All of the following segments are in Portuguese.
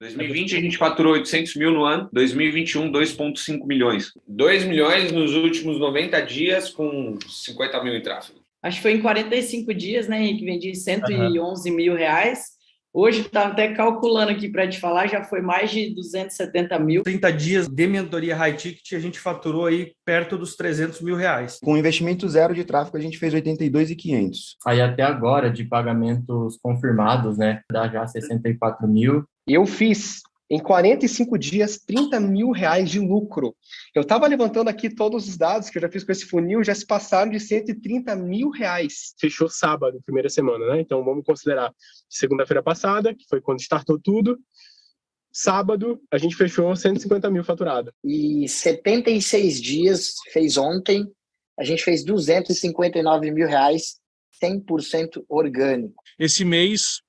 2020 a gente faturou 800 mil no ano, 2021 2,5 milhões. 2 milhões nos últimos 90 dias com 50 mil em tráfego. Acho que foi em 45 dias, né, Henrique? Vendi 111 uhum. mil reais. Hoje está até calculando aqui para te falar, já foi mais de 270 mil. 30 dias de mentoria high ticket, a gente faturou aí perto dos 300 mil reais. Com investimento zero de tráfego, a gente fez 82,500. Aí até agora, de pagamentos confirmados, né, dá já 64 mil. Eu fiz em 45 dias, 30 mil reais de lucro. Eu estava levantando aqui todos os dados que eu já fiz com esse funil, já se passaram de 130 mil reais. Fechou sábado, primeira semana, né? Então vamos considerar segunda-feira passada, que foi quando startou tudo. Sábado, a gente fechou 150 mil faturado. E 76 dias, fez ontem, a gente fez 259 mil reais, 100% orgânico. Esse mês,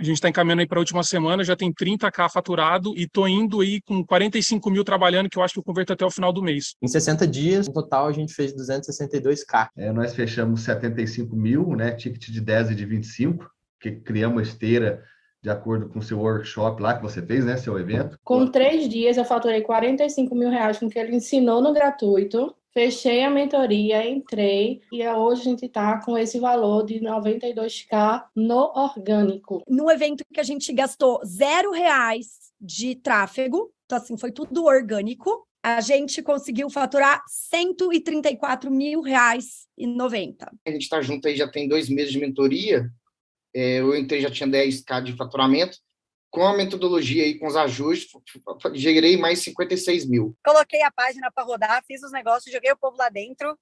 a gente está encaminhando aí para a última semana, já tem 30k faturado e tô indo aí com 45 mil trabalhando, que eu acho que eu converto até o final do mês. Em 60 dias, no total, a gente fez 262k. É, nós fechamos 75 mil, né? Ticket de 10 e de 25, que criamos a esteira de acordo com o seu workshop lá que você fez, né? Seu evento. Com três dias, eu faturei 45 mil reais com o que ele ensinou no gratuito. Fechei a mentoria, entrei e hoje a gente está com esse valor de 92k no orgânico. No evento que a gente gastou zero reais de tráfego, então assim, foi tudo orgânico, a gente conseguiu faturar 134 mil reais e 90. A gente está junto aí já tem dois meses de mentoria. É, eu entrei já tinha 10k de faturamento com a metodologia e com os ajustes, gerei mais 56 mil. Coloquei a página para rodar, fiz os negócios, joguei o povo lá dentro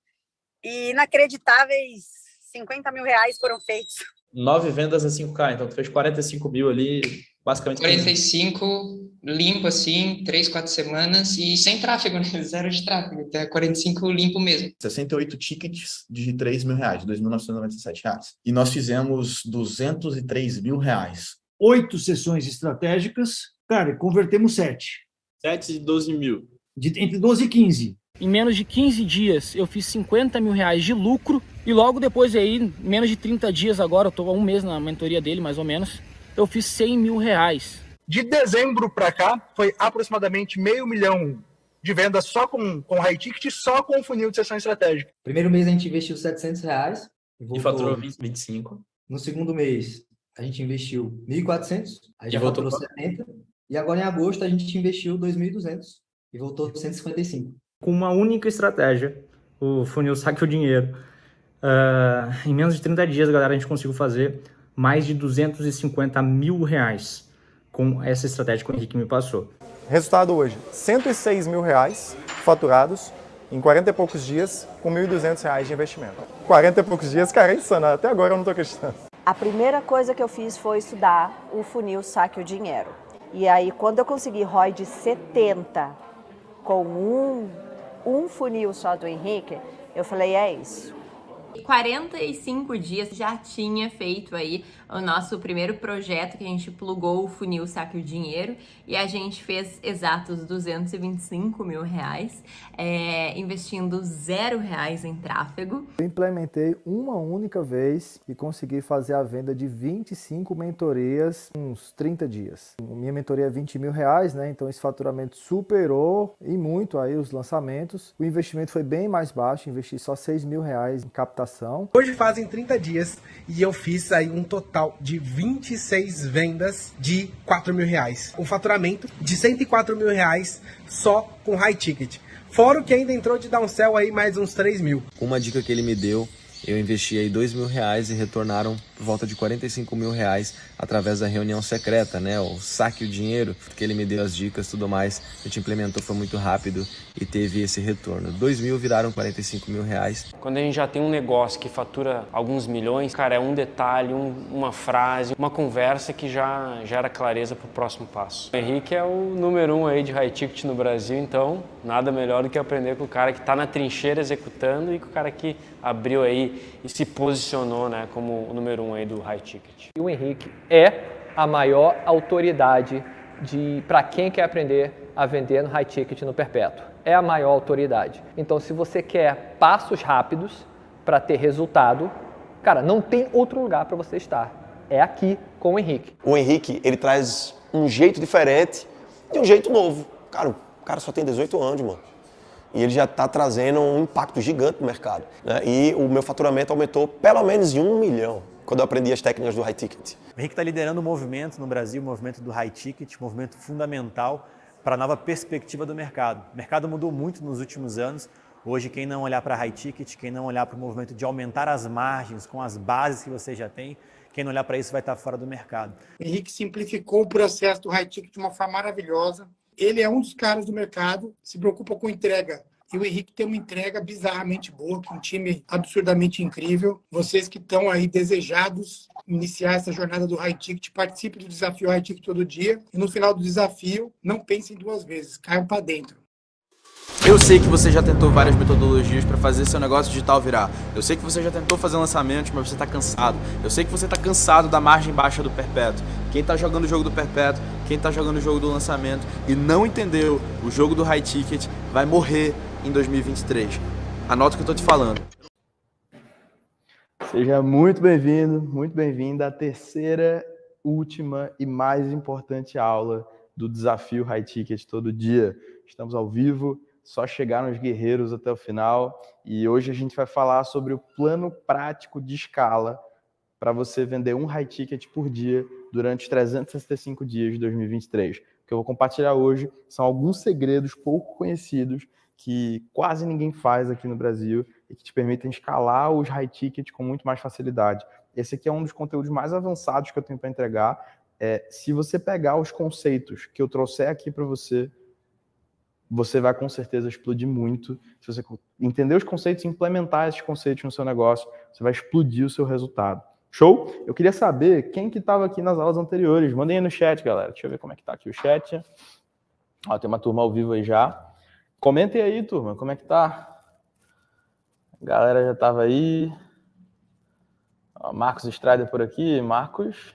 e inacreditáveis 50 mil reais foram feitos. Nove vendas a 5K, então tu fez 45 mil ali, basicamente. 45 limpo assim, três, quatro semanas e sem tráfego, né? Zero de tráfego, até 45 limpo mesmo. 68 tickets de 3 mil reais, 2.997 reais. E nós fizemos 203 mil reais oito sessões estratégicas, cara, convertemos sete. Sete de 12 mil. De, entre 12 e 15. Em menos de 15 dias, eu fiz 50 mil reais de lucro e logo depois aí, menos de 30 dias agora, eu estou há um mês na mentoria dele, mais ou menos, eu fiz 100 mil reais. De dezembro para cá, foi aproximadamente meio milhão de vendas só com, com high ticket, só com o funil de sessão estratégica. Primeiro mês a gente investiu 700 reais. E, e faturou 25. No segundo mês, a gente investiu 1.400, aí já voltou para 70, e agora em agosto a gente investiu 2.200 e voltou 155. Com uma única estratégia, o funil saque o dinheiro, uh, em menos de 30 dias, galera, a gente conseguiu fazer mais de 250 mil reais com essa estratégia que o Henrique me passou. Resultado hoje, 106 mil reais faturados em 40 e poucos dias com 1.200 reais de investimento. 40 e poucos dias, cara, é insano. Até agora eu não estou acreditando. A primeira coisa que eu fiz foi estudar o funil Saque o Dinheiro. E aí, quando eu consegui ROI de 70 com um, um funil só do Henrique, eu falei, é isso. 45 dias já tinha feito aí o nosso primeiro projeto que a gente plugou o funil Saque o Dinheiro e a gente fez exatos 225 mil reais, é, investindo zero reais em tráfego. Eu implementei uma única vez e consegui fazer a venda de 25 mentorias em uns 30 dias. Minha mentoria é 20 mil reais, né? Então esse faturamento superou e muito aí os lançamentos. O investimento foi bem mais baixo, investi só 6 mil reais em captação. Hoje fazem 30 dias e eu fiz aí um total de 26 vendas de 4 mil reais. Um faturamento de 104 mil reais só com high ticket. Fora o que ainda entrou de downsell aí mais uns 3 mil. Uma dica que ele me deu eu investi aí dois mil reais e retornaram volta de 45 mil reais através da reunião secreta, né? O saque o dinheiro, que ele me deu as dicas tudo mais. A gente implementou, foi muito rápido e teve esse retorno. Dois mil viraram 45 mil reais. Quando a gente já tem um negócio que fatura alguns milhões, cara, é um detalhe, um, uma frase, uma conversa que já gera clareza para o próximo passo. O Henrique é o número um aí de high ticket no Brasil, então nada melhor do que aprender com o cara que está na trincheira executando e com o cara que abriu aí e se posicionou né, como o número um aí do high ticket. E o Henrique é a maior autoridade para quem quer aprender a vender no high ticket no perpétuo. É a maior autoridade. Então, se você quer passos rápidos para ter resultado, cara, não tem outro lugar para você estar. É aqui com o Henrique. O Henrique, ele traz um jeito diferente de um jeito novo. Cara, o cara só tem 18 anos, mano. E ele já está trazendo um impacto gigante no mercado. Né? E o meu faturamento aumentou pelo menos em um milhão quando eu aprendi as técnicas do high ticket. O Henrique está liderando o movimento no Brasil, o movimento do high ticket, movimento fundamental para a nova perspectiva do mercado. O mercado mudou muito nos últimos anos. Hoje, quem não olhar para high ticket, quem não olhar para o movimento de aumentar as margens com as bases que você já tem, quem não olhar para isso vai estar fora do mercado. Henrique simplificou o processo do high ticket de uma forma maravilhosa. Ele é um dos caras do mercado, se preocupa com entrega. E o Henrique tem uma entrega bizarramente boa, com um time absurdamente incrível. Vocês que estão aí desejados iniciar essa jornada do high ticket, participem do desafio high ticket todo dia. E no final do desafio, não pensem duas vezes, caiam para dentro. Eu sei que você já tentou várias metodologias para fazer seu negócio digital virar. Eu sei que você já tentou fazer lançamentos, mas você está cansado. Eu sei que você está cansado da margem baixa do perpétuo. Quem está jogando o jogo do perpétuo, quem está jogando o jogo do lançamento e não entendeu o jogo do high ticket vai morrer em 2023. Anota o que eu estou te falando. Seja muito bem-vindo, muito bem-vinda à terceira, última e mais importante aula do desafio High Ticket todo dia. Estamos ao vivo só chegaram os guerreiros até o final. E hoje a gente vai falar sobre o plano prático de escala para você vender um high ticket por dia durante os 365 dias de 2023. O que eu vou compartilhar hoje são alguns segredos pouco conhecidos que quase ninguém faz aqui no Brasil e que te permitem escalar os high tickets com muito mais facilidade. Esse aqui é um dos conteúdos mais avançados que eu tenho para entregar. É, se você pegar os conceitos que eu trouxer aqui para você você vai com certeza explodir muito. Se você entender os conceitos e implementar esses conceitos no seu negócio, você vai explodir o seu resultado. Show? Eu queria saber quem que estava aqui nas aulas anteriores. Mandem aí no chat, galera. Deixa eu ver como é que tá aqui o chat. Ó, tem uma turma ao vivo aí já. Comentem aí, turma, como é que tá? A galera já estava aí. Ó, Marcos Estrada por aqui. Marcos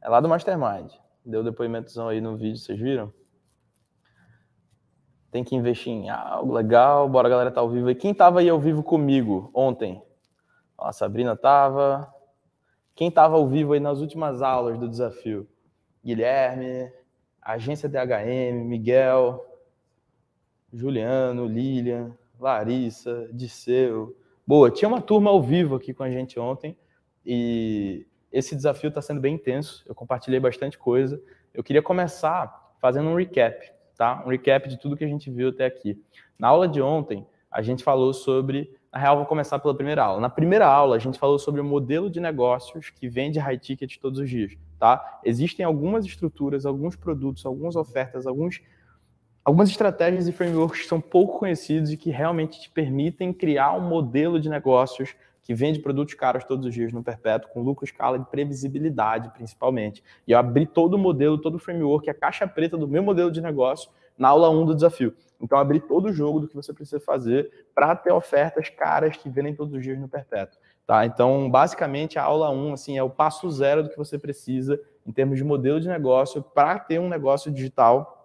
é lá do Mastermind. Deu depoimentozão aí no vídeo, vocês viram? tem que investir em algo legal. Bora, galera, tá ao vivo aí. Quem tava aí ao vivo comigo ontem? Ó, a Sabrina tava. Quem tava ao vivo aí nas últimas aulas do desafio? Guilherme, Agência DHM, Miguel, Juliano, Lilian, Larissa, Disseu. Boa, tinha uma turma ao vivo aqui com a gente ontem e esse desafio está sendo bem intenso. Eu compartilhei bastante coisa. Eu queria começar fazendo um recap tá? Um recap de tudo que a gente viu até aqui. Na aula de ontem, a gente falou sobre. Na real, vou começar pela primeira aula. Na primeira aula, a gente falou sobre o modelo de negócios que vende high ticket todos os dias, tá? Existem algumas estruturas, alguns produtos, algumas ofertas, alguns, algumas estratégias e frameworks são pouco conhecidos e que realmente te permitem criar um modelo de negócios que vende produtos caros todos os dias no perpétuo, com lucro, escala e previsibilidade, principalmente. E eu abri todo o modelo, todo o framework, a caixa preta do meu modelo de negócio na aula 1 do desafio. Então, abri todo o jogo do que você precisa fazer para ter ofertas caras que vendem todos os dias no perpétuo. Tá? Então, basicamente, a aula 1 assim, é o passo zero do que você precisa em termos de modelo de negócio para ter um negócio digital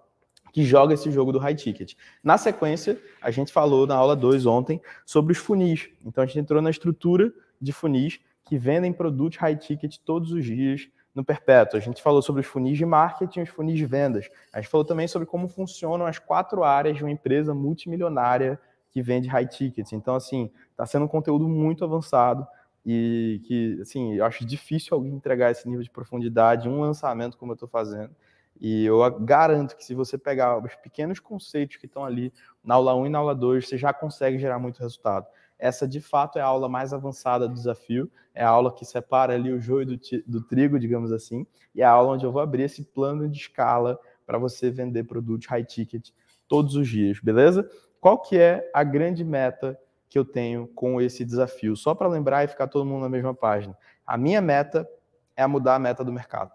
que joga esse jogo do high ticket. Na sequência, a gente falou na aula 2 ontem sobre os funis. Então a gente entrou na estrutura de funis que vendem produtos high ticket todos os dias no perpétuo. A gente falou sobre os funis de marketing os funis de vendas. A gente falou também sobre como funcionam as quatro áreas de uma empresa multimilionária que vende high tickets. Então, assim, está sendo um conteúdo muito avançado e que, assim, eu acho difícil alguém entregar esse nível de profundidade um lançamento como eu estou fazendo. E eu garanto que se você pegar os pequenos conceitos que estão ali na aula 1 e na aula 2, você já consegue gerar muito resultado. Essa, de fato, é a aula mais avançada do desafio, é a aula que separa ali o joio do, do trigo, digamos assim, e é a aula onde eu vou abrir esse plano de escala para você vender produtos high ticket todos os dias, beleza? Qual que é a grande meta que eu tenho com esse desafio? Só para lembrar e ficar todo mundo na mesma página. A minha meta é mudar a meta do mercado.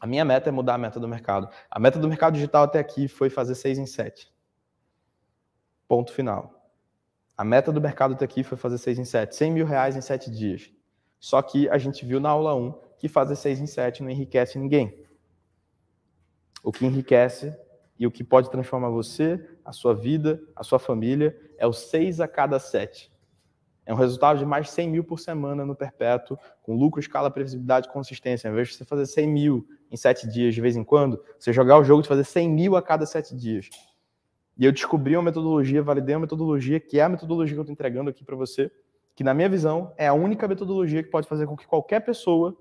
A minha meta é mudar a meta do mercado. A meta do mercado digital até aqui foi fazer 6 em 7. Ponto final. A meta do mercado até aqui foi fazer 6 em 7. 100 mil reais em 7 dias. Só que a gente viu na aula 1 que fazer 6 em 7 não enriquece ninguém. O que enriquece e o que pode transformar você, a sua vida, a sua família, é o 6 a cada 7. É um resultado de mais de 100 mil por semana no perpétuo, com lucro, escala, previsibilidade e consistência. Ao invés de você fazer 100 mil em 7 dias de vez em quando, você jogar o jogo de fazer 100 mil a cada 7 dias. E eu descobri uma metodologia, validei uma metodologia, que é a metodologia que eu estou entregando aqui para você, que na minha visão é a única metodologia que pode fazer com que qualquer pessoa,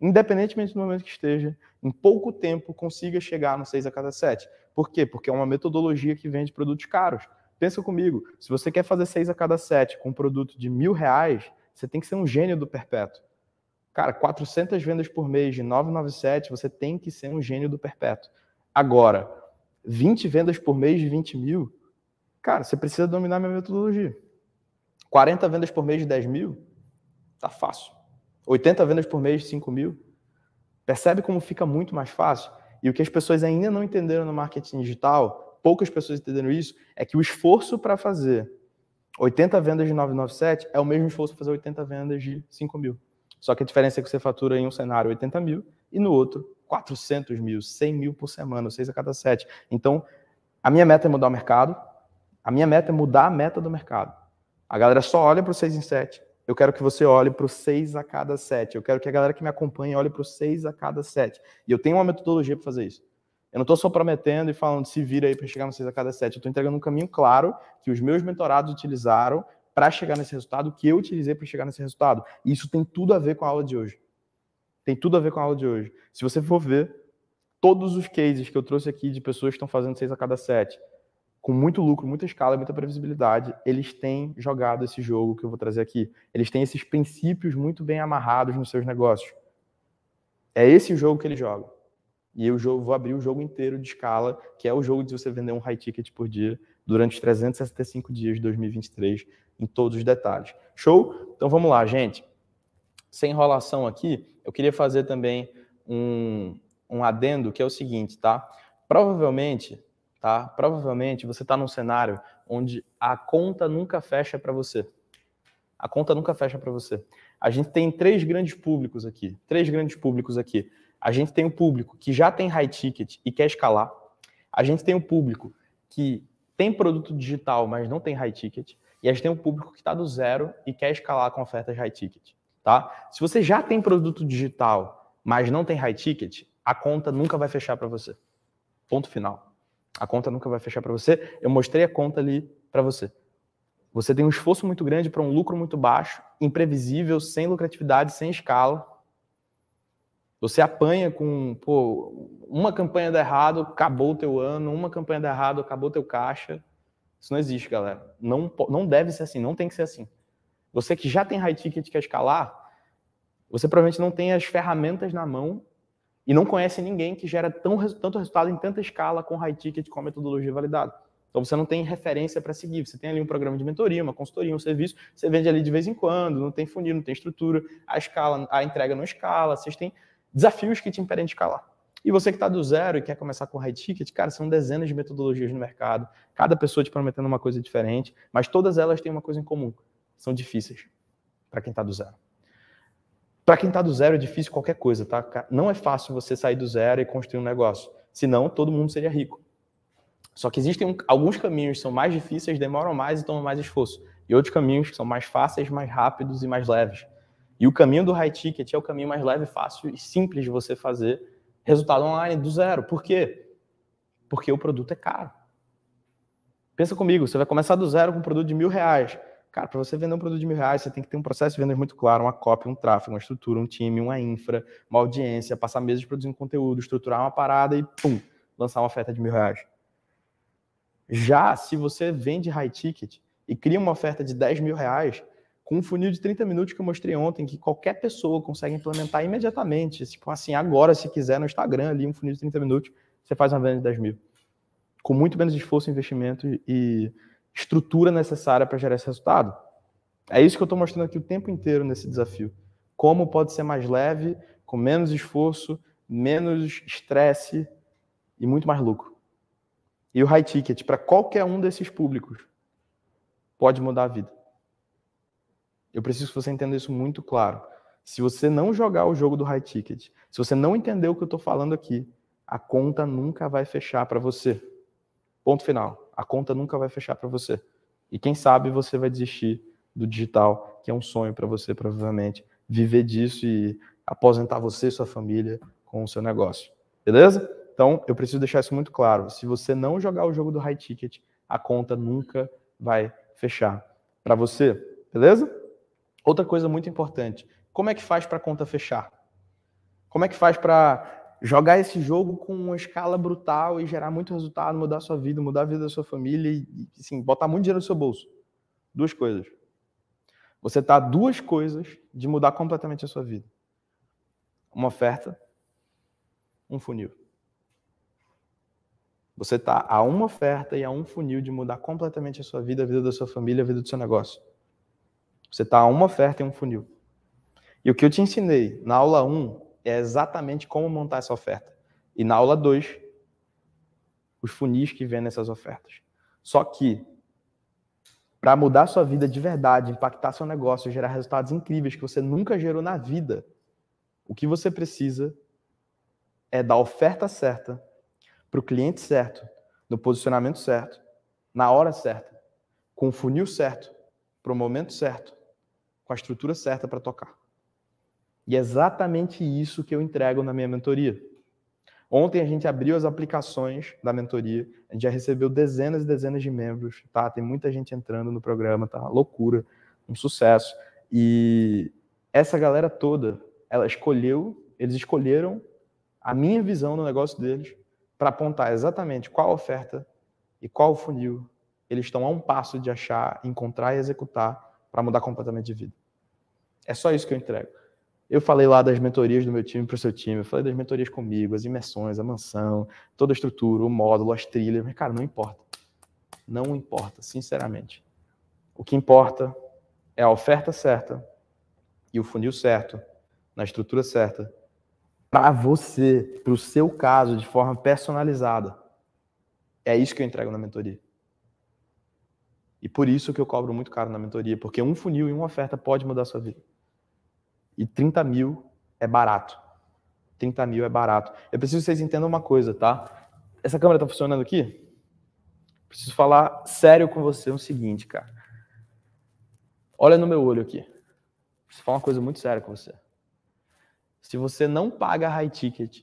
independentemente do momento que esteja, em pouco tempo consiga chegar no 6 a cada 7. Por quê? Porque é uma metodologia que vende produtos caros. Pensa comigo, se você quer fazer 6 a cada 7 com um produto de mil reais, você tem que ser um gênio do perpétuo. Cara, 400 vendas por mês de 997, você tem que ser um gênio do perpétuo. Agora, 20 vendas por mês de 20 mil, cara, você precisa dominar minha metodologia. 40 vendas por mês de 10 mil, tá fácil. 80 vendas por mês de 5 mil. Percebe como fica muito mais fácil? E o que as pessoas ainda não entenderam no marketing digital poucas pessoas entenderam isso, é que o esforço para fazer 80 vendas de 997 é o mesmo esforço para fazer 80 vendas de 5 mil. Só que a diferença é que você fatura em um cenário 80 mil e no outro 400 mil, 100 mil por semana, 6 a cada 7. Então, a minha meta é mudar o mercado, a minha meta é mudar a meta do mercado. A galera só olha para o 6 em 7. Eu quero que você olhe para o 6 a cada 7. Eu quero que a galera que me acompanha olhe para o 6 a cada 7. E eu tenho uma metodologia para fazer isso. Eu não estou só prometendo e falando se vira aí para chegar no 6 a cada 7. Eu estou entregando um caminho claro que os meus mentorados utilizaram para chegar nesse resultado, que eu utilizei para chegar nesse resultado. E isso tem tudo a ver com a aula de hoje. Tem tudo a ver com a aula de hoje. Se você for ver, todos os cases que eu trouxe aqui de pessoas que estão fazendo 6 a cada 7, com muito lucro, muita escala, muita previsibilidade, eles têm jogado esse jogo que eu vou trazer aqui. Eles têm esses princípios muito bem amarrados nos seus negócios. É esse jogo que eles jogam. E eu vou abrir o jogo inteiro de escala, que é o jogo de você vender um high ticket por dia durante os 365 dias de 2023, em todos os detalhes. Show? Então vamos lá, gente. Sem enrolação aqui, eu queria fazer também um, um adendo que é o seguinte, tá? Provavelmente, tá? Provavelmente você está num cenário onde a conta nunca fecha para você. A conta nunca fecha para você. A gente tem três grandes públicos aqui, três grandes públicos aqui. A gente tem o público que já tem high ticket e quer escalar. A gente tem o público que tem produto digital, mas não tem high ticket. E a gente tem o público que está do zero e quer escalar com ofertas high ticket. Tá? Se você já tem produto digital, mas não tem high ticket, a conta nunca vai fechar para você. Ponto final. A conta nunca vai fechar para você. Eu mostrei a conta ali para você. Você tem um esforço muito grande para um lucro muito baixo, imprevisível, sem lucratividade, sem escala. Você apanha com, pô, uma campanha dá errado, acabou o teu ano, uma campanha dá errado, acabou o teu caixa. Isso não existe, galera. Não, não deve ser assim, não tem que ser assim. Você que já tem high ticket quer escalar, você provavelmente não tem as ferramentas na mão e não conhece ninguém que gera tão, tanto resultado em tanta escala com high ticket com a metodologia validada. Então você não tem referência para seguir. Você tem ali um programa de mentoria, uma consultoria, um serviço, você vende ali de vez em quando, não tem funil, não tem estrutura, a escala, a entrega não escala, vocês têm desafios que te impedem de escalar. E você que está do zero e quer começar com high ticket, cara, são dezenas de metodologias no mercado, cada pessoa te prometendo uma coisa diferente, mas todas elas têm uma coisa em comum: são difíceis para quem está do zero. Para quem está do zero é difícil qualquer coisa, tá? Não é fácil você sair do zero e construir um negócio, senão todo mundo seria rico. Só que existem alguns caminhos que são mais difíceis, demoram mais e tomam mais esforço, e outros caminhos que são mais fáceis, mais rápidos e mais leves. E o caminho do high ticket é o caminho mais leve, fácil e simples de você fazer resultado online do zero. Por quê? Porque o produto é caro. Pensa comigo, você vai começar do zero com um produto de mil reais. Cara, para você vender um produto de mil reais, você tem que ter um processo de vendas muito claro, uma cópia, um tráfego, uma estrutura, um time, uma infra, uma audiência, passar meses produzindo conteúdo, estruturar uma parada e, pum, lançar uma oferta de mil reais. Já se você vende high ticket e cria uma oferta de 10 mil reais, com um funil de 30 minutos que eu mostrei ontem, que qualquer pessoa consegue implementar imediatamente. Tipo assim, agora, se quiser, no Instagram, ali, um funil de 30 minutos, você faz uma venda de 10 mil. Com muito menos esforço, investimento e estrutura necessária para gerar esse resultado. É isso que eu estou mostrando aqui o tempo inteiro nesse desafio. Como pode ser mais leve, com menos esforço, menos estresse e muito mais lucro. E o high ticket, para qualquer um desses públicos, pode mudar a vida. Eu preciso que você entenda isso muito claro. Se você não jogar o jogo do high ticket, se você não entender o que eu estou falando aqui, a conta nunca vai fechar para você. Ponto final. A conta nunca vai fechar para você. E quem sabe você vai desistir do digital, que é um sonho para você, provavelmente, viver disso e aposentar você e sua família com o seu negócio. Beleza? Então, eu preciso deixar isso muito claro. Se você não jogar o jogo do high ticket, a conta nunca vai fechar para você. Beleza? Outra coisa muito importante: como é que faz para conta fechar? Como é que faz para jogar esse jogo com uma escala brutal e gerar muito resultado, mudar a sua vida, mudar a vida da sua família e, assim, botar muito dinheiro no seu bolso? Duas coisas. Você está duas coisas de mudar completamente a sua vida. Uma oferta, um funil. Você está a uma oferta e a um funil de mudar completamente a sua vida, a vida da sua família, a vida do seu negócio. Você está a uma oferta e um funil. E o que eu te ensinei na aula 1 é exatamente como montar essa oferta. E na aula 2, os funis que vêm nessas ofertas. Só que, para mudar sua vida de verdade, impactar seu negócio, gerar resultados incríveis que você nunca gerou na vida, o que você precisa é da oferta certa para o cliente certo, no posicionamento certo, na hora certa, com o funil certo, para o momento certo, com a estrutura certa para tocar. E é exatamente isso que eu entrego na minha mentoria. Ontem a gente abriu as aplicações da mentoria, a gente já recebeu dezenas e dezenas de membros, tá? Tem muita gente entrando no programa, tá? Loucura, um sucesso. E essa galera toda, ela escolheu, eles escolheram a minha visão no negócio deles para apontar exatamente qual oferta e qual funil eles estão a um passo de achar, encontrar e executar para mudar completamente de vida. É só isso que eu entrego. Eu falei lá das mentorias do meu time para o seu time, eu falei das mentorias comigo, as imersões, a mansão, toda a estrutura, o módulo, as trilhas, mas, cara, não importa. Não importa, sinceramente. O que importa é a oferta certa e o funil certo, na estrutura certa, para você, para o seu caso, de forma personalizada. É isso que eu entrego na mentoria. E por isso que eu cobro muito caro na mentoria, porque um funil e uma oferta pode mudar a sua vida. E 30 mil é barato. 30 mil é barato. Eu preciso que vocês entendam uma coisa, tá? Essa câmera tá funcionando aqui? Preciso falar sério com você o seguinte, cara. Olha no meu olho aqui. Preciso falar uma coisa muito séria com você. Se você não paga high ticket,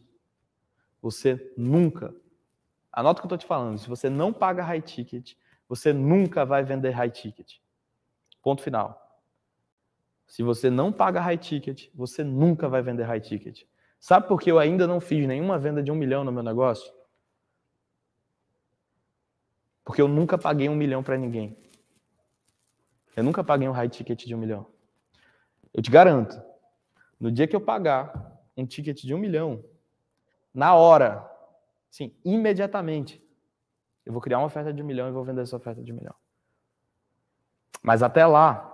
você nunca, anota o que eu estou te falando, se você não paga high ticket, você nunca vai vender high ticket. Ponto final. Se você não paga high ticket, você nunca vai vender high ticket. Sabe por que eu ainda não fiz nenhuma venda de um milhão no meu negócio? Porque eu nunca paguei um milhão para ninguém. Eu nunca paguei um high ticket de um milhão. Eu te garanto, no dia que eu pagar um ticket de um milhão, na hora, sim, imediatamente, eu vou criar uma oferta de um milhão e vou vender essa oferta de um milhão. Mas até lá,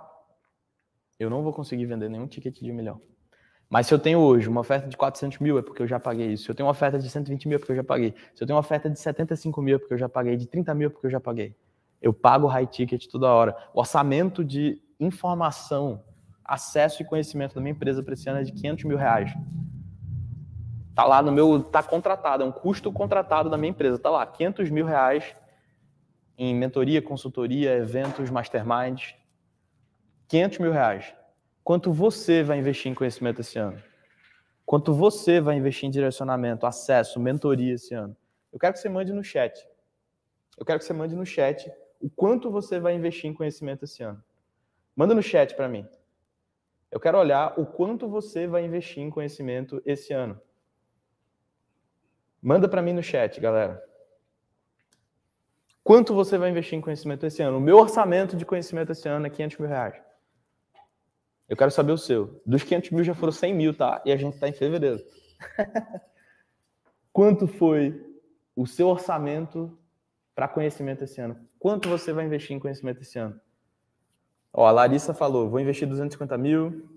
eu não vou conseguir vender nenhum ticket de um milhão. Mas se eu tenho hoje uma oferta de 400 mil, é porque eu já paguei isso. Se eu tenho uma oferta de 120 mil, é porque eu já paguei. Se eu tenho uma oferta de 75 mil, é porque eu já paguei. De 30 mil, é porque eu já paguei. Eu pago high ticket toda hora. O orçamento de informação acesso e conhecimento da minha empresa para esse ano é de 500 mil reais. Tá lá no meu, tá contratado, é um custo contratado da minha empresa. Tá lá, 500 mil reais em mentoria, consultoria, eventos, masterminds. 500 mil reais. Quanto você vai investir em conhecimento esse ano? Quanto você vai investir em direcionamento, acesso, mentoria esse ano? Eu quero que você mande no chat. Eu quero que você mande no chat o quanto você vai investir em conhecimento esse ano. Manda no chat para mim. Eu quero olhar o quanto você vai investir em conhecimento esse ano. Manda para mim no chat, galera. Quanto você vai investir em conhecimento esse ano? O meu orçamento de conhecimento esse ano é 500 mil reais. Eu quero saber o seu. Dos 500 mil já foram 100 mil, tá? E a gente está em fevereiro. Quanto foi o seu orçamento para conhecimento esse ano? Quanto você vai investir em conhecimento esse ano? Ó, a Larissa falou, vou investir 250 mil,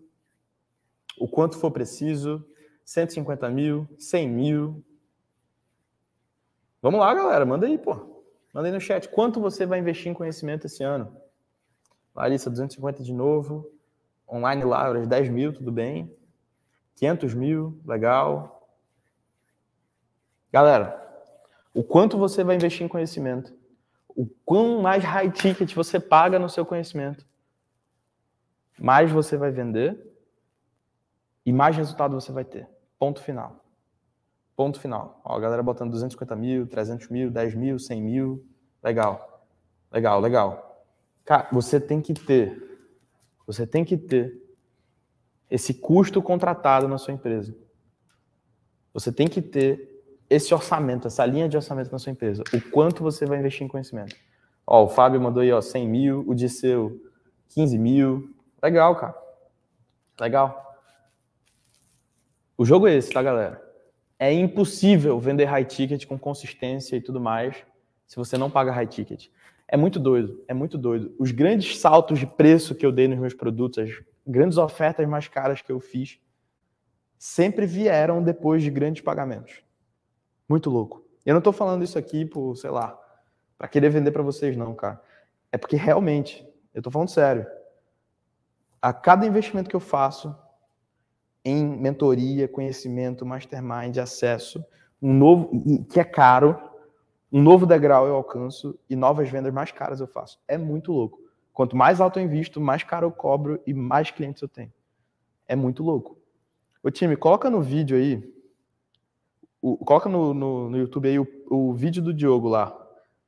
o quanto for preciso, 150 mil, 100 mil. Vamos lá, galera, manda aí, pô. Manda aí no chat. Quanto você vai investir em conhecimento esse ano? Larissa, 250 de novo. Online lá, 10 mil, tudo bem. 500 mil, legal. Galera, o quanto você vai investir em conhecimento? O quão mais high ticket você paga no seu conhecimento? mais você vai vender e mais resultado você vai ter. Ponto final. Ponto final. Ó, a galera botando 250 mil, 300 mil, 10 mil, 100 mil. Legal. Legal, legal. Cara, você tem que ter, você tem que ter esse custo contratado na sua empresa. Você tem que ter esse orçamento, essa linha de orçamento na sua empresa. O quanto você vai investir em conhecimento. Ó, o Fábio mandou aí, ó, 100 mil, o Disseu, 15 mil. Legal, cara. Legal. O jogo é esse, tá, galera? É impossível vender high ticket com consistência e tudo mais se você não paga high ticket. É muito doido, é muito doido. Os grandes saltos de preço que eu dei nos meus produtos, as grandes ofertas mais caras que eu fiz, sempre vieram depois de grandes pagamentos. Muito louco. Eu não estou falando isso aqui por, sei lá, para querer vender para vocês, não, cara. É porque realmente, eu estou falando sério. A cada investimento que eu faço em mentoria, conhecimento, mastermind, acesso, um novo, que é caro, um novo degrau eu alcanço e novas vendas mais caras eu faço. É muito louco. Quanto mais alto eu invisto, mais caro eu cobro e mais clientes eu tenho. É muito louco. Ô time, coloca no vídeo aí, o, coloca no, no, no, YouTube aí o, o vídeo do Diogo lá,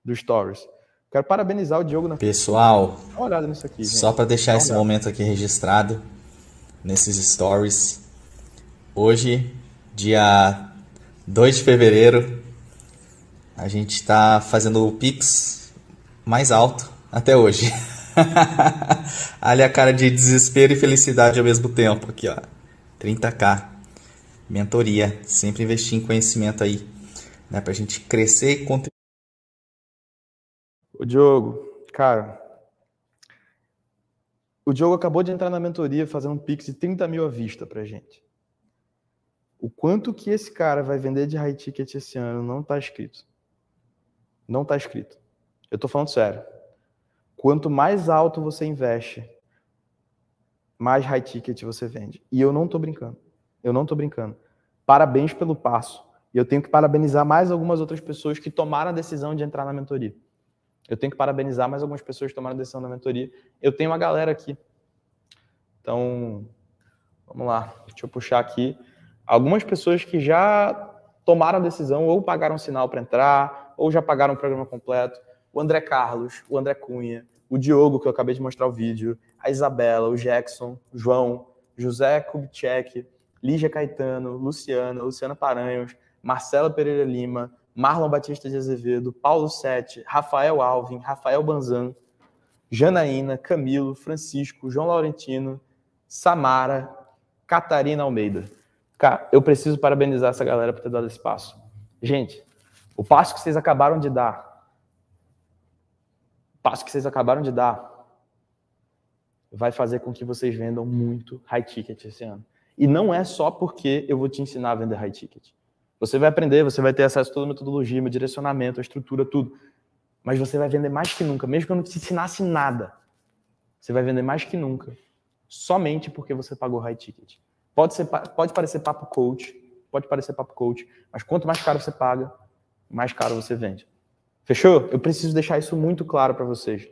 do Stories. Quero parabenizar o Diogo. Na... Pessoal, Dá uma olhada nisso aqui. Só para deixar esse momento aqui registrado nesses stories. Hoje, dia 2 de fevereiro, a gente está fazendo o Pix mais alto até hoje. Olha a cara de desespero e felicidade ao mesmo tempo aqui, ó. 30k. Mentoria, sempre investir em conhecimento aí, né, pra gente crescer e contribuir. O Diogo, cara, o Diogo acabou de entrar na mentoria fazendo um Pix de 30 mil à vista pra gente. O quanto que esse cara vai vender de high ticket esse ano não está escrito. Não está escrito. Eu estou falando sério. Quanto mais alto você investe, mais high ticket você vende. E eu não estou brincando. Eu não estou brincando. Parabéns pelo passo. E eu tenho que parabenizar mais algumas outras pessoas que tomaram a decisão de entrar na mentoria. Eu tenho que parabenizar mais algumas pessoas que tomaram a decisão na mentoria. Eu tenho uma galera aqui. Então, vamos lá. Deixa eu puxar aqui. Algumas pessoas que já tomaram a decisão ou pagaram sinal para entrar, ou já pagaram o programa completo. O André Carlos, o André Cunha, o Diogo, que eu acabei de mostrar o vídeo, a Isabela, o Jackson, o João, José Kubitschek, Lígia Caetano, Luciana, Luciana Paranhos, Marcela Pereira Lima, Marlon Batista de Azevedo, Paulo Sete, Rafael Alvin, Rafael Banzan, Janaína, Camilo, Francisco, João Laurentino, Samara, Catarina Almeida. Cara, eu preciso parabenizar essa galera por ter dado esse passo. Gente, o passo que vocês acabaram de dar, o passo que vocês acabaram de dar, vai fazer com que vocês vendam muito high ticket esse ano. E não é só porque eu vou te ensinar a vender high ticket. Você vai aprender, você vai ter acesso a toda a metodologia, meu direcionamento, a estrutura, tudo. Mas você vai vender mais que nunca, mesmo que eu não te ensinasse nada. Você vai vender mais que nunca, somente porque você pagou high ticket. Pode, ser, pode parecer papo coach, pode parecer papo coach, mas quanto mais caro você paga, mais caro você vende. Fechou? Eu preciso deixar isso muito claro para vocês.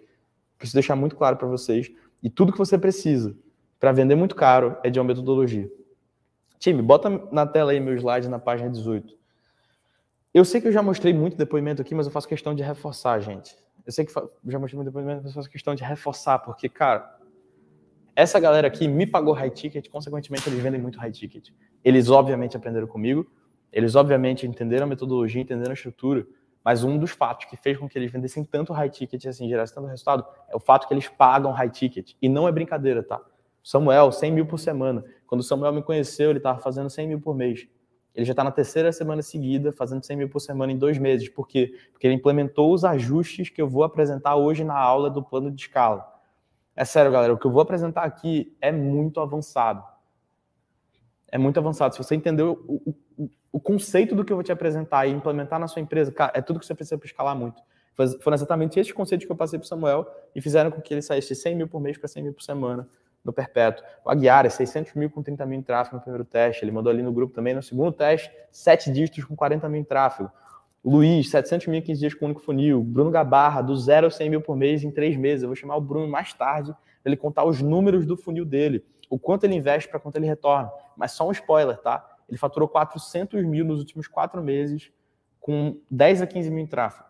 Preciso deixar muito claro para vocês. E tudo que você precisa para vender muito caro é de uma metodologia. Time, bota na tela aí meu slide na página 18. Eu sei que eu já mostrei muito depoimento aqui, mas eu faço questão de reforçar, gente. Eu sei que já mostrei muito depoimento, mas eu faço questão de reforçar, porque, cara, essa galera aqui me pagou high ticket, consequentemente eles vendem muito high ticket. Eles, obviamente, aprenderam comigo, eles, obviamente, entenderam a metodologia, entenderam a estrutura, mas um dos fatos que fez com que eles vendessem tanto high ticket, assim, gerassem tanto resultado, é o fato que eles pagam high ticket. E não é brincadeira, tá? Samuel, 100 mil por semana. Quando o Samuel me conheceu, ele estava fazendo 100 mil por mês. Ele já está na terceira semana seguida, fazendo 100 mil por semana em dois meses. Por quê? Porque ele implementou os ajustes que eu vou apresentar hoje na aula do plano de escala. É sério, galera, o que eu vou apresentar aqui é muito avançado. É muito avançado. Se você entendeu o, o, o conceito do que eu vou te apresentar e implementar na sua empresa, cara, é tudo que você precisa para escalar muito. Foram exatamente esses conceitos que eu passei para o Samuel e fizeram com que ele saísse de 100 mil por mês para 100 mil por semana no perpétuo. O Aguiar é 600 mil com 30 mil em tráfego no primeiro teste. Ele mandou ali no grupo também. No segundo teste, 7 dígitos com 40 mil em tráfego. O Luiz, 700 mil em 15 dias com único funil. Bruno Gabarra, do zero a 100 mil por mês em 3 meses. Eu vou chamar o Bruno mais tarde ele contar os números do funil dele, o quanto ele investe para quanto ele retorna. Mas só um spoiler, tá? Ele faturou 400 mil nos últimos quatro meses, com 10 a 15 mil em tráfego.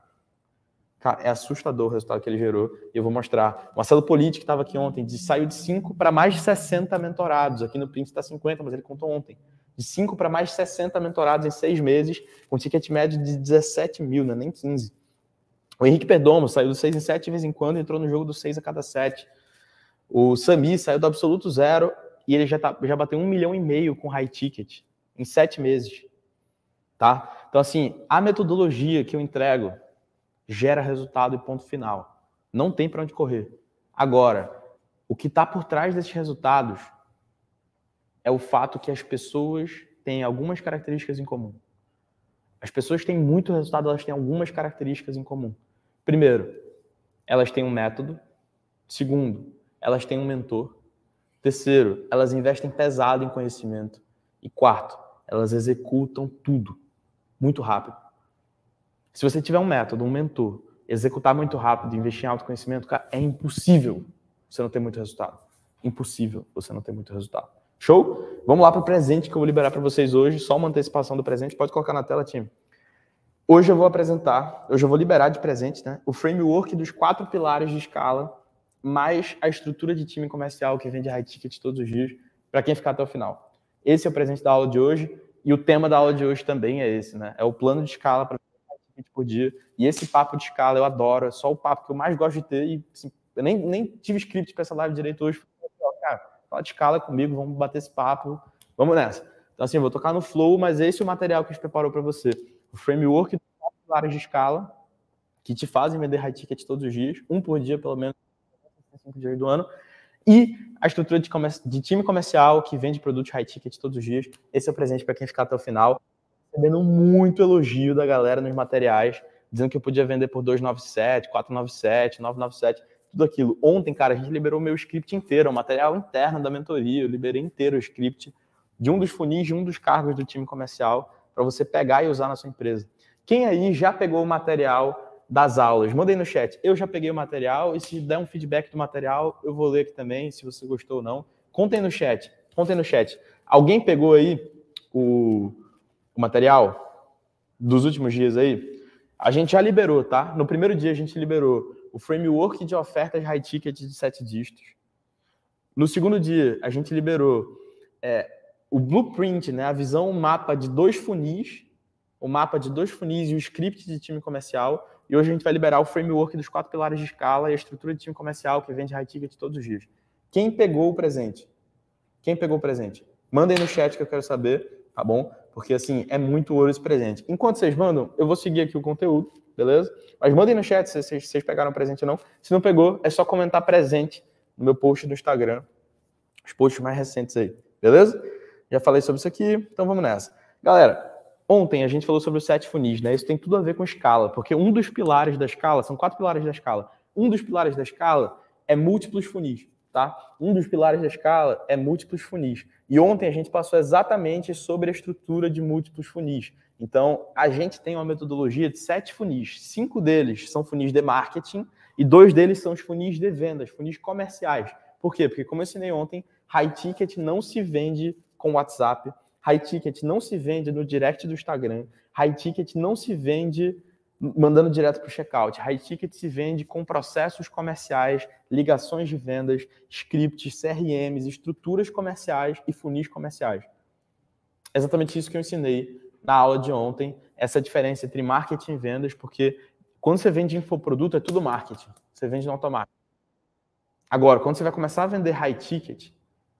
Cara, é assustador o resultado que ele gerou. E eu vou mostrar. O Marcelo Politi, que estava aqui ontem, saiu de 5 para mais de 60 mentorados. Aqui no print está 50, mas ele contou ontem. De 5 para mais de 60 mentorados em seis meses, com ticket médio de 17 mil, né? nem 15. O Henrique Perdomo saiu do 6 em 7 de vez em quando, entrou no jogo do 6 a cada 7. O Sami saiu do absoluto zero e ele já, tá, já bateu um milhão e meio com high ticket em sete meses. Tá? Então, assim, a metodologia que eu entrego gera resultado e ponto final. Não tem para onde correr. Agora, o que está por trás desses resultados é o fato que as pessoas têm algumas características em comum. As pessoas têm muito resultado, elas têm algumas características em comum. Primeiro, elas têm um método. Segundo, elas têm um mentor. Terceiro, elas investem pesado em conhecimento. E quarto, elas executam tudo muito rápido. Se você tiver um método, um mentor, executar muito rápido, investir em autoconhecimento, cara, é impossível você não ter muito resultado. Impossível você não ter muito resultado. Show? Vamos lá para o presente que eu vou liberar para vocês hoje. Só uma antecipação do presente. Pode colocar na tela, time. Hoje eu vou apresentar, hoje eu vou liberar de presente, né, o framework dos quatro pilares de escala, mais a estrutura de time comercial que vende high ticket todos os dias, para quem ficar até o final. Esse é o presente da aula de hoje e o tema da aula de hoje também é esse, né? É o plano de escala para por dia. E esse papo de escala eu adoro, é só o papo que eu mais gosto de ter e assim, eu nem, nem tive script para essa live direito hoje. Fala de escala comigo, vamos bater esse papo, vamos nessa. Então assim, eu vou tocar no flow, mas esse é o material que a gente preparou para você o framework quatro pilares de escala que te fazem vender high ticket todos os dias, um por dia pelo menos, cinco dias do ano, e a estrutura de, de time comercial que vende produtos high ticket todos os dias. Esse é o presente para quem ficar até o final. Recebendo muito elogio da galera nos materiais, dizendo que eu podia vender por 297, 497, 997, tudo aquilo. Ontem, cara, a gente liberou meu script inteiro, o material interno da mentoria, eu liberei inteiro o script de um dos funis, de um dos cargos do time comercial para você pegar e usar na sua empresa. Quem aí já pegou o material das aulas? Mandei no chat. Eu já peguei o material e se der um feedback do material, eu vou ler aqui também, se você gostou ou não. Contem no chat. Contem no chat. Alguém pegou aí o, o material dos últimos dias aí? A gente já liberou, tá? No primeiro dia a gente liberou o framework de ofertas high ticket de sete dígitos. No segundo dia, a gente liberou é, o blueprint, né, a visão, o mapa de dois funis, o mapa de dois funis e o script de time comercial. E hoje a gente vai liberar o framework dos quatro pilares de escala e a estrutura de time comercial que vende high ticket todos os dias. Quem pegou o presente? Quem pegou o presente? Mandem no chat que eu quero saber, tá bom? Porque assim, é muito ouro esse presente. Enquanto vocês mandam, eu vou seguir aqui o conteúdo, beleza? Mas mandem no chat se vocês, pegaram presente ou não. Se não pegou, é só comentar presente no meu post do Instagram. Os posts mais recentes aí, beleza? Já falei sobre isso aqui, então vamos nessa. Galera, ontem a gente falou sobre os sete funis, né? Isso tem tudo a ver com escala, porque um dos pilares da escala, são quatro pilares da escala. Um dos pilares da escala é múltiplos funis, tá? Um dos pilares da escala é múltiplos funis. E ontem a gente passou exatamente sobre a estrutura de múltiplos funis. Então, a gente tem uma metodologia de sete funis. Cinco deles são funis de marketing e dois deles são os funis de vendas, funis comerciais. Por quê? Porque, como eu ensinei ontem, high ticket não se vende com WhatsApp. High ticket não se vende no direct do Instagram. High ticket não se vende mandando direto para o checkout. High ticket se vende com processos comerciais, ligações de vendas, scripts, CRMs, estruturas comerciais e funis comerciais. exatamente isso que eu ensinei na aula de ontem, essa diferença entre marketing e vendas, porque quando você vende infoproduto é tudo marketing, você vende no automático. Agora, quando você vai começar a vender high ticket,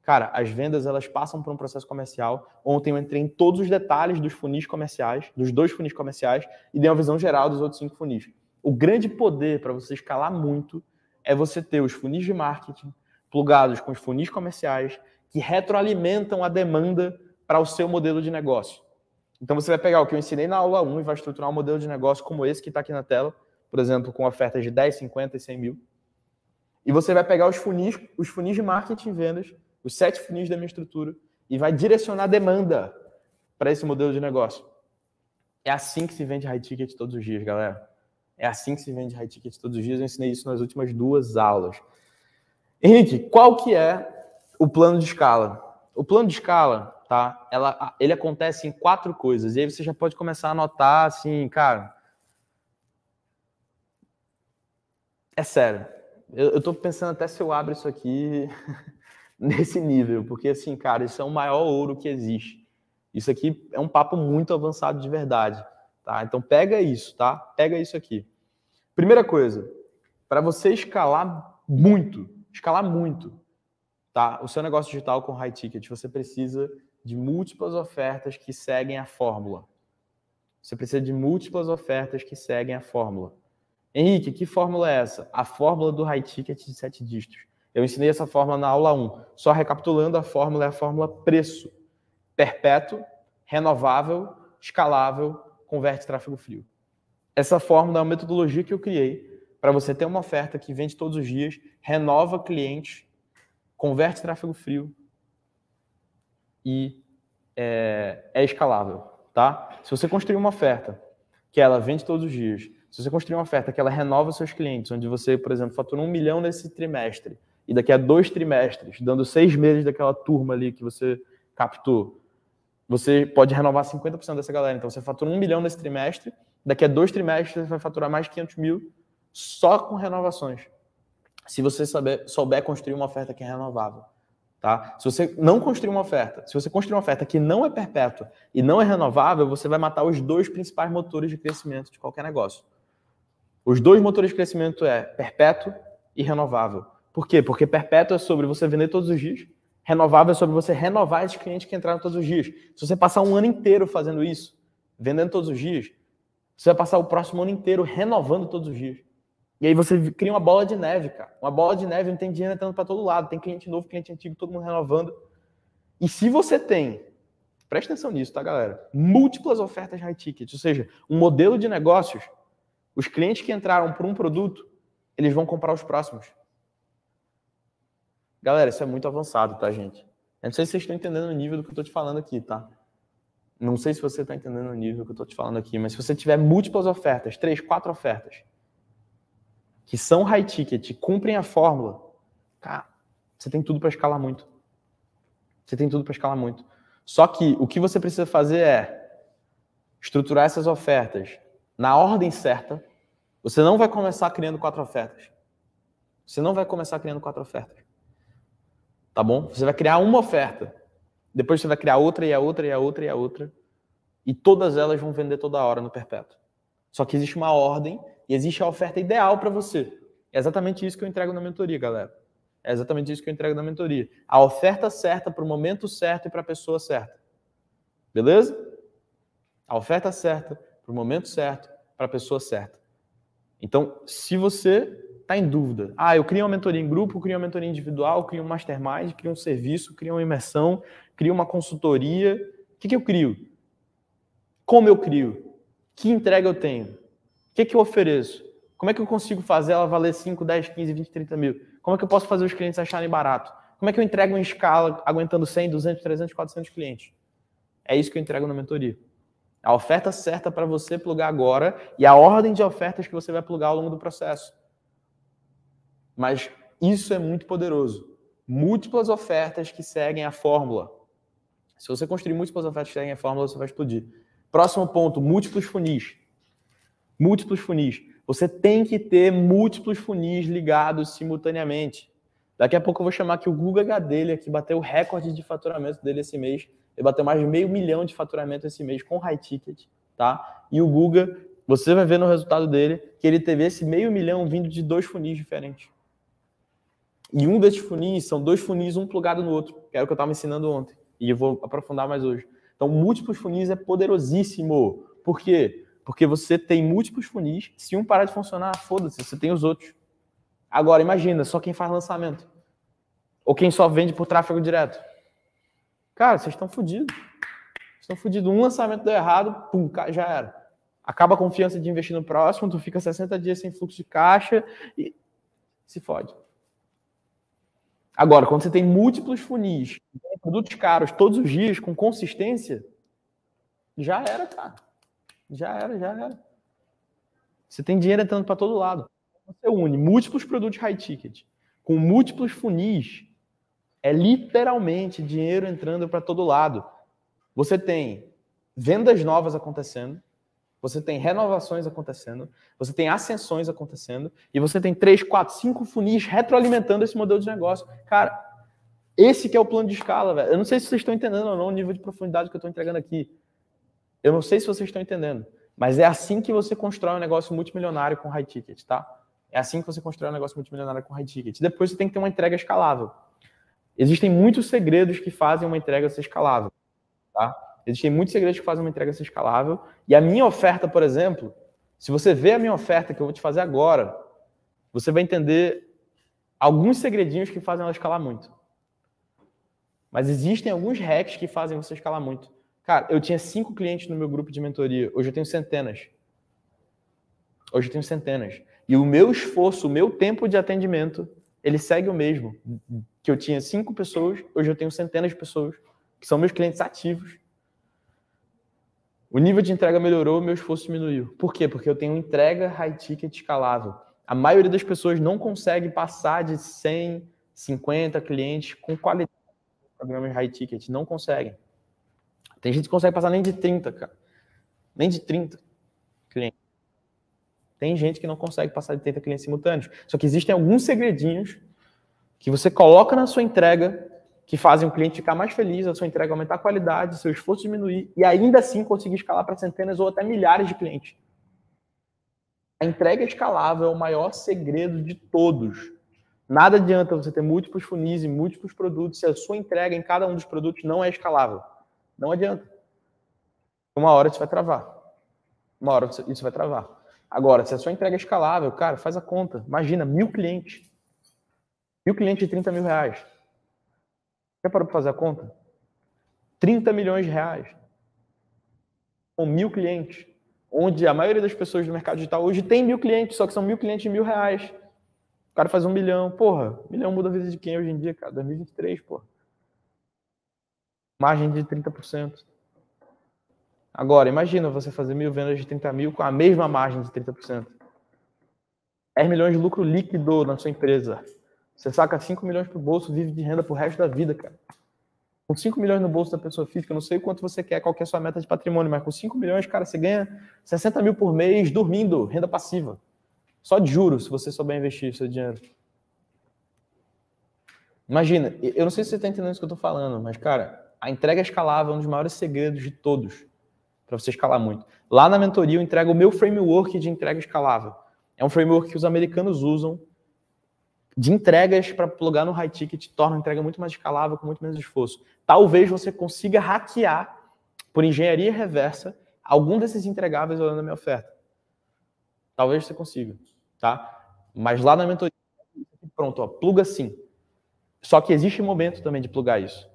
Cara, as vendas elas passam por um processo comercial. Ontem eu entrei em todos os detalhes dos funis comerciais, dos dois funis comerciais, e dei uma visão geral dos outros cinco funis. O grande poder para você escalar muito é você ter os funis de marketing plugados com os funis comerciais que retroalimentam a demanda para o seu modelo de negócio. Então você vai pegar o que eu ensinei na aula 1 e vai estruturar um modelo de negócio como esse que está aqui na tela, por exemplo, com ofertas de 10, 50 e 100 mil. E você vai pegar os funis, os funis de marketing e vendas os sete funis da minha estrutura e vai direcionar demanda para esse modelo de negócio. É assim que se vende high ticket todos os dias, galera. É assim que se vende high ticket todos os dias. Eu ensinei isso nas últimas duas aulas. Henrique, qual que é o plano de escala? O plano de escala, tá? Ela, ele acontece em quatro coisas. E aí você já pode começar a anotar assim, cara. É sério. Eu, eu tô pensando até se eu abro isso aqui nesse nível, porque assim, cara, isso é o maior ouro que existe. Isso aqui é um papo muito avançado de verdade, tá? Então pega isso, tá? Pega isso aqui. Primeira coisa, para você escalar muito, escalar muito, tá? O seu negócio digital com high ticket, você precisa de múltiplas ofertas que seguem a fórmula. Você precisa de múltiplas ofertas que seguem a fórmula. Henrique, que fórmula é essa? A fórmula do high ticket de sete dígitos. Eu ensinei essa fórmula na aula 1. Só recapitulando, a fórmula é a fórmula preço. Perpétuo, renovável, escalável, converte tráfego frio. Essa fórmula é uma metodologia que eu criei para você ter uma oferta que vende todos os dias, renova clientes, converte tráfego frio e é, é escalável, tá? Se você construir uma oferta que ela vende todos os dias, se você construir uma oferta que ela renova seus clientes, onde você, por exemplo, fatura um milhão nesse trimestre, e daqui a dois trimestres, dando seis meses daquela turma ali que você captou, você pode renovar 50% dessa galera. Então, você fatura um milhão nesse trimestre, daqui a dois trimestres você vai faturar mais de 500 mil só com renovações. Se você saber, souber construir uma oferta que é renovável. Tá? Se você não construir uma oferta, se você construir uma oferta que não é perpétua e não é renovável, você vai matar os dois principais motores de crescimento de qualquer negócio. Os dois motores de crescimento é perpétuo e renovável. Por quê? Porque perpétuo é sobre você vender todos os dias, renovável é sobre você renovar esses clientes que entraram todos os dias. Se você passar um ano inteiro fazendo isso, vendendo todos os dias, você vai passar o próximo ano inteiro renovando todos os dias. E aí você cria uma bola de neve, cara. Uma bola de neve não tem dinheiro entrando para todo lado. Tem cliente novo, cliente antigo, todo mundo renovando. E se você tem, presta atenção nisso, tá, galera? Múltiplas ofertas high ticket, ou seja, um modelo de negócios, os clientes que entraram por um produto, eles vão comprar os próximos. Galera, isso é muito avançado, tá, gente? Eu não sei se vocês estão entendendo o nível do que eu estou te falando aqui, tá? Não sei se você está entendendo o nível que eu estou te falando aqui, mas se você tiver múltiplas ofertas, três, quatro ofertas, que são high ticket, cumprem a fórmula, cara, você tem tudo para escalar muito. Você tem tudo para escalar muito. Só que o que você precisa fazer é estruturar essas ofertas na ordem certa. Você não vai começar criando quatro ofertas. Você não vai começar criando quatro ofertas. Tá bom? Você vai criar uma oferta. Depois você vai criar outra e a outra e a outra e a outra. E todas elas vão vender toda hora no perpétuo. Só que existe uma ordem e existe a oferta ideal para você. É exatamente isso que eu entrego na mentoria, galera. É exatamente isso que eu entrego na mentoria. A oferta certa para o momento certo e para a pessoa certa. Beleza? A oferta certa para o momento certo, para a pessoa certa. Então, se você está em dúvida. Ah, eu crio uma mentoria em grupo, crio uma mentoria individual, crio um mastermind, crio um serviço, crio uma imersão, crio uma consultoria. O que, que eu crio? Como eu crio? Que entrega eu tenho? O que, que eu ofereço? Como é que eu consigo fazer ela valer 5, 10, 15, 20, 30 mil? Como é que eu posso fazer os clientes acharem barato? Como é que eu entrego em escala aguentando 100, 200, 300, 400 clientes? É isso que eu entrego na mentoria. A oferta certa para você plugar agora e a ordem de ofertas que você vai plugar ao longo do processo. Mas isso é muito poderoso. Múltiplas ofertas que seguem a fórmula. Se você construir múltiplas ofertas que seguem a fórmula, você vai explodir. Próximo ponto, múltiplos funis. Múltiplos funis. Você tem que ter múltiplos funis ligados simultaneamente. Daqui a pouco eu vou chamar aqui o Google HD, ele aqui bateu o recorde de faturamento dele esse mês. Ele bateu mais de meio milhão de faturamento esse mês com high ticket, tá? E o Google, você vai ver no resultado dele que ele teve esse meio milhão vindo de dois funis diferentes. E um desses funis são dois funis, um plugado no outro, que era o que eu estava ensinando ontem. E eu vou aprofundar mais hoje. Então, múltiplos funis é poderosíssimo. Por quê? Porque você tem múltiplos funis. Se um parar de funcionar, foda-se, você tem os outros. Agora, imagina, só quem faz lançamento. Ou quem só vende por tráfego direto. Cara, vocês estão fodidos. Estão fodidos. Um lançamento deu errado, pum, já era. Acaba a confiança de investir no próximo, tu fica 60 dias sem fluxo de caixa e se fode. Agora, quando você tem múltiplos funis, produtos caros todos os dias, com consistência, já era, cara. Já era, já era. Você tem dinheiro entrando para todo lado. Você une múltiplos produtos high ticket com múltiplos funis, é literalmente dinheiro entrando para todo lado. Você tem vendas novas acontecendo, você tem renovações acontecendo, você tem ascensões acontecendo, e você tem três, quatro, cinco funis retroalimentando esse modelo de negócio. Cara, esse que é o plano de escala, velho. Eu não sei se vocês estão entendendo ou não o nível de profundidade que eu estou entregando aqui. Eu não sei se vocês estão entendendo, mas é assim que você constrói um negócio multimilionário com high ticket, tá? É assim que você constrói um negócio multimilionário com high ticket. Depois você tem que ter uma entrega escalável. Existem muitos segredos que fazem uma entrega ser escalável, tá? Existem muitos segredos que fazem uma entrega ser escalável. E a minha oferta, por exemplo, se você vê a minha oferta que eu vou te fazer agora, você vai entender alguns segredinhos que fazem ela escalar muito. Mas existem alguns hacks que fazem você escalar muito. Cara, eu tinha cinco clientes no meu grupo de mentoria, hoje eu tenho centenas. Hoje eu tenho centenas. E o meu esforço, o meu tempo de atendimento, ele segue o mesmo. Que eu tinha cinco pessoas, hoje eu tenho centenas de pessoas, que são meus clientes ativos. O nível de entrega melhorou, meu esforço diminuiu. Por quê? Porque eu tenho entrega high ticket escalável. A maioria das pessoas não consegue passar de 100, 50 clientes com qualidade programas high ticket. Não conseguem. Tem gente que consegue passar nem de 30, cara. Nem de 30 clientes. Tem gente que não consegue passar de 30 clientes simultâneos. Só que existem alguns segredinhos que você coloca na sua entrega que fazem o cliente ficar mais feliz, a sua entrega aumentar a qualidade, seu esforço diminuir e ainda assim conseguir escalar para centenas ou até milhares de clientes. A entrega escalável é o maior segredo de todos. Nada adianta você ter múltiplos funis e múltiplos produtos se a sua entrega em cada um dos produtos não é escalável. Não adianta. Uma hora isso vai travar. Uma hora isso vai travar. Agora, se a sua entrega é escalável, cara, faz a conta. Imagina, mil clientes. Mil clientes de 30 mil reais. Já parou para fazer a conta? 30 milhões de reais. Com mil clientes. Onde a maioria das pessoas do mercado digital hoje tem mil clientes, só que são mil clientes de mil reais. O cara faz um milhão. Porra, milhão muda a vida de quem hoje em dia, cara? 2023, porra margem de 30%. Agora, imagina você fazer mil vendas de 30 mil com a mesma margem de 30%. 10 milhões de lucro líquido na sua empresa. Você saca 5 milhões para o bolso, vive de renda pro resto da vida, cara. Com 5 milhões no bolso da pessoa física, não sei quanto você quer, qual que é a sua meta de patrimônio, mas com 5 milhões, cara, você ganha 60 mil por mês dormindo, renda passiva. Só de juros, se você souber investir seu dinheiro. Imagina, eu não sei se você está entendendo isso que eu estou falando, mas, cara, a entrega escalável é um dos maiores segredos de todos para você escalar muito. Lá na mentoria eu entrego o meu framework de entrega escalável. É um framework que os americanos usam de entregas para plugar no high ticket, torna a entrega muito mais escalável, com muito menos esforço. Talvez você consiga hackear, por engenharia reversa, algum desses entregáveis olhando a minha oferta. Talvez você consiga, tá? Mas lá na mentoria, pronto, ó, pluga sim. Só que existe momento também de plugar isso.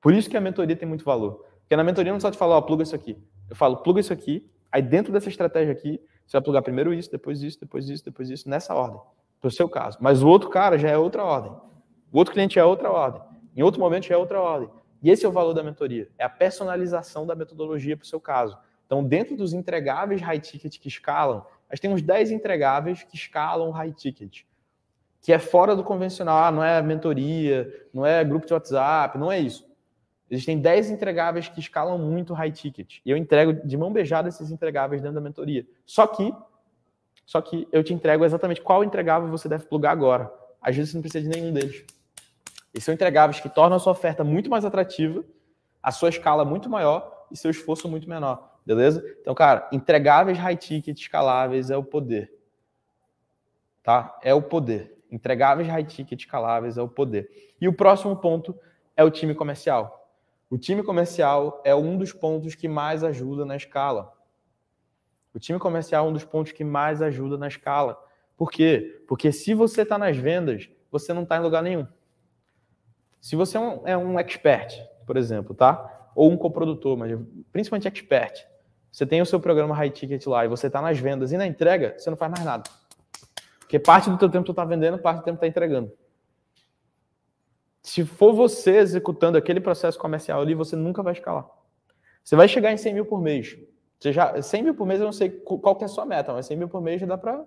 Por isso que a mentoria tem muito valor. Porque na mentoria não só te falar, ó, pluga isso aqui. Eu falo, pluga isso aqui, aí dentro dessa estratégia aqui, você vai plugar primeiro isso, depois isso, depois isso, depois isso, nessa ordem. Para o seu caso. Mas o outro cara já é outra ordem. O outro cliente é outra ordem. Em outro momento já é outra ordem. E esse é o valor da mentoria. É a personalização da metodologia para o seu caso. Então, dentro dos entregáveis high ticket que escalam, nós temos 10 entregáveis que escalam high ticket. Que é fora do convencional, ah, não é mentoria, não é grupo de WhatsApp, não é isso. Existem 10 entregáveis que escalam muito high ticket. E eu entrego de mão beijada esses entregáveis dentro da mentoria. Só que, só que eu te entrego exatamente qual entregável você deve plugar agora. Às vezes você não precisa de nenhum deles. Esses são entregáveis que tornam a sua oferta muito mais atrativa, a sua escala muito maior e seu esforço muito menor. Beleza? Então, cara, entregáveis high ticket escaláveis é o poder. Tá? É o poder. Entregáveis high ticket escaláveis é o poder. E o próximo ponto é o time comercial. O time comercial é um dos pontos que mais ajuda na escala. O time comercial é um dos pontos que mais ajuda na escala. Por quê? Porque se você está nas vendas, você não está em lugar nenhum. Se você é um, é um, expert, por exemplo, tá? Ou um coprodutor, mas principalmente expert, você tem o seu programa high ticket lá e você está nas vendas e na entrega, você não faz mais nada. Porque parte do teu tempo tu está vendendo, parte do tempo está entregando. Se for você executando aquele processo comercial ali, você nunca vai escalar. Você vai chegar em 100 mil por mês. Você já, 100 mil por mês, eu não sei qual que é a sua meta, mas 100 mil por mês já dá para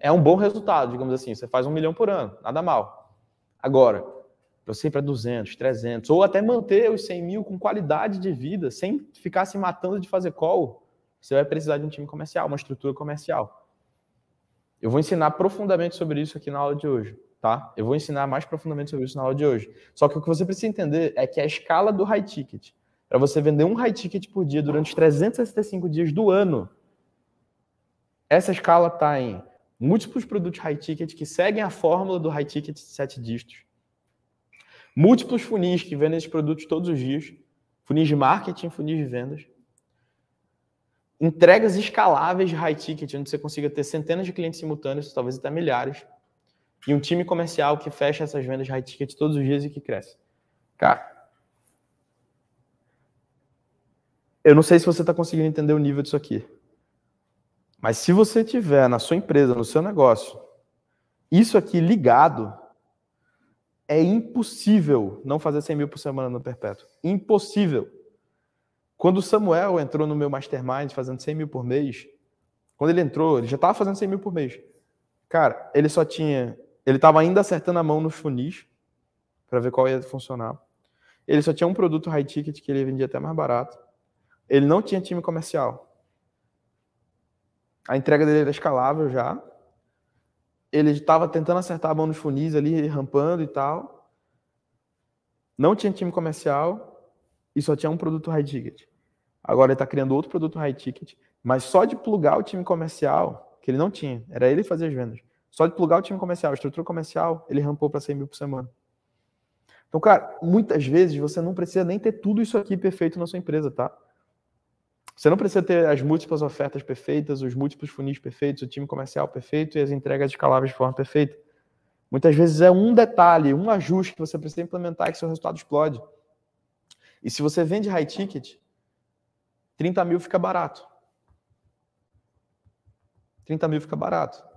É um bom resultado, digamos assim. Você faz um milhão por ano, nada mal. Agora, você ir para 200, 300, ou até manter os 100 mil com qualidade de vida, sem ficar se matando de fazer call, você vai precisar de um time comercial, uma estrutura comercial. Eu vou ensinar profundamente sobre isso aqui na aula de hoje, tá? Eu vou ensinar mais profundamente sobre isso na aula de hoje. Só que o que você precisa entender é que a escala do high ticket, para você vender um high ticket por dia durante os 365 dias do ano, essa escala está em múltiplos produtos high ticket que seguem a fórmula do high ticket de sete dígitos, múltiplos funis que vendem esses produtos todos os dias, funis de marketing, funis de vendas, entregas escaláveis de high ticket, onde você consiga ter centenas de clientes simultâneos, talvez até milhares, e um time comercial que fecha essas vendas high ticket todos os dias e que cresce. Cara, eu não sei se você está conseguindo entender o nível disso aqui. Mas se você tiver na sua empresa, no seu negócio, isso aqui ligado, é impossível não fazer 100 mil por semana no perpétuo. Impossível. Quando o Samuel entrou no meu mastermind fazendo 100 mil por mês, quando ele entrou, ele já estava fazendo 100 mil por mês. Cara, ele só tinha. Ele estava ainda acertando a mão nos funis para ver qual ia funcionar. Ele só tinha um produto high ticket que ele vendia até mais barato. Ele não tinha time comercial. A entrega dele era escalável já. Ele estava tentando acertar a mão nos funis ali, rampando e tal. Não tinha time comercial e só tinha um produto high ticket. Agora ele está criando outro produto high ticket, mas só de plugar o time comercial, que ele não tinha, era ele fazia as vendas. Só de plugar o time comercial, a estrutura comercial, ele rampou para 100 mil por semana. Então, cara, muitas vezes você não precisa nem ter tudo isso aqui perfeito na sua empresa, tá? Você não precisa ter as múltiplas ofertas perfeitas, os múltiplos funis perfeitos, o time comercial perfeito e as entregas escaláveis de forma perfeita. Muitas vezes é um detalhe, um ajuste que você precisa implementar que seu resultado explode. E se você vende high ticket, 30 mil fica barato. 30 mil fica barato.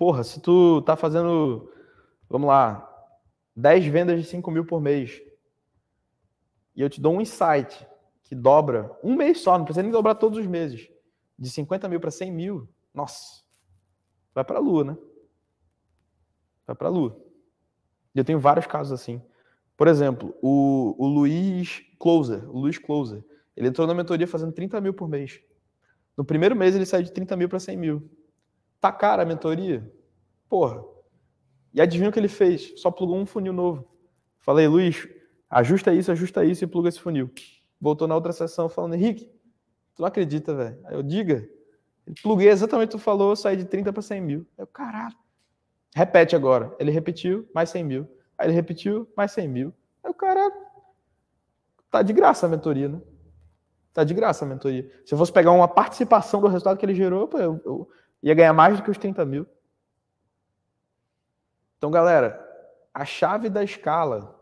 Porra, se tu tá fazendo, vamos lá, 10 vendas de 5 mil por mês, e eu te dou um insight que dobra, um mês só, não precisa nem dobrar todos os meses, de 50 mil para 100 mil, nossa, vai para a lua, né? Vai para a lua. Eu tenho vários casos assim. Por exemplo, o, o Luiz Closer, o Luiz Closer, ele entrou na mentoria fazendo 30 mil por mês. No primeiro mês ele saiu de 30 mil para 100 mil. Tá cara a mentoria? Porra. E adivinha o que ele fez? Só plugou um funil novo. Falei, Luiz, ajusta isso, ajusta isso e pluga esse funil. Voltou na outra sessão falando, Henrique, tu não acredita, velho. Aí eu, diga. Pluguei exatamente o que tu falou, saí de 30 para 100 mil. Eu, caralho. Repete agora. Ele repetiu, mais 100 mil. Aí ele repetiu, mais 100 mil. Aí o cara. Tá de graça a mentoria, né? Tá de graça a mentoria. Se eu fosse pegar uma participação do resultado que ele gerou, eu, eu ia ganhar mais do que os 30 mil. Então, galera, a chave da escala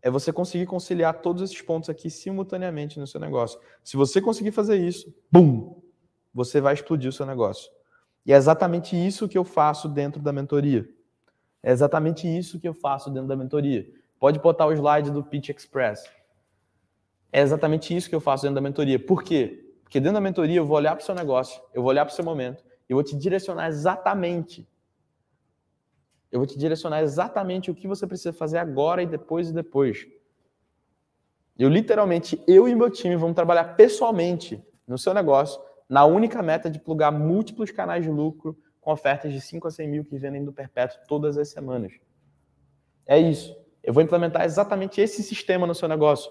é você conseguir conciliar todos esses pontos aqui simultaneamente no seu negócio. Se você conseguir fazer isso, bum, você vai explodir o seu negócio. E é exatamente isso que eu faço dentro da mentoria. É exatamente isso que eu faço dentro da mentoria. Pode botar o slide do Pitch Express. É exatamente isso que eu faço dentro da mentoria. Por quê? Porque dentro da mentoria eu vou olhar para o seu negócio, eu vou olhar para o seu momento, eu vou te direcionar exatamente. Eu vou te direcionar exatamente o que você precisa fazer agora e depois e depois. Eu literalmente, eu e meu time vamos trabalhar pessoalmente no seu negócio, na única meta de plugar múltiplos canais de lucro com ofertas de 5 a 100 mil que vendem do perpétuo todas as semanas. É isso. Eu vou implementar exatamente esse sistema no seu negócio.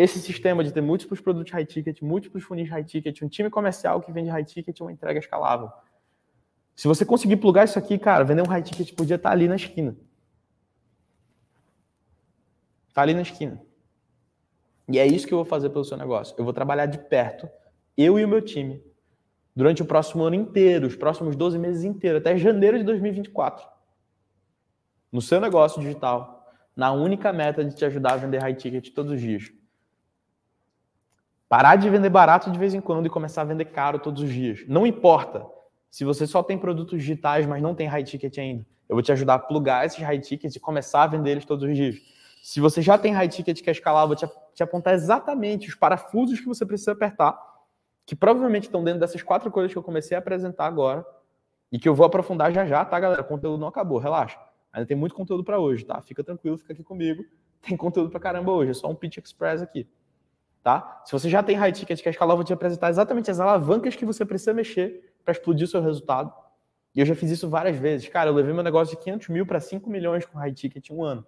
Esse sistema de ter múltiplos produtos high ticket, múltiplos funis high ticket, um time comercial que vende high ticket uma entrega escalável. Se você conseguir plugar isso aqui, cara, vender um high ticket podia estar ali na esquina. Está ali na esquina. E é isso que eu vou fazer pelo seu negócio. Eu vou trabalhar de perto, eu e o meu time, durante o próximo ano inteiro, os próximos 12 meses inteiros, até janeiro de 2024. No seu negócio digital, na única meta de te ajudar a vender high ticket todos os dias. Parar de vender barato de vez em quando e começar a vender caro todos os dias. Não importa se você só tem produtos digitais, mas não tem high ticket ainda. Eu vou te ajudar a plugar esses high tickets e começar a vender eles todos os dias. Se você já tem high ticket que é escalar, eu vou te, te apontar exatamente os parafusos que você precisa apertar que provavelmente estão dentro dessas quatro coisas que eu comecei a apresentar agora, E que eu vou aprofundar já já, tá, galera? O conteúdo não acabou, relaxa. Ainda tem muito conteúdo para hoje, tá? Fica tranquilo, fica aqui comigo. Tem conteúdo para caramba hoje, é só um pitch express aqui. Tá? Se você já tem high ticket, quer escalar, eu vou te apresentar exatamente as alavancas que você precisa mexer para explodir o seu resultado. E eu já fiz isso várias vezes. Cara, eu levei meu negócio de 500 mil para 5 milhões com high ticket em um ano.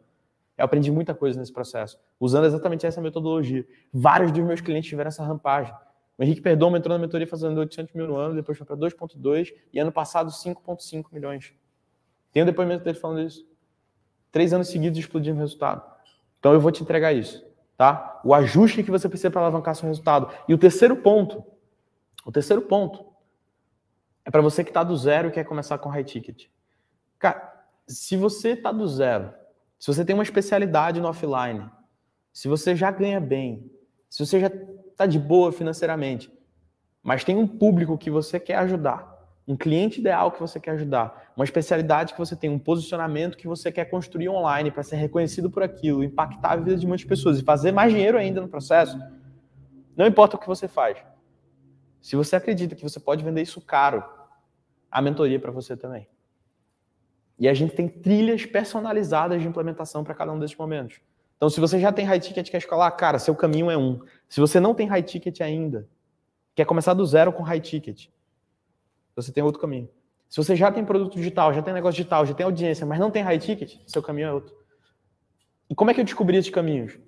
Eu aprendi muita coisa nesse processo, usando exatamente essa metodologia. Vários dos meus clientes tiveram essa rampagem. O Henrique Perdomo entrou na mentoria fazendo 800 mil no ano, depois foi para 2,2 e ano passado 5,5 milhões. Tem um depoimento dele falando isso. Três anos seguidos explodindo o resultado. Então eu vou te entregar isso, tá? O ajuste que você precisa para alavancar seu resultado. E o terceiro ponto, o terceiro ponto é para você que está do zero e quer começar com high ticket. Cara, se você está do zero, se você tem uma especialidade no offline, se você já ganha bem, se você já está de boa financeiramente, mas tem um público que você quer ajudar, um cliente ideal que você quer ajudar, uma especialidade que você tem, um posicionamento que você quer construir online para ser reconhecido por aquilo, impactar a vida de muitas pessoas e fazer mais dinheiro ainda no processo, não importa o que você faz. Se você acredita que você pode vender isso caro, a mentoria é para você também. E a gente tem trilhas personalizadas de implementação para cada um desses momentos. Então, se você já tem high ticket quer escalar, cara, seu caminho é um. Se você não tem high ticket ainda, quer começar do zero com high ticket, você tem outro caminho. Se você já tem produto digital, já tem negócio digital, já tem audiência, mas não tem high ticket, seu caminho é outro. E como é que eu descobri esses caminhos?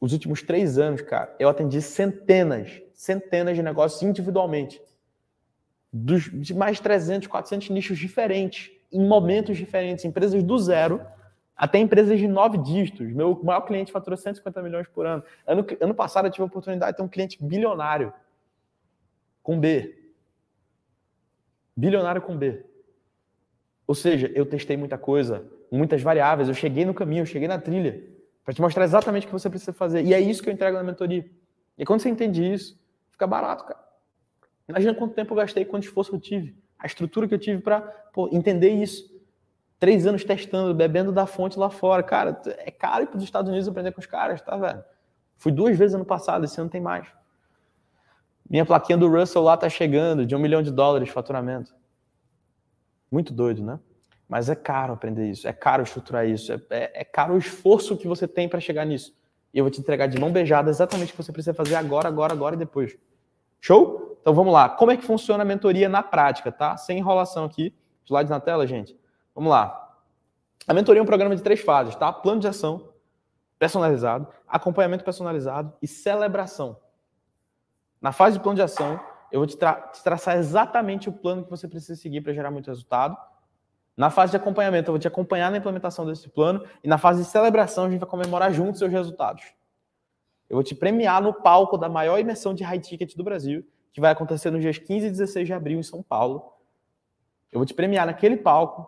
Os últimos três anos, cara, eu atendi centenas, centenas de negócios individualmente. Dos, de mais de 300, 400 nichos diferentes, em momentos diferentes, empresas do zero até empresas de nove dígitos. Meu maior cliente faturou 150 milhões por ano. Ano, ano passado eu tive a oportunidade de ter um cliente bilionário com B. Bilionário com B. Ou seja, eu testei muita coisa, muitas variáveis, eu cheguei no caminho, eu cheguei na trilha, para te mostrar exatamente o que você precisa fazer. E é isso que eu entrego na mentoria. E quando você entende isso, fica barato, cara. Imagina quanto tempo eu gastei, quanto esforço eu tive, a estrutura que eu tive para entender isso. Três anos testando, bebendo da fonte lá fora. Cara, é caro ir para os Estados Unidos aprender com os caras, tá, velho? Fui duas vezes ano passado, esse ano tem mais. Minha plaquinha do Russell lá tá chegando, de um milhão de dólares de faturamento. Muito doido, né? Mas é caro aprender isso, é caro estruturar isso, é, é, é caro o esforço que você tem para chegar nisso. E eu vou te entregar de mão beijada exatamente o que você precisa fazer agora, agora, agora e depois. Show? Então vamos lá. Como é que funciona a mentoria na prática, tá? Sem enrolação aqui. Slides na tela, gente. Vamos lá. A mentoria é um programa de três fases, tá? Plano de ação personalizado, acompanhamento personalizado e celebração. Na fase de plano de ação, eu vou te, tra te traçar exatamente o plano que você precisa seguir para gerar muito resultado. Na fase de acompanhamento, eu vou te acompanhar na implementação desse plano. E na fase de celebração, a gente vai comemorar juntos seus resultados. Eu vou te premiar no palco da maior imersão de high ticket do Brasil, que vai acontecer nos dias 15 e 16 de abril em São Paulo. Eu vou te premiar naquele palco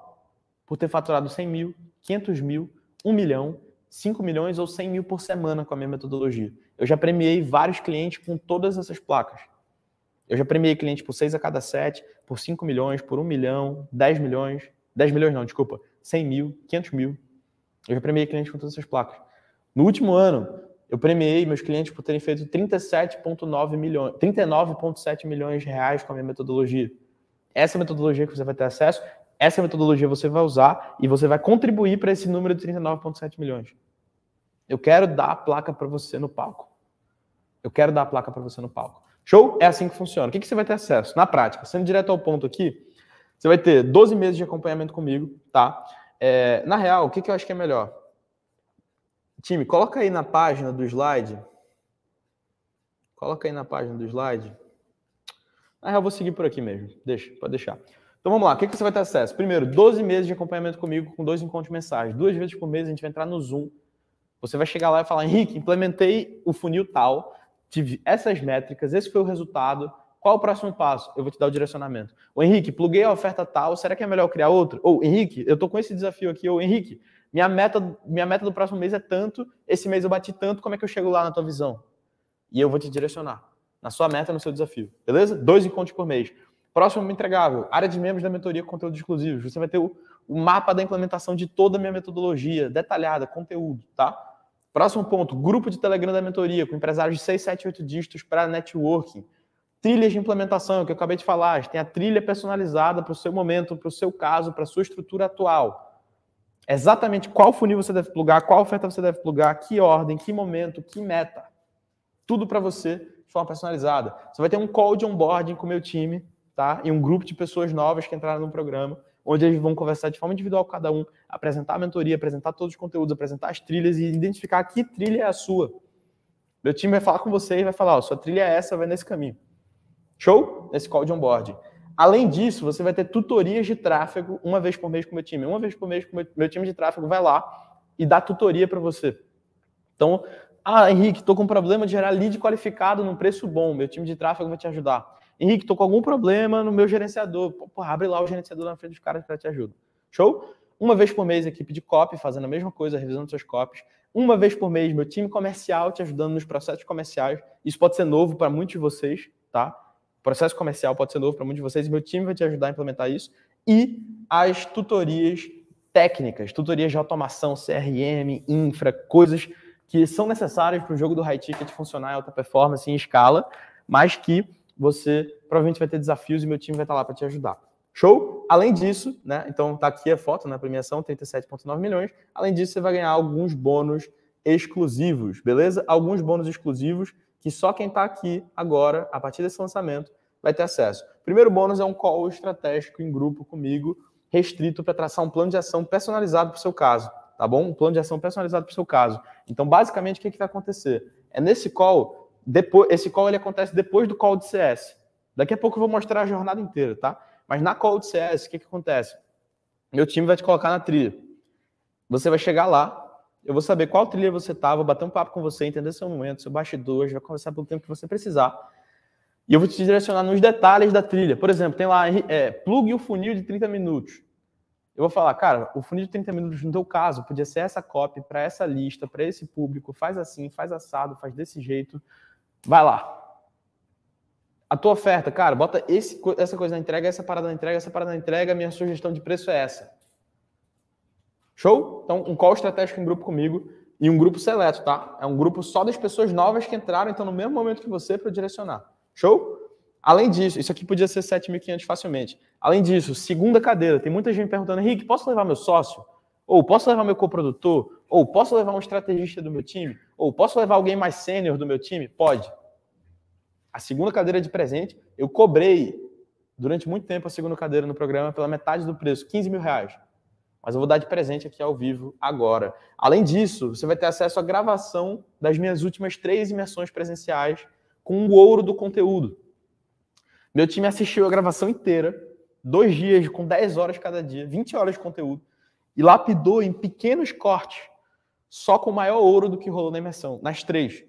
por ter faturado 100 mil, 500 mil, 1 milhão, 5 milhões ou 100 mil por semana com a minha metodologia. Eu já premiei vários clientes com todas essas placas. Eu já premiei cliente por 6 a cada 7, por 5 milhões, por 1 milhão, 10 milhões, 10 milhões não, desculpa, 100 mil, 500 mil. Eu já premiei clientes com todas essas placas. No último ano, eu premiei meus clientes por terem feito 37,9 milhões, 39,7 milhões de reais com a minha metodologia. Essa metodologia que você vai ter acesso, essa metodologia você vai usar e você vai contribuir para esse número de 39,7 milhões. Eu quero dar a placa para você no palco. Eu quero dar a placa para você no palco. Show? É assim que funciona. O que, que você vai ter acesso? Na prática, sendo direto ao ponto aqui, você vai ter 12 meses de acompanhamento comigo, tá? É, na real, o que, que eu acho que é melhor? Time, coloca aí na página do slide. Coloca aí na página do slide. Na real, eu vou seguir por aqui mesmo. Deixa, pode deixar. Então vamos lá, o que, que você vai ter acesso? Primeiro, 12 meses de acompanhamento comigo com dois encontros mensais. Duas vezes por mês a gente vai entrar no Zoom você vai chegar lá e falar, Henrique, implementei o funil tal, tive essas métricas, esse foi o resultado. Qual o próximo passo? Eu vou te dar o direcionamento. O Henrique, pluguei a oferta tal, será que é melhor criar outro? Ou Henrique, eu tô com esse desafio aqui. Ou Henrique, minha meta, minha meta do próximo mês é tanto, esse mês eu bati tanto, como é que eu chego lá na tua visão? E eu vou te direcionar na sua meta, no seu desafio. Beleza? Dois encontros por mês. Próximo entregável, área de membros da mentoria com conteúdo exclusivo. Você vai ter o, o mapa da implementação de toda a minha metodologia, detalhada, conteúdo, tá? Próximo ponto, grupo de Telegram da mentoria, com empresários de 6, 7, 8 dígitos para networking. trilhas de implementação, que eu acabei de falar. Tem a trilha personalizada para o seu momento, para o seu caso, para a sua estrutura atual. Exatamente qual funil você deve plugar, qual oferta você deve plugar, que ordem, que momento, que meta. Tudo para você de forma personalizada. Você vai ter um call de onboarding com o meu time, tá? E um grupo de pessoas novas que entraram no programa, onde eles vão conversar de forma individual com cada um, apresentar a mentoria, apresentar todos os conteúdos, apresentar as trilhas e identificar que trilha é a sua. Meu time vai falar com você e vai falar, ó, sua trilha é essa, vai nesse caminho. Show? Nesse call de onboarding. Além disso, você vai ter tutorias de tráfego uma vez por mês com o meu time. Uma vez por mês, com meu time de tráfego vai lá e dá tutoria para você. Então, ah, Henrique, estou com um problema de gerar lead qualificado num preço bom. Meu time de tráfego vai te ajudar. Henrique, estou com algum problema no meu gerenciador. Pô, abre lá o gerenciador na frente dos caras para te ajudar. Show? Uma vez por mês, equipe de copy fazendo a mesma coisa, revisando seus copies. Uma vez por mês, meu time comercial te ajudando nos processos comerciais. Isso pode ser novo para muitos de vocês, tá? processo comercial pode ser novo para muitos de vocês, e meu time vai te ajudar a implementar isso. E as tutorias técnicas, tutorias de automação, CRM, infra, coisas que são necessárias para o jogo do high ticket funcionar em alta performance, em escala, mas que você provavelmente vai ter desafios e meu time vai estar lá para te ajudar. Show? Além disso, né? Então tá aqui a foto na né, premiação, 37,9 milhões. Além disso, você vai ganhar alguns bônus exclusivos, beleza? Alguns bônus exclusivos que só quem está aqui agora, a partir desse lançamento, vai ter acesso. Primeiro bônus é um call estratégico em grupo comigo, restrito para traçar um plano de ação personalizado para o seu caso, tá bom? Um plano de ação personalizado para o seu caso. Então, basicamente, o que, que vai acontecer? É nesse call, depois, esse call ele acontece depois do call de CS. Daqui a pouco eu vou mostrar a jornada inteira, tá? Mas na call de CS, o que, que acontece? Meu time vai te colocar na trilha. Você vai chegar lá, eu vou saber qual trilha você tá, vou bater um papo com você, entender seu momento, seu bastidor, vai conversar pelo tempo que você precisar. E eu vou te direcionar nos detalhes da trilha. Por exemplo, tem lá, é, plugue o funil de 30 minutos. Eu vou falar, cara, o funil de 30 minutos no teu caso podia ser essa copy para essa lista, para esse público, faz assim, faz assado, faz desse jeito. Vai lá. A tua oferta, cara, bota esse, essa coisa na entrega, essa parada na entrega, essa parada na entrega, minha sugestão de preço é essa. Show? Então, um call estratégico em grupo comigo e um grupo seleto, tá? É um grupo só das pessoas novas que entraram, então, no mesmo momento que você, para direcionar. Show? Além disso, isso aqui podia ser 7.500 facilmente. Além disso, segunda cadeira. Tem muita gente perguntando, Henrique, posso levar meu sócio? Ou posso levar meu coprodutor? Ou posso levar um estrategista do meu time? Ou posso levar alguém mais sênior do meu time? Pode. A segunda cadeira de presente, eu cobrei durante muito tempo a segunda cadeira no programa pela metade do preço, 15 mil reais mas eu vou dar de presente aqui ao vivo agora. Além disso, você vai ter acesso à gravação das minhas últimas três imersões presenciais com o ouro do conteúdo. Meu time assistiu a gravação inteira, dois dias com 10 horas cada dia, 20 horas de conteúdo, e lapidou em pequenos cortes, só com o maior ouro do que rolou na imersão, nas três.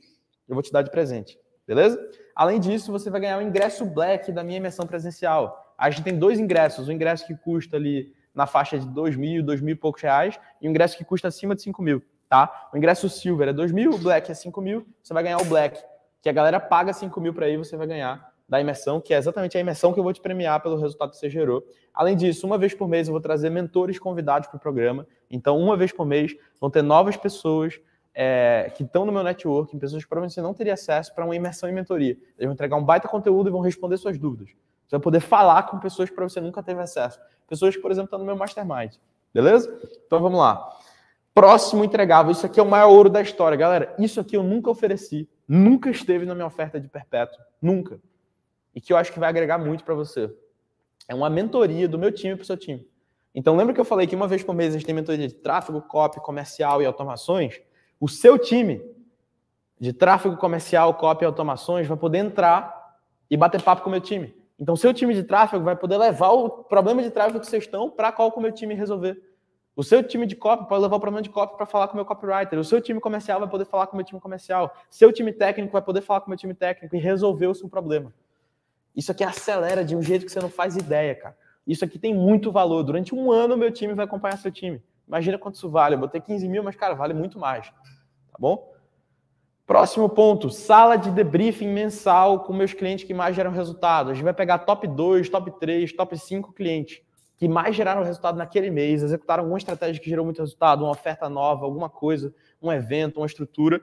Eu vou te dar de presente, beleza? Além disso, você vai ganhar o ingresso black da minha imersão presencial. A gente tem dois ingressos, o ingresso que custa ali na faixa de dois mil, dois mil e poucos reais, e um ingresso que custa acima de 5 mil, tá? O ingresso Silver é dois mil, o Black é 5 mil, você vai ganhar o Black, que a galera paga 5 mil para ir, você vai ganhar da imersão, que é exatamente a imersão que eu vou te premiar pelo resultado que você gerou. Além disso, uma vez por mês eu vou trazer mentores convidados para o programa. Então, uma vez por mês vão ter novas pessoas é, que estão no meu networking, pessoas que provavelmente você não teria acesso para uma imersão em mentoria. Eles vão entregar um baita conteúdo e vão responder suas dúvidas. Você vai poder falar com pessoas que você nunca teve acesso. Pessoas que, por exemplo, estão no meu mastermind. Beleza? Então vamos lá. Próximo entregável. Isso aqui é o maior ouro da história. Galera, isso aqui eu nunca ofereci. Nunca esteve na minha oferta de perpétuo. Nunca. E que eu acho que vai agregar muito para você. É uma mentoria do meu time para o seu time. Então, lembra que eu falei que uma vez por mês a gente tem mentoria de tráfego, copy, comercial e automações? O seu time de tráfego comercial, copy e automações vai poder entrar e bater papo com o meu time. Então, seu time de tráfego vai poder levar o problema de tráfego que vocês estão para qual o meu time resolver. O seu time de copy pode levar o problema de copy para falar com o meu copywriter. O seu time comercial vai poder falar com o meu time comercial. Seu time técnico vai poder falar com o meu time técnico e resolver o seu problema. Isso aqui acelera de um jeito que você não faz ideia, cara. Isso aqui tem muito valor. Durante um ano, meu time vai acompanhar seu time. Imagina quanto isso vale. Eu botei 15 mil, mas, cara, vale muito mais. Tá bom? Próximo ponto, sala de debriefing mensal com meus clientes que mais geram resultado. A gente vai pegar top 2, top 3, top 5 clientes que mais geraram resultado naquele mês, executaram alguma estratégia que gerou muito resultado, uma oferta nova, alguma coisa, um evento, uma estrutura.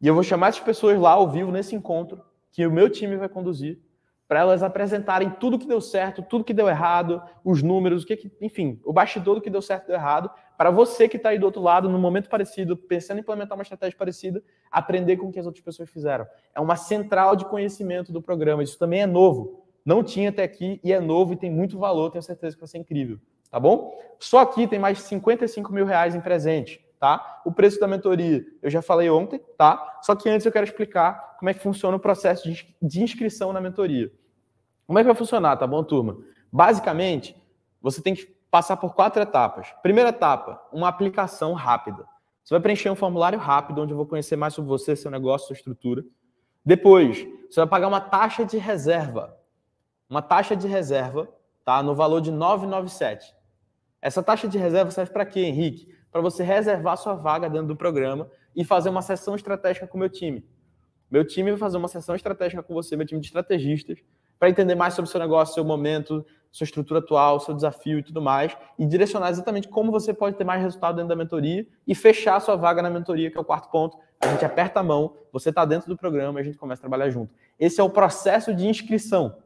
E eu vou chamar essas pessoas lá ao vivo nesse encontro que o meu time vai conduzir para elas apresentarem tudo que deu certo, tudo que deu errado, os números, o que, que enfim, o bastidor do que deu certo e deu errado, para você que está aí do outro lado, num momento parecido, pensando em implementar uma estratégia parecida, aprender com o que as outras pessoas fizeram. É uma central de conhecimento do programa. Isso também é novo. Não tinha até aqui e é novo e tem muito valor. Tenho certeza que vai ser incrível. Tá bom? Só aqui tem mais de 55 mil reais em presente. Tá? O preço da mentoria eu já falei ontem, tá? Só que antes eu quero explicar como é que funciona o processo de inscrição na mentoria. Como é que vai funcionar, tá bom, turma? Basicamente, você tem que passar por quatro etapas. Primeira etapa, uma aplicação rápida. Você vai preencher um formulário rápido, onde eu vou conhecer mais sobre você, seu negócio, sua estrutura. Depois, você vai pagar uma taxa de reserva. Uma taxa de reserva, tá? No valor de 997. Essa taxa de reserva serve para quê, Henrique? Para você reservar sua vaga dentro do programa e fazer uma sessão estratégica com o meu time. Meu time vai fazer uma sessão estratégica com você, meu time de estrategistas, para entender mais sobre o seu negócio, seu momento, sua estrutura atual, seu desafio e tudo mais, e direcionar exatamente como você pode ter mais resultado dentro da mentoria e fechar a sua vaga na mentoria, que é o quarto ponto. A gente aperta a mão, você está dentro do programa e a gente começa a trabalhar junto. Esse é o processo de inscrição.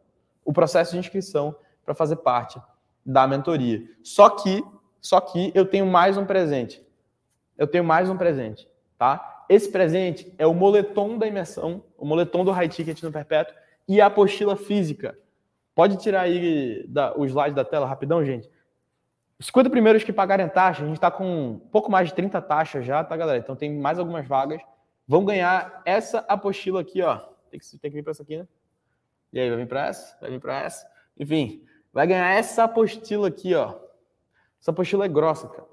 O processo de inscrição para fazer parte da mentoria. Só que, só que eu tenho mais um presente. Eu tenho mais um presente, tá? Esse presente é o moletom da imersão, o moletom do High Ticket no Perpétuo e a apostila física. Pode tirar aí da, o slide da tela rapidão, gente. Os 50 primeiros que pagarem taxa, a gente está com um pouco mais de 30 taxas já, tá, galera? Então tem mais algumas vagas. Vão ganhar essa apostila aqui, ó. Tem que, tem que vir para essa aqui, né? E aí, vai vir para essa? Vai vir para essa? Enfim, vai ganhar essa apostila aqui, ó. Essa apostila é grossa, cara.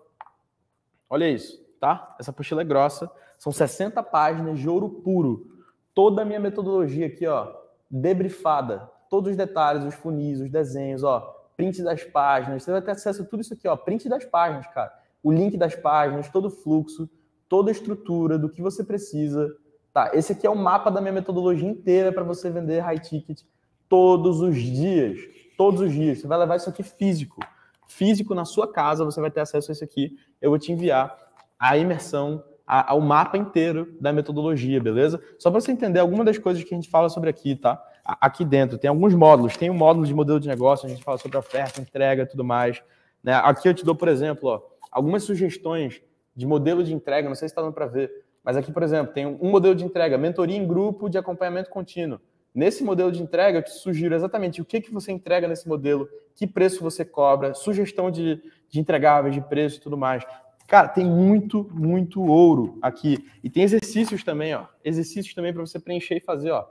Olha isso, tá? Essa apostila é grossa. São 60 páginas de ouro puro. Toda a minha metodologia aqui, ó debriefada, todos os detalhes, os funis, os desenhos, ó, print das páginas, você vai ter acesso a tudo isso aqui, ó, print das páginas, cara. O link das páginas, todo o fluxo, toda a estrutura do que você precisa. Tá, esse aqui é o mapa da minha metodologia inteira para você vender high ticket todos os dias. Todos os dias. Você vai levar isso aqui físico. Físico na sua casa, você vai ter acesso a isso aqui. Eu vou te enviar a imersão a, ao mapa inteiro da metodologia, beleza? Só para você entender alguma das coisas que a gente fala sobre aqui, tá? Aqui dentro tem alguns módulos. Tem o um módulo de modelo de negócio, a gente fala sobre oferta, entrega, tudo mais. Né? Aqui eu te dou, por exemplo, ó, algumas sugestões de modelo de entrega. Não sei se está dando para ver, mas aqui, por exemplo, tem um modelo de entrega, mentoria em grupo de acompanhamento contínuo. Nesse modelo de entrega, eu te sugiro exatamente o que, que você entrega nesse modelo, que preço você cobra, sugestão de, de entregáveis, de preço e tudo mais. Cara, tem muito, muito ouro aqui. E tem exercícios também, ó. Exercícios também para você preencher e fazer, ó.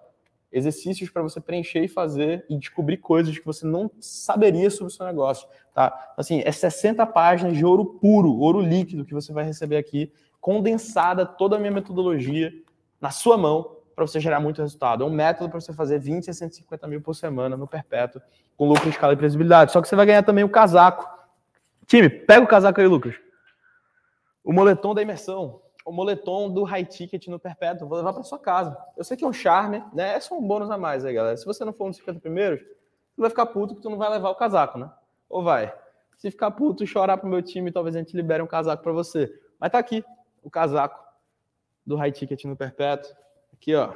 Exercícios para você preencher e fazer e descobrir coisas que você não saberia sobre o seu negócio, tá? Assim, é 60 páginas de ouro puro, ouro líquido que você vai receber aqui, condensada toda a minha metodologia na sua mão para você gerar muito resultado. É um método para você fazer 20 a 150 mil por semana no perpétuo, com lucro, escala e previsibilidade. Só que você vai ganhar também o casaco. Time, pega o casaco aí, Lucas. O moletom da imersão, o moletom do high ticket no perpétuo, vou levar para sua casa. Eu sei que é um charme, né? É só um bônus a mais aí, galera. Se você não for um dos 50 primeiros, tu vai ficar puto que tu não vai levar o casaco, né? Ou vai? Se ficar puto e chorar pro meu time, talvez a gente libere um casaco para você. Mas tá aqui o casaco do high ticket no perpétuo. Aqui, ó.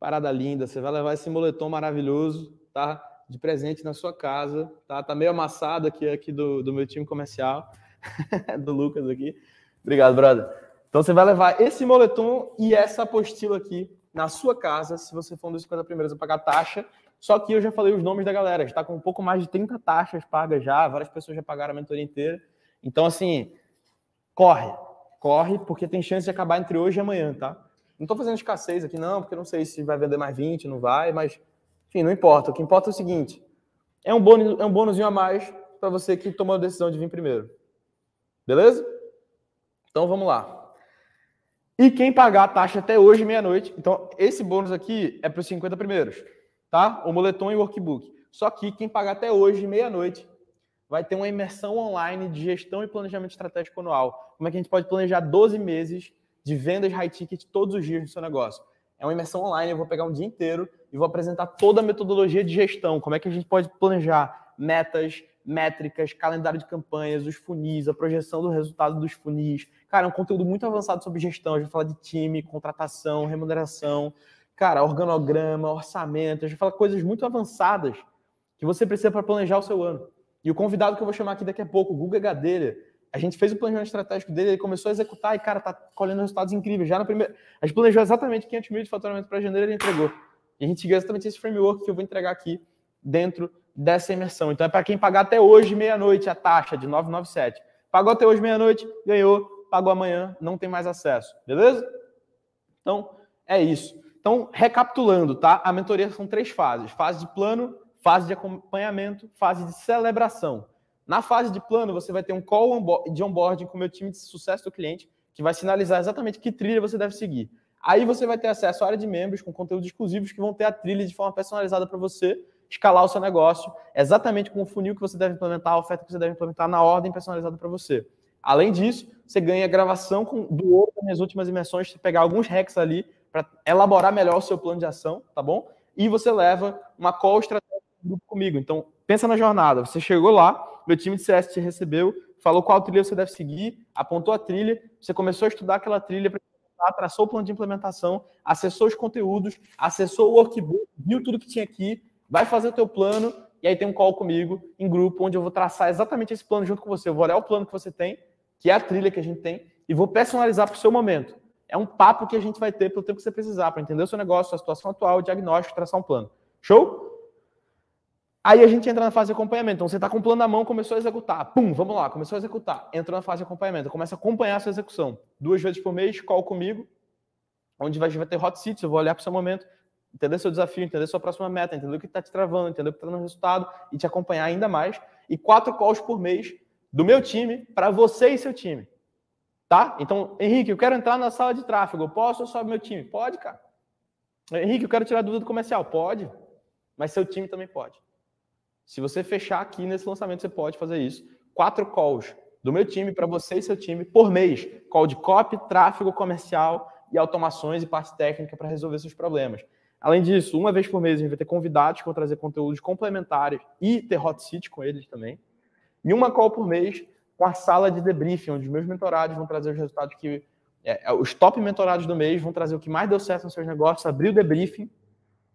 Parada linda. Você vai levar esse moletom maravilhoso, tá? De presente na sua casa, tá? Tá meio amassado aqui, aqui do, do meu time comercial, do Lucas aqui. Obrigado, brother. Então você vai levar esse moletom e essa apostila aqui na sua casa, se você for um dos 50 primeiros a pagar taxa. Só que eu já falei os nomes da galera, está com um pouco mais de 30 taxas pagas já, várias pessoas já pagaram a mentoria inteira. Então, assim, corre, corre, porque tem chance de acabar entre hoje e amanhã, tá? Não estou fazendo escassez aqui, não, porque não sei se vai vender mais 20, não vai, mas, enfim, não importa. O que importa é o seguinte: é um bônus, é um bônusinho a mais para você que tomou a decisão de vir primeiro. Beleza? Então vamos lá. E quem pagar a taxa até hoje, meia-noite, então esse bônus aqui é para os 50 primeiros, tá? O moletom e o workbook. Só que quem pagar até hoje, meia-noite, vai ter uma imersão online de gestão e planejamento estratégico anual. Como é que a gente pode planejar 12 meses de vendas high ticket todos os dias no seu negócio? É uma imersão online, eu vou pegar um dia inteiro e vou apresentar toda a metodologia de gestão. Como é que a gente pode planejar metas, métricas, calendário de campanhas, os funis, a projeção do resultado dos funis. Cara, é um conteúdo muito avançado sobre gestão. A gente vai falar de time, contratação, remuneração. cara, organograma, orçamento, a gente fala coisas muito avançadas que você precisa para planejar o seu ano. E o convidado que eu vou chamar aqui daqui a pouco, o Guga Gadelha, a gente fez o planejamento estratégico dele, ele começou a executar e, cara, tá colhendo resultados incríveis. Já no primeiro. A gente planejou exatamente 500 mil de faturamento para janeiro ele entregou. E a gente seguiu exatamente esse framework que eu vou entregar aqui dentro dessa imersão. Então é para quem pagar até hoje, meia-noite, a taxa de 997. Pagou até hoje, meia-noite, ganhou, pagou amanhã, não tem mais acesso. Beleza? Então, é isso. Então, recapitulando, tá? A mentoria são três fases: fase de plano, fase de acompanhamento, fase de celebração. Na fase de plano, você vai ter um call de onboarding com o meu time de sucesso do cliente, que vai sinalizar exatamente que trilha você deve seguir. Aí você vai ter acesso à área de membros com conteúdos exclusivos que vão ter a trilha de forma personalizada para você escalar o seu negócio, exatamente com o funil que você deve implementar, a oferta que você deve implementar na ordem personalizada para você. Além disso, você ganha gravação com, do ouro das últimas imersões, você pegar alguns hacks ali para elaborar melhor o seu plano de ação, tá bom? E você leva uma call estratégica grupo comigo. Então, pensa na jornada. Você chegou lá, meu time de CS te recebeu, falou qual trilha você deve seguir, apontou a trilha, você começou a estudar aquela trilha traçou o plano de implementação, acessou os conteúdos, acessou o workbook, viu tudo que tinha aqui, vai fazer o teu plano e aí tem um call comigo em grupo onde eu vou traçar exatamente esse plano junto com você. Eu vou olhar o plano que você tem, que é a trilha que a gente tem, e vou personalizar para o seu momento. É um papo que a gente vai ter pelo tempo que você precisar, para entender o seu negócio, a situação atual, o diagnóstico, traçar um plano. Show? Aí a gente entra na fase de acompanhamento. Então você está com o plano na mão, começou a executar. Pum, vamos lá, começou a executar. Entrou na fase de acompanhamento. Começa a acompanhar a sua execução. Duas vezes por mês, call comigo, onde vai, vai ter hot seats, eu vou olhar para o seu momento, entender seu desafio, entender sua próxima meta, entender o que está te travando, entender o que está dando resultado e te acompanhar ainda mais. E quatro calls por mês do meu time para você e seu time. Tá? Então, Henrique, eu quero entrar na sala de tráfego. Eu posso ou só meu time? Pode, cara. Henrique, eu quero tirar dúvida do comercial. Pode. Mas seu time também pode. Se você fechar aqui nesse lançamento, você pode fazer isso. Quatro calls do meu time para você e seu time por mês. Call de copy, tráfego comercial e automações e parte técnica para resolver seus problemas. Além disso, uma vez por mês a gente vai ter convidados que vão trazer conteúdos complementares e ter hot seat com eles também. E uma call por mês com a sala de debriefing, onde os meus mentorados vão trazer os resultados que. É, os top mentorados do mês vão trazer o que mais deu certo nos seus negócios, abrir o debriefing,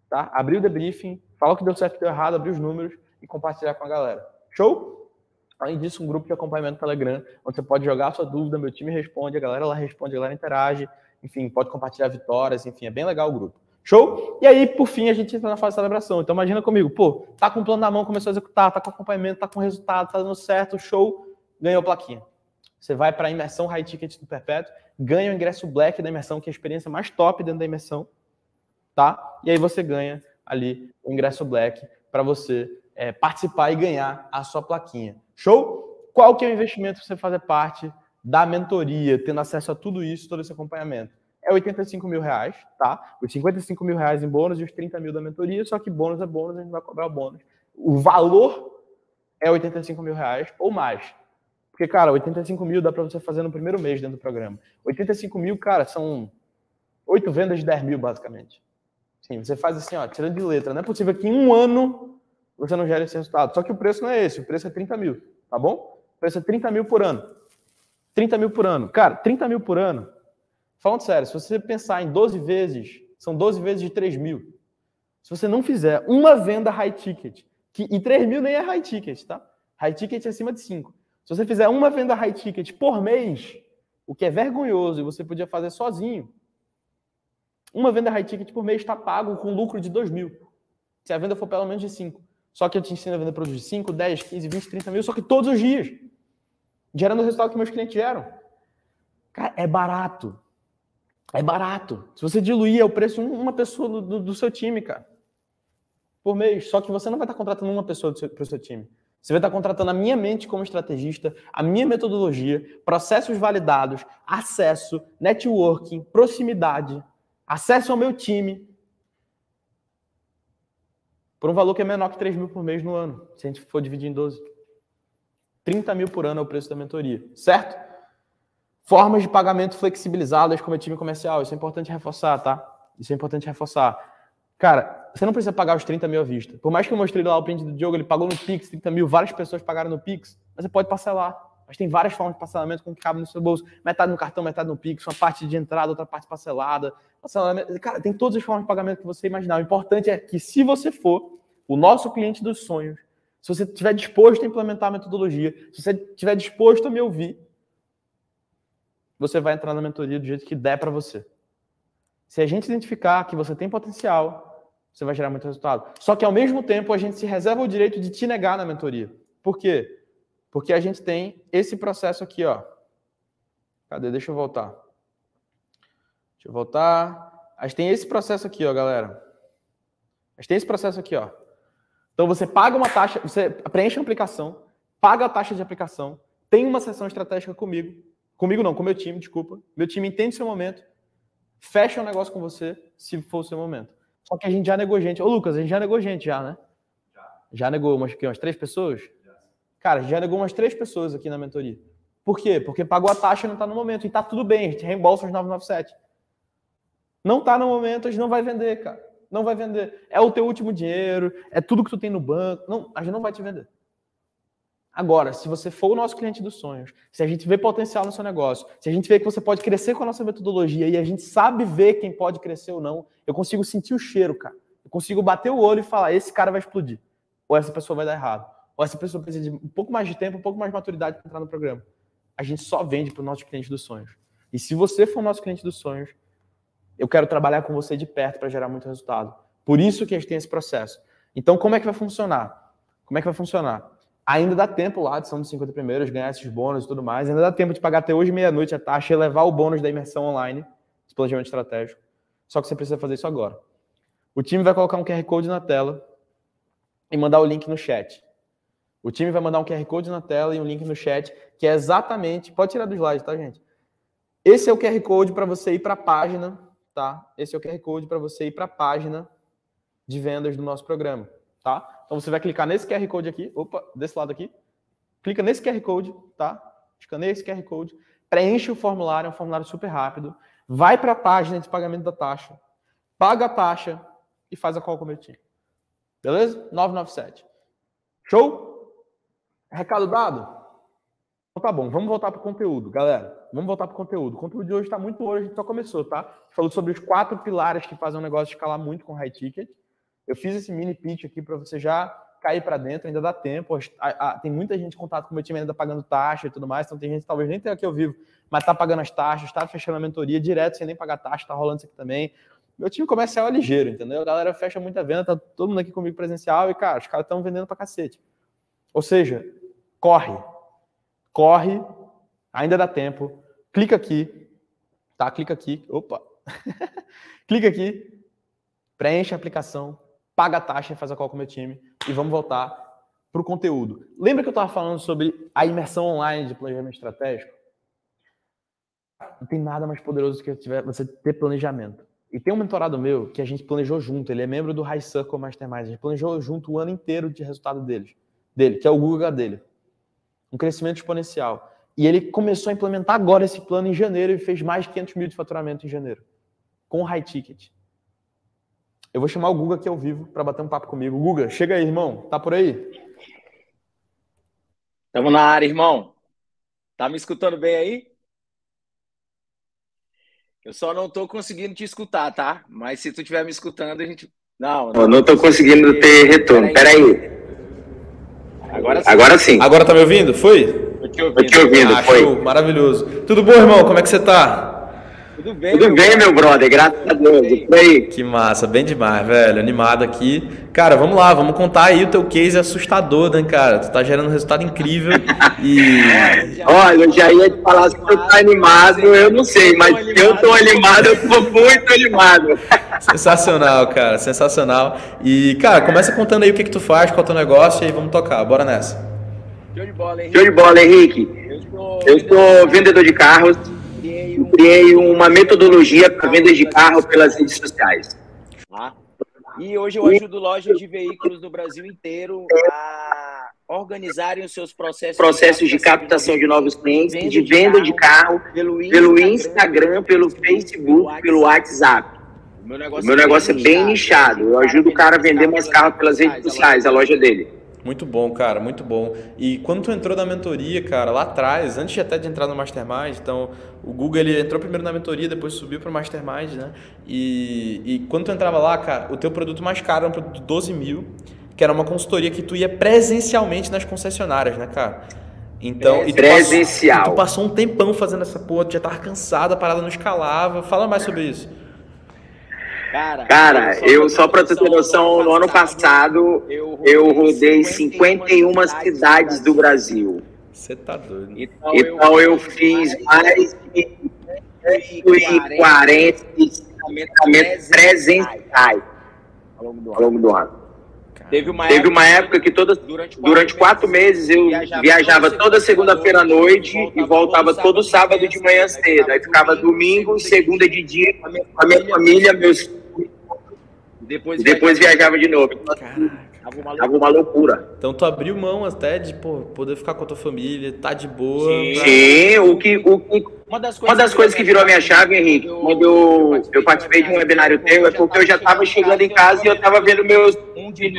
tá? Abrir o debriefing, falar o que deu certo e deu errado, abrir os números e compartilhar com a galera. Show? Além disso, um grupo de acompanhamento Telegram, onde você pode jogar a sua dúvida, meu time responde, a galera lá responde, a galera interage, enfim, pode compartilhar vitórias, enfim, é bem legal o grupo. Show? E aí, por fim, a gente entra na fase de celebração. Então, imagina comigo, pô, tá com o plano na mão, começou a executar, tá com acompanhamento, tá com resultado, tá dando certo, show, ganhou plaquinha. Você vai para a imersão High Ticket do Perpétuo, ganha o ingresso Black da imersão, que é a experiência mais top dentro da imersão, tá? E aí você ganha ali o ingresso Black para você é, participar e ganhar a sua plaquinha. Show? Qual que é o investimento para você fazer parte da mentoria, tendo acesso a tudo isso, todo esse acompanhamento? É 85 mil reais, tá? Os 55 mil reais em bônus e os 30 mil da mentoria, só que bônus é bônus, a gente vai cobrar o bônus. O valor é 85 mil reais ou mais. Porque, cara, 85 mil dá para você fazer no primeiro mês dentro do programa. 85 mil, cara, são oito vendas de 10 mil, basicamente. Sim, você faz assim, ó, tirando de letra. Não é possível que em um ano você não gere esse resultado. Só que o preço não é esse, o preço é 30 mil, tá bom? O preço é 30 mil por ano. 30 mil por ano. Cara, 30 mil por ano, falando sério, se você pensar em 12 vezes, são 12 vezes de 3 mil. Se você não fizer uma venda high ticket, que, e 3 mil nem é high ticket, tá? High ticket é acima de 5. Se você fizer uma venda high ticket por mês, o que é vergonhoso e você podia fazer sozinho, uma venda high ticket por mês está pago com lucro de 2 mil. Se a venda for pelo menos de 5. Só que eu te ensino a vender produtos de 5, 10, 15, 20, 30 mil, só que todos os dias. Gerando o resultado que meus clientes geram. Cara, é barato. É barato. Se você diluir, é o preço de uma pessoa do, do, seu time, cara. Por mês. Só que você não vai estar contratando uma pessoa para o seu time. Você vai estar contratando a minha mente como estrategista, a minha metodologia, processos validados, acesso, networking, proximidade, acesso ao meu time, por um valor que é menor que 3 mil por mês no ano, se a gente for dividir em 12. 30 mil por ano é o preço da mentoria, certo? Formas de pagamento flexibilizadas como é time comercial, isso é importante reforçar, tá? Isso é importante reforçar. Cara, você não precisa pagar os 30 mil à vista. Por mais que eu mostrei lá o print do Diogo, ele pagou no Pix, 30 mil, várias pessoas pagaram no Pix, mas você pode parcelar. Mas tem várias formas de parcelamento com que cabe no seu bolso. Metade no cartão, metade no Pix, uma parte de entrada, outra parte parcelada. Parcelamento. Cara, tem todas as formas de pagamento que você imaginar. O importante é que se você for o nosso cliente dos sonhos, se você estiver disposto a implementar a metodologia, se você estiver disposto a me ouvir, você vai entrar na mentoria do jeito que der para você. Se a gente identificar que você tem potencial, você vai gerar muito resultado. Só que ao mesmo tempo a gente se reserva o direito de te negar na mentoria. Por quê? Porque a gente tem esse processo aqui, ó. Cadê? Deixa eu voltar. Deixa eu voltar. A gente tem esse processo aqui, ó, galera. A gente tem esse processo aqui, ó. Então você paga uma taxa, você preenche a aplicação, paga a taxa de aplicação, tem uma sessão estratégica comigo, comigo não, com o meu time, desculpa. Meu time entende seu momento, fecha o um negócio com você, se for o seu momento. Só que a gente já negou gente. Ô, Lucas, a gente já negou gente já, né? Já. Já negou umas, umas três pessoas? Cara, já negou umas três pessoas aqui na mentoria. Por quê? Porque pagou a taxa e não está no momento. E está tudo bem, a gente reembolsa os 997. Não está no momento, a gente não vai vender, cara. Não vai vender. É o teu último dinheiro, é tudo que tu tem no banco. Não, a gente não vai te vender. Agora, se você for o nosso cliente dos sonhos, se a gente vê potencial no seu negócio, se a gente vê que você pode crescer com a nossa metodologia e a gente sabe ver quem pode crescer ou não, eu consigo sentir o cheiro, cara. Eu consigo bater o olho e falar: esse cara vai explodir. Ou essa pessoa vai dar errado. Ou essa pessoa precisa de um pouco mais de tempo, um pouco mais de maturidade para entrar no programa. A gente só vende para o nosso cliente dos sonhos. E se você for nosso cliente dos sonhos, eu quero trabalhar com você de perto para gerar muito resultado. Por isso que a gente tem esse processo. Então, como é que vai funcionar? Como é que vai funcionar? Ainda dá tempo lá, de são dos 50 primeiros, ganhar esses bônus e tudo mais. Ainda dá tempo de pagar até hoje meia-noite a taxa e levar o bônus da imersão online, de planejamento estratégico. Só que você precisa fazer isso agora. O time vai colocar um QR Code na tela e mandar o link no chat. O time vai mandar um QR Code na tela e um link no chat, que é exatamente. Pode tirar do slide, tá, gente? Esse é o QR Code para você ir para a página, tá? Esse é o QR Code para você ir para a página de vendas do nosso programa, tá? Então você vai clicar nesse QR Code aqui, opa, desse lado aqui, clica nesse QR Code, tá? Escaneia esse QR Code, preenche o formulário, é um formulário super rápido, vai para a página de pagamento da taxa, paga a taxa e faz a call com o meu time. Beleza? 997. Show? Recado dado? Então tá bom, vamos voltar para o conteúdo, galera. Vamos voltar para o conteúdo. O conteúdo de hoje está muito hoje, a gente só começou, tá? Falou sobre os quatro pilares que fazem um negócio escalar muito com high ticket. Eu fiz esse mini pitch aqui para você já cair para dentro, ainda dá tempo. tem muita gente em contato com o meu time ainda pagando taxa e tudo mais, então tem gente que talvez nem tenha aqui ao vivo, mas está pagando as taxas, está fechando a mentoria direto sem nem pagar taxa, está rolando isso aqui também. Meu time comercial é ligeiro, entendeu? A galera fecha muita venda, tá todo mundo aqui comigo presencial e, cara, os caras estão vendendo para cacete. Ou seja, corre. Corre, ainda dá tempo. Clica aqui, tá? Clica aqui. Opa! Clica aqui, preenche a aplicação, paga a taxa e faz a call com o meu time e vamos voltar para o conteúdo. Lembra que eu estava falando sobre a imersão online de planejamento estratégico? Não tem nada mais poderoso que você ter planejamento. E tem um mentorado meu que a gente planejou junto, ele é membro do High Circle Mastermind, a gente planejou junto o ano inteiro de resultado deles, dele, que é o Google dele. Um crescimento exponencial. E ele começou a implementar agora esse plano em janeiro e fez mais de 500 mil de faturamento em janeiro, com high ticket. Eu vou chamar o Guga aqui ao vivo para bater um papo comigo. Guga, chega aí, irmão. Tá por aí? Estamos na área, irmão. Tá me escutando bem aí? Eu só não tô conseguindo te escutar, tá? Mas se tu estiver me escutando, a gente. Não, não, não tô conseguindo ter retorno. Peraí. Agora sim. Agora sim. Agora tá me ouvindo? Foi? Tô te ouvindo. Tô te ouvindo, ah, foi. Show, maravilhoso. Tudo bom, irmão? Como é que você tá? Tudo bem, Tudo meu bem, meu brother, graças a Deus. Aí? Que massa, bem demais, velho. Animado aqui. Cara, vamos lá, vamos contar aí o teu case assustador, né, cara? Tu tá gerando um resultado incrível e. Olha, eu já ia te falar se tu tá animado, eu não sei, mas se eu tô animado, eu tô muito animado. Sensacional, cara, sensacional. E, cara, começa contando aí o que, que tu faz, qual é o teu negócio e aí vamos tocar. Bora nessa. Show de bola, Henrique. Show de bola, Henrique. Eu sou, eu sou vendedor de carros criei uma metodologia para vendas de carro pelas redes sociais. Tá? E hoje eu ajudo lojas de veículos no Brasil inteiro a organizarem os seus processos, processos de captação de novos clientes, de venda de carro, pelo Instagram, pelo Facebook, pelo WhatsApp. O meu negócio, o meu negócio é bem nichado. Eu ajudo o cara a vender mais carro pelas redes sociais, a loja dele. Muito bom, cara, muito bom. E quando tu entrou na mentoria, cara, lá atrás, antes até de entrar no Mastermind, então o Google ele entrou primeiro na mentoria, depois subiu para o Mastermind, né? E, e quando tu entrava lá, cara, o teu produto mais caro era um produto de 12 mil, que era uma consultoria que tu ia presencialmente nas concessionárias, né, cara? Então, e tu Presencial. Passou, e tu passou um tempão fazendo essa porra, tu já tava cansado, a parada não escalava. Fala mais sobre isso. Cara, eu só para tu ter noção, no ano passado eu rodei 51 cidades do Brasil. Você tá doido. Então eu fiz mais de 140 ensinamentos presenciais ao longo do ano. Teve uma, Teve uma época que todas, durante quatro meses eu viajava toda segunda-feira à noite e voltava todo sábado de manhã cedo. Aí ficava domingo e segunda de dia com a minha família, meus Depois, depois viajava de novo. Tava uma loucura. Então tu abriu mão até de pô, poder ficar com a tua família, tá de boa. pra- Sim, o que, o que- uma das coisas que virou a minha chave, Henrique, quando eu, eu participei de um webinário teu, é porque eu já estava chegando em casa e eu estava vendo meus um de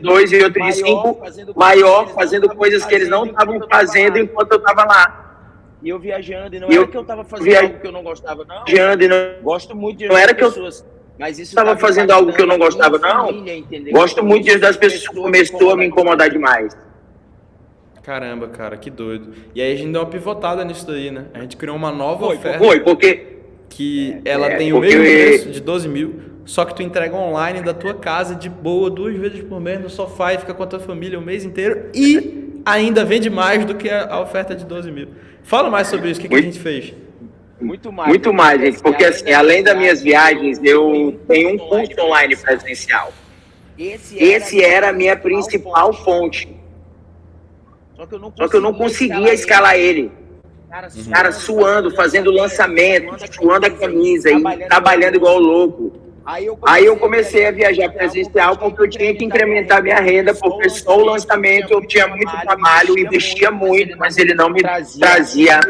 dois e outro de cinco maior, fazendo coisas que eles não estavam fazendo enquanto eu estava lá. E eu viajando, e não E eu era que eu tava fazendo via- algo que eu não gostava, não. Viajando e não- Gosto muito de Não era que eu. Mas isso estava tava fazendo algo que eu não gostava, não. família? Gosto muito disso das pessoas que começou a me incomodar demais. Caramba, cara, que doido. E aí a gente deu uma pivotada nisso daí, né? A gente criou uma nova oferta. Foi, porque. Que ela É, tem o mesmo preço de 12 mil, só que tu entrega online da tua casa de boa, duas vezes por mês no sofá e fica com a tua família o mês inteiro e ainda vende mais do que a, a oferta de 12 mil. Fala mais sobre isso, o que, que a gente fez? Muito mais. Muito mais, gente, porque assim, além das minhas viagens, eu tenho um curso online presencial. Esse era a minha principal fonte. Só que eu não que eu não conseguia escalar ele. Cara, suando, fazendo lançamento, suando a camisa e trabalhando igual louco. Aí eu comecei a viajar presencial porque eu tinha que incrementar minha renda, porque só o lançamento eu tinha muito trabalho, investia muito, mas ele não me trazia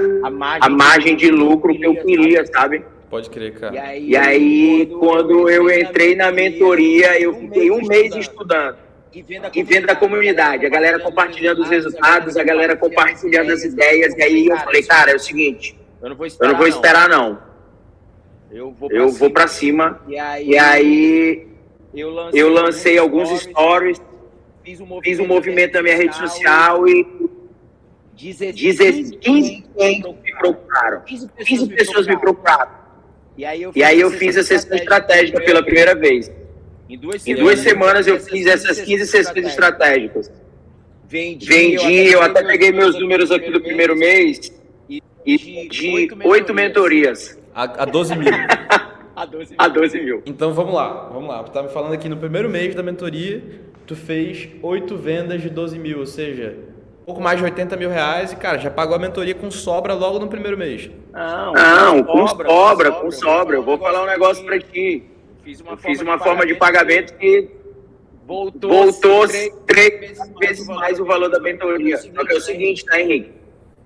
a margem de lucro que eu queria, sabe? Pode crer, cara. E aí, quando eu entrei na mentoria, eu fiquei um mês estudando e vendo a comunidade, a galera compartilhando os resultados, a galera compartilhando as ideias. E aí eu falei, cara, é o seguinte, Eu não vou eu esperar, não vou. Eu vou Eu vou pra cima. E aí, E aí eu lancei, eu lancei alguns stories, fiz um fiz um movimento na minha rede social e 15 15 me procuraram. 15 pessoas me procuraram. E aí eu E aí eu fiz a sessão estratégica pela primeira vez. Em duas Em duas semanas eu fiz essas 15 sessões estratégicas. Vendi, eu até peguei meus números aqui do primeiro mês e de oito mentorias. A, a 12 mil. A 12 mil. Então vamos lá, vamos lá. Tu tá me falando aqui no primeiro mês da mentoria, tu fez oito vendas de 12 mil, ou seja, pouco mais de 80 mil reais e, cara, já pagou a mentoria com sobra logo no primeiro mês. Não, Não, com sobra, com sobra. Eu vou falar um negócio pra ti. Eu fiz uma forma de pagamento que voltou, voltou três vezes mais o valor da mentoria. Só que é o seguinte, tá, Henrique?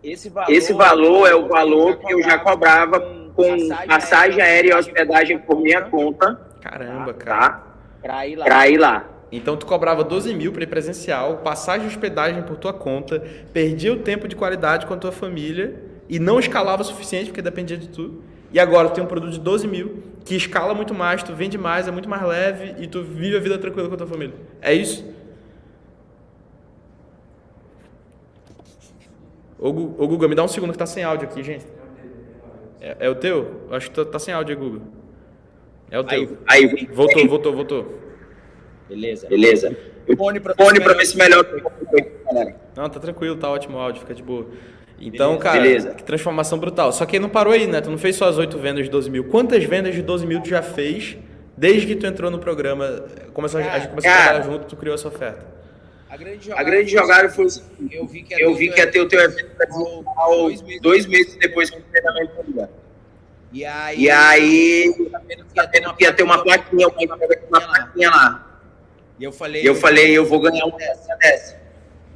Esse valor, Esse valor é o valor que eu já cobrava com passagem aérea e hospedagem por minha conta. Caramba, cara. Pra ir lá. Pra ir lá. Então tu cobrava 12 mil para ir presencial, passagem e hospedagem por tua conta, perdia o tempo de qualidade com a tua família e não escalava o suficiente porque dependia de tu. E agora tu tem um produto de 12 mil que escala muito mais, tu vende mais, é muito mais leve e tu vive a vida tranquila com a tua família. É isso? Ô, Guga, me dá um segundo que tá sem áudio aqui, gente. É, é o teu? Eu Acho que tá, tá sem áudio aí, Guga. É o teu. Aí, voltou, voltou, voltou. Beleza. Beleza. Fone pra, Fone pra ver se melhor. galera. Não, tá tranquilo, tá ótimo o áudio, fica de boa. Então, Beleza. cara, Beleza. que transformação brutal. Só que não parou aí, né? Tu não fez só as 8 vendas de 12 mil. Quantas vendas de 12 mil tu já fez desde que tu entrou no programa? Começou, a gente começou a Cara. trabalhar junto, tu criou essa oferta. A grande jogada foi o seguinte, eu vi que ia ter o teu evento presencial dois meses depois que eu entrei na mentoria. E aí, E aí, tá tendo que ia ter uma plaquinha, uma, uma plaquinha lá. E eu falei, E eu falei, eu vou ganhar um dessa, dessa.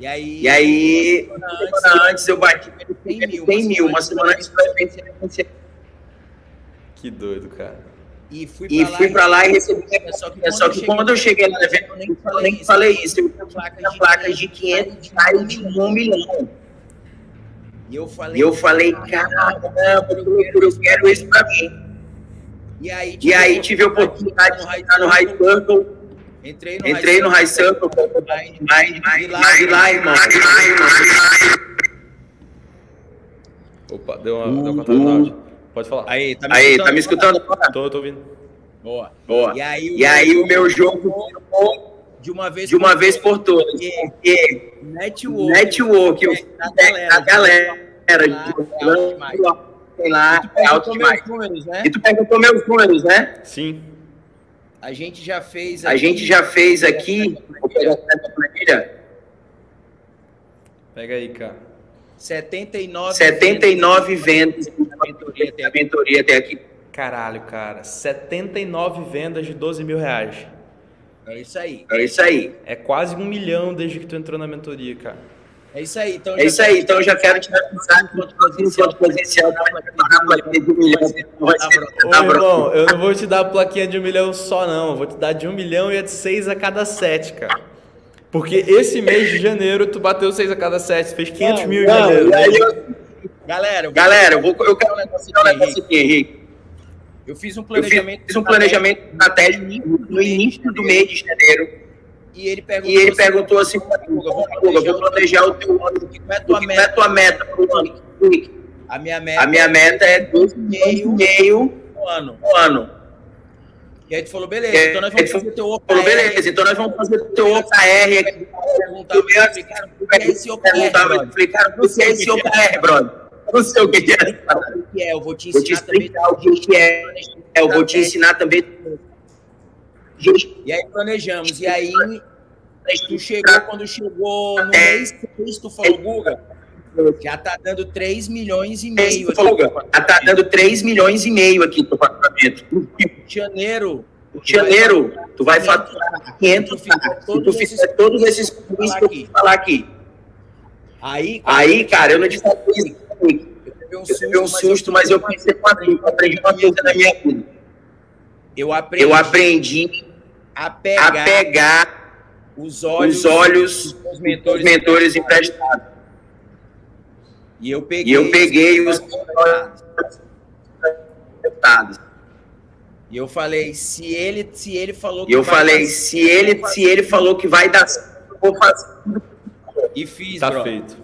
E aí, E aí, uma semana antes eu bati 100 mil, uma semana antes do evento. Que doido, cara. E fui E pra lá fui pra lá e recebi. Só que É, Só que quando eu cheguei no evento, eu nem eu falei nem isso. falei isso. Eu tinha placas de 500 reais de 1 milhão. E eu falei, E eu falei, caramba, eu eu quero isso pra mim. E aí E aí tive a oportunidade de estar no High Circle. Entrei no Entrei no High Circle. Mas, mas, lá, irmão. Lá. Opa, deu uma, deu uma. Pode falar. Aí, tá me Aí, escutando? tá me escutando? Tô, tô ouvindo. Boa. Boa. E aí, o E aí o meu jogo ficou de uma vez de uma vez por todas. Porque network, network, o feedback da galera, de sei lá, é alto demais. números, né? E tu perguntou meus números, né? Sim. A gente já fez A gente já fez aqui, vou pegar essa planilha, Pega aí, cara. 79 79 vendas da mentoria até aqui. Caralho, cara. 79 vendas de 12 mil reais. É isso aí. É isso aí. É quase um milhão desde que tu entrou na mentoria, cara. É isso aí. Então, É isso aí, então eu já quero te avisar que quanto potencial da plaquinha de um milhão. Não vai Ô, tá, bro? irmão, eu não vou te dar a plaquinha de um milhão só, não. Eu vou te dar de um milhão e a de seis a cada sete, cara. Porque esse mês de janeiro tu bateu seis a cada sete, fez 500 mil em Não, janeiro. aí eu- Galera, eu Galera, eu, vou, eu quero um negócio um negócio aqui, Henrique. Eu fiz um Eu planejamento. fiz um planejamento estratégico no início do mês de janeiro. E ele perguntou, E ele perguntou assim, Guga, eu vou planejar o teu ano, o que é a tua meta para o ano? A minha meta, A minha meta é 2,5 no ano. no ano. E aí tu falou, beleza, E aí então nós vamos fazer teu OKR. Falou, beleza, então nós vamos fazer o teu OKR aqui. Perguntar ele, cara, o que é esse OKR, brother? eu falei, cara, o que é esse OKR, brother? Eu não sei o que é. O que é? Eu vou te Vou te ensinar também. explicar o que que é. É, Eu vou te ensinar também. E aí planejamos. E aí tu chegou, quando chegou no mês 6, tu falou, Guga, já tá dando 3 milhões e meio. aqui. Folga, tá dando 3 milhões e meio aqui no faturamento. Janeiro. Janeiro, tu vai faturar 500 se tu fizer todos esses coisas que eu vou falar aqui. Aí, Aí, cara, eu não te falei isso. Eu tive um susto, mas eu pensei quadrinho, eu aprendi uma coisa na minha vida. Eu aprendi, Eu aprendi a a pegar, pegar os olhos, os olhos dos dos mentores, mentores emprestados. E eu peguei, E eu peguei os emprestados. E eu falei, se ele, se ele falou E eu que vai falei, dar se ele, se ele falou que vai dar certo, eu vou fazer. E fiz, Tá brother. feito.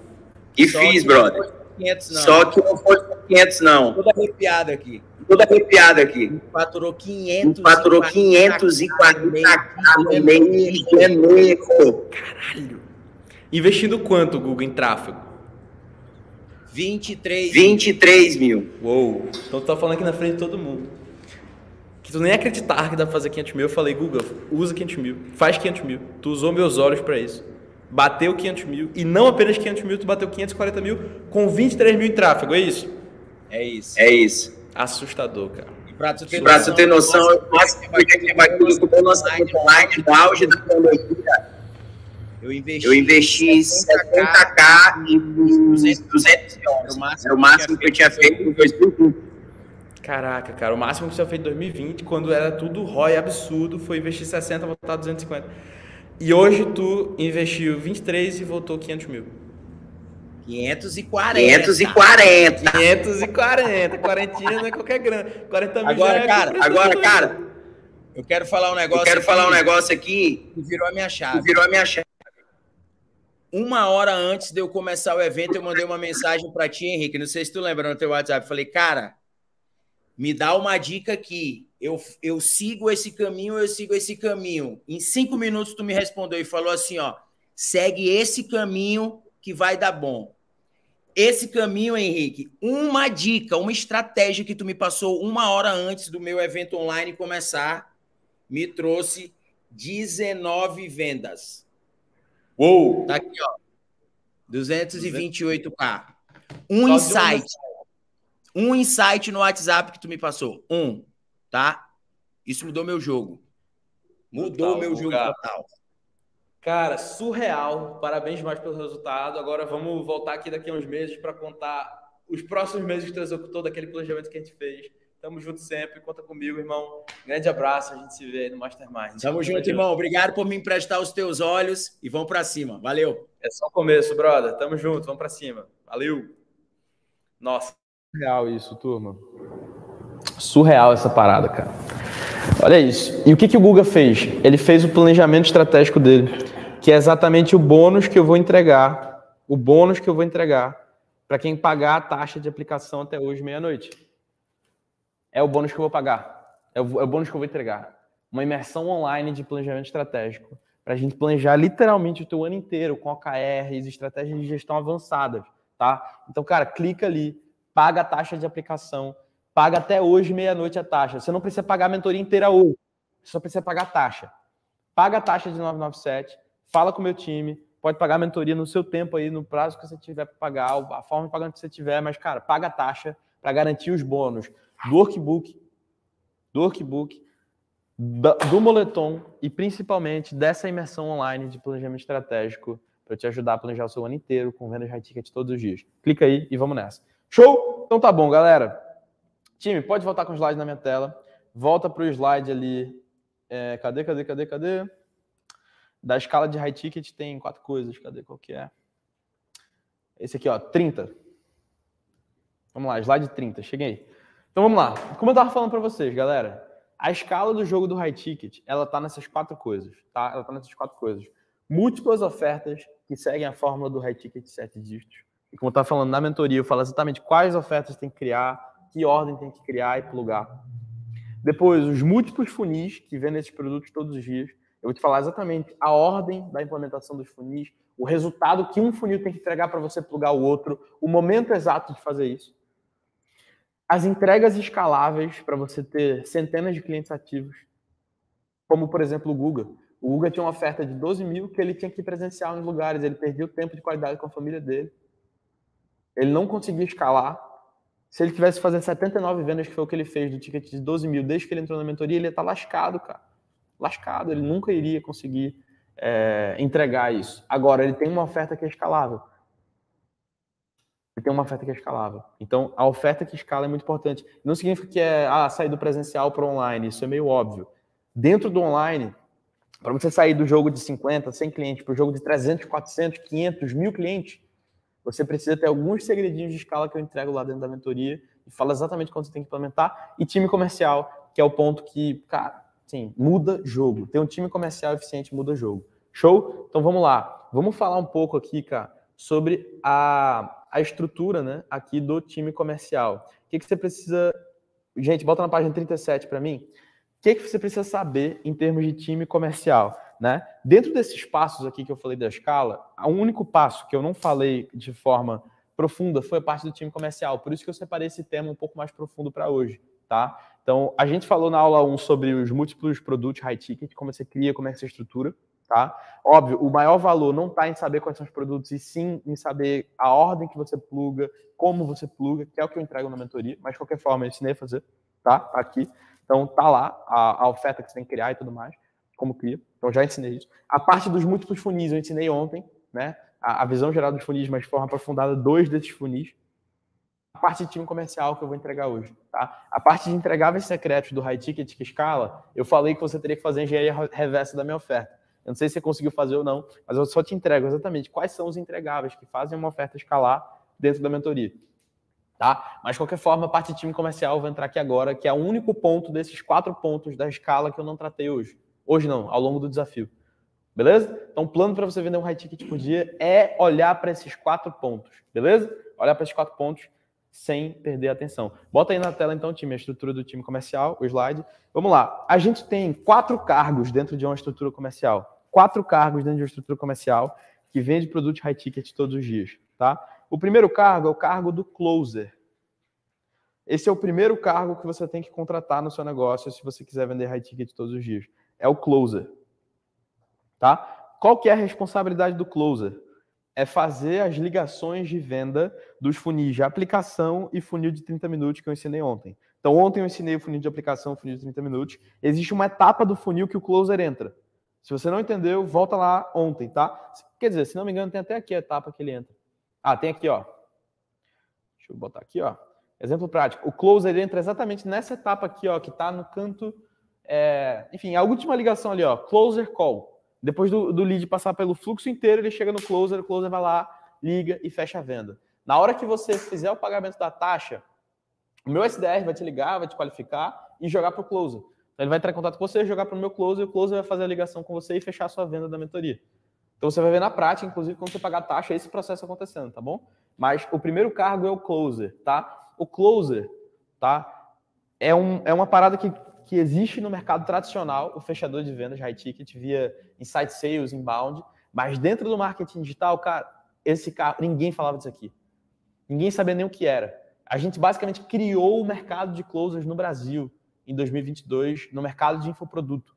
E Só fiz, que não brother. foi 500 não. Só que não foi por 500, não. Toda arrepiada aqui. Toda arrepiada aqui. Faturou 500 Faturou 540k no mês de janeiro. Investindo quanto, Google, em tráfego? 23 23 mil. Uou. Então tu tá falando aqui na frente de todo mundo. Que tu nem acreditar que dá pra fazer 500 mil. Eu falei, Google, usa 500 mil. Faz 500 mil. Tu usou meus olhos pra isso. Bateu 500 mil. E não apenas 500 mil, tu bateu 540 mil com 23 mil em tráfego. É isso? É isso. É isso. Assustador, cara. E pra tu ter Pra tu ter noção, eu quase que eu tinha batido com o meu lançamento online no auge da pandemia. Eu investi, Eu investi 70k e 200 Era o máximo, Era o máximo que eu tinha feito em 2020. Caraca, cara, o máximo que você fez em 2020, quando era tudo ROI absurdo, foi investir 60, voltar 250. E hoje tu investiu 23 e voltou 500 mil. 540. 540. 540, quarentinha não é qualquer grana. 40 mil Agora, já é cara, Agora, cara, Eu quero falar um eu negócio quero aqui falar um negócio aqui que virou a minha que chave. virou a minha chave. Uma hora antes de eu começar o evento, eu mandei uma mensagem para ti, Henrique. Não sei se tu lembra no teu WhatsApp. Falei, cara, me dá uma dica aqui. Eu, eu sigo esse caminho, eu sigo esse caminho. Em cinco minutos, tu me respondeu e falou assim: ó, segue esse caminho que vai dar bom. Esse caminho, Henrique, uma dica, uma estratégia que tu me passou uma hora antes do meu evento online começar, me trouxe 19 vendas. Uou! Tá aqui, ó. 228k. Só Um de insight. Um insight no WhatsApp que tu me passou. Um, tá? Isso mudou meu jogo. Mudou Total, meu jogo Guga. total. Cara, surreal. Parabéns mais pelo resultado. Agora vamos voltar aqui daqui a uns meses para contar os próximos meses que tu executou daquele planejamento que a gente fez. Tamo junto sempre, conta comigo, irmão. Grande abraço, a gente se vê aí no Mastermind. Tamo junto, irmão. Obrigado por me emprestar os teus olhos e vamos para cima. Valeu. É só o começo, brother. Tamo junto, vamos para cima. Valeu. Nossa. Surreal isso, turma. Surreal essa parada, cara. Olha isso. E o que, que o Guga fez? Ele fez o planejamento estratégico dele, que é exatamente o bônus que eu vou entregar. O bônus que eu vou entregar para quem pagar a taxa de aplicação até hoje, meia-noite. É o bônus que eu vou pagar. É o, é o bônus que eu vou entregar. Uma imersão online de planejamento estratégico. Para a gente planejar literalmente o teu ano inteiro com OKRs, estratégias de gestão avançadas, tá? Então, cara, clica ali, paga a taxa de aplicação, paga até hoje, meia-noite, a taxa. Você não precisa pagar a mentoria inteira hoje, você só precisa pagar a taxa. Paga a taxa de 997, fala com o meu time, pode pagar a mentoria no seu tempo aí, no prazo que você tiver para pagar, a forma de pagamento que você tiver, mas, cara, paga a taxa para garantir os bônus do workbook, do workbook, do moletom e principalmente dessa imersão online de planejamento estratégico para te ajudar a planejar o seu ano inteiro com vendas high ticket todos os dias. Clica aí e vamos nessa. Show? Então tá bom, galera. Time, pode voltar com o slide na minha tela. Volta para o slide ali. É, cadê, cadê, cadê, cadê? Da escala de high ticket tem quatro coisas. Cadê qual que é? Esse aqui, ó, 30. Vamos lá, slide 30. Cheguei. Então vamos lá. Como eu estava falando para vocês, galera, a escala do jogo do high ticket, ela tá nessas quatro coisas, tá? Ela tá nessas quatro coisas. Múltiplas ofertas que seguem a fórmula do high ticket de sete dígitos. E como eu estava falando na mentoria, eu falo exatamente quais ofertas tem que criar, que ordem tem que criar e plugar. Depois, os múltiplos funis que vendem esses produtos todos os dias. Eu vou te falar exatamente a ordem da implementação dos funis, o resultado que um funil tem que entregar para você plugar o outro, o momento exato de fazer isso as entregas escaláveis para você ter centenas de clientes ativos, como por exemplo o Google. O Google tinha uma oferta de 12 mil que ele tinha que presenciar nos lugares, ele perdia o tempo de qualidade com a família dele. Ele não conseguia escalar. Se ele tivesse fazendo 79 vendas, que foi o que ele fez do ticket de 12 mil desde que ele entrou na mentoria, ele ia estar tá lascado, cara. Lascado. Ele nunca iria conseguir é, entregar isso. Agora, ele tem uma oferta que é escalável tem uma oferta que é escalável. Então, a oferta que escala é muito importante. Não significa que é ah, sair do presencial para o online, isso é meio óbvio. Dentro do online, para você sair do jogo de 50, 100 clientes para o jogo de 300, 400, 500, mil clientes, você precisa ter alguns segredinhos de escala que eu entrego lá dentro da mentoria e falo exatamente quando você tem que implementar. E time comercial, que é o ponto que, cara, sim, muda jogo. Ter um time comercial eficiente muda jogo. Show? Então vamos lá. Vamos falar um pouco aqui, cara, sobre a a estrutura né, aqui do time comercial. O que, que você precisa. Gente, bota na página 37 para mim. O que, que você precisa saber em termos de time comercial? Né? Dentro desses passos aqui que eu falei da escala, o único passo que eu não falei de forma profunda foi a parte do time comercial. Por isso que eu separei esse tema um pouco mais profundo para hoje. Tá? Então, a gente falou na aula 1 sobre os múltiplos produtos high ticket, como você cria, como é que você estrutura tá? Óbvio, o maior valor não está em saber quais são os produtos, e sim em saber a ordem que você pluga, como você pluga, que é o que eu entrego na mentoria, mas de qualquer forma eu ensinei a fazer, tá? aqui. Então tá lá a, a oferta que você tem que criar e tudo mais, como cria. Então já ensinei isso. A parte dos múltiplos funis eu ensinei ontem, né? A, a visão geral dos funis, mas de forma aprofundada, dois desses funis. A parte de time comercial que eu vou entregar hoje, tá? A parte de entregáveis secretos do high ticket que escala, eu falei que você teria que fazer engenharia reversa da minha oferta. Eu não sei se você conseguiu fazer ou não, mas eu só te entrego exatamente quais são os entregáveis que fazem uma oferta escalar dentro da mentoria. Tá? Mas, de qualquer forma, a parte de time comercial vou entrar aqui agora, que é o único ponto desses quatro pontos da escala que eu não tratei hoje. Hoje não, ao longo do desafio. Beleza? Então, o plano para você vender um high ticket por dia é olhar para esses quatro pontos. Beleza? Olhar para esses quatro pontos sem perder a atenção. Bota aí na tela, então, time, a estrutura do time comercial, o slide. Vamos lá. A gente tem quatro cargos dentro de uma estrutura comercial. Quatro cargos dentro de uma estrutura comercial que vende produtos high ticket todos os dias, tá? O primeiro cargo é o cargo do closer. Esse é o primeiro cargo que você tem que contratar no seu negócio se você quiser vender high ticket todos os dias. É o closer. Tá? Qual que é a responsabilidade do closer? É fazer as ligações de venda dos funis de aplicação e funil de 30 minutos que eu ensinei ontem. Então, ontem eu ensinei o funil de aplicação, funil de 30 minutos. Existe uma etapa do funil que o closer entra. Se você não entendeu, volta lá ontem, tá? Quer dizer, se não me engano, tem até aqui a etapa que ele entra. Ah, tem aqui, ó. Deixa eu botar aqui, ó. Exemplo prático. O closer entra exatamente nessa etapa aqui, ó, que está no canto. É, enfim, a última ligação ali, ó, closer call. Depois do, do lead passar pelo fluxo inteiro, ele chega no closer, o closer vai lá, liga e fecha a venda. Na hora que você fizer o pagamento da taxa, o meu SDR vai te ligar, vai te qualificar e jogar para o closer. Então ele vai entrar em contato com você, jogar para o meu closer, e o closer vai fazer a ligação com você e fechar a sua venda da mentoria. Então você vai ver na prática, inclusive, quando você pagar a taxa, esse processo acontecendo, tá bom? Mas o primeiro cargo é o closer, tá? O closer, tá? É, um, é uma parada que, que existe no mercado tradicional, o fechador de vendas high ticket via insight sales, inbound, mas dentro do marketing digital, cara, esse carro, ninguém falava disso aqui. Ninguém sabia nem o que era. A gente basicamente criou o mercado de closers no Brasil em 2022, no mercado de infoproduto.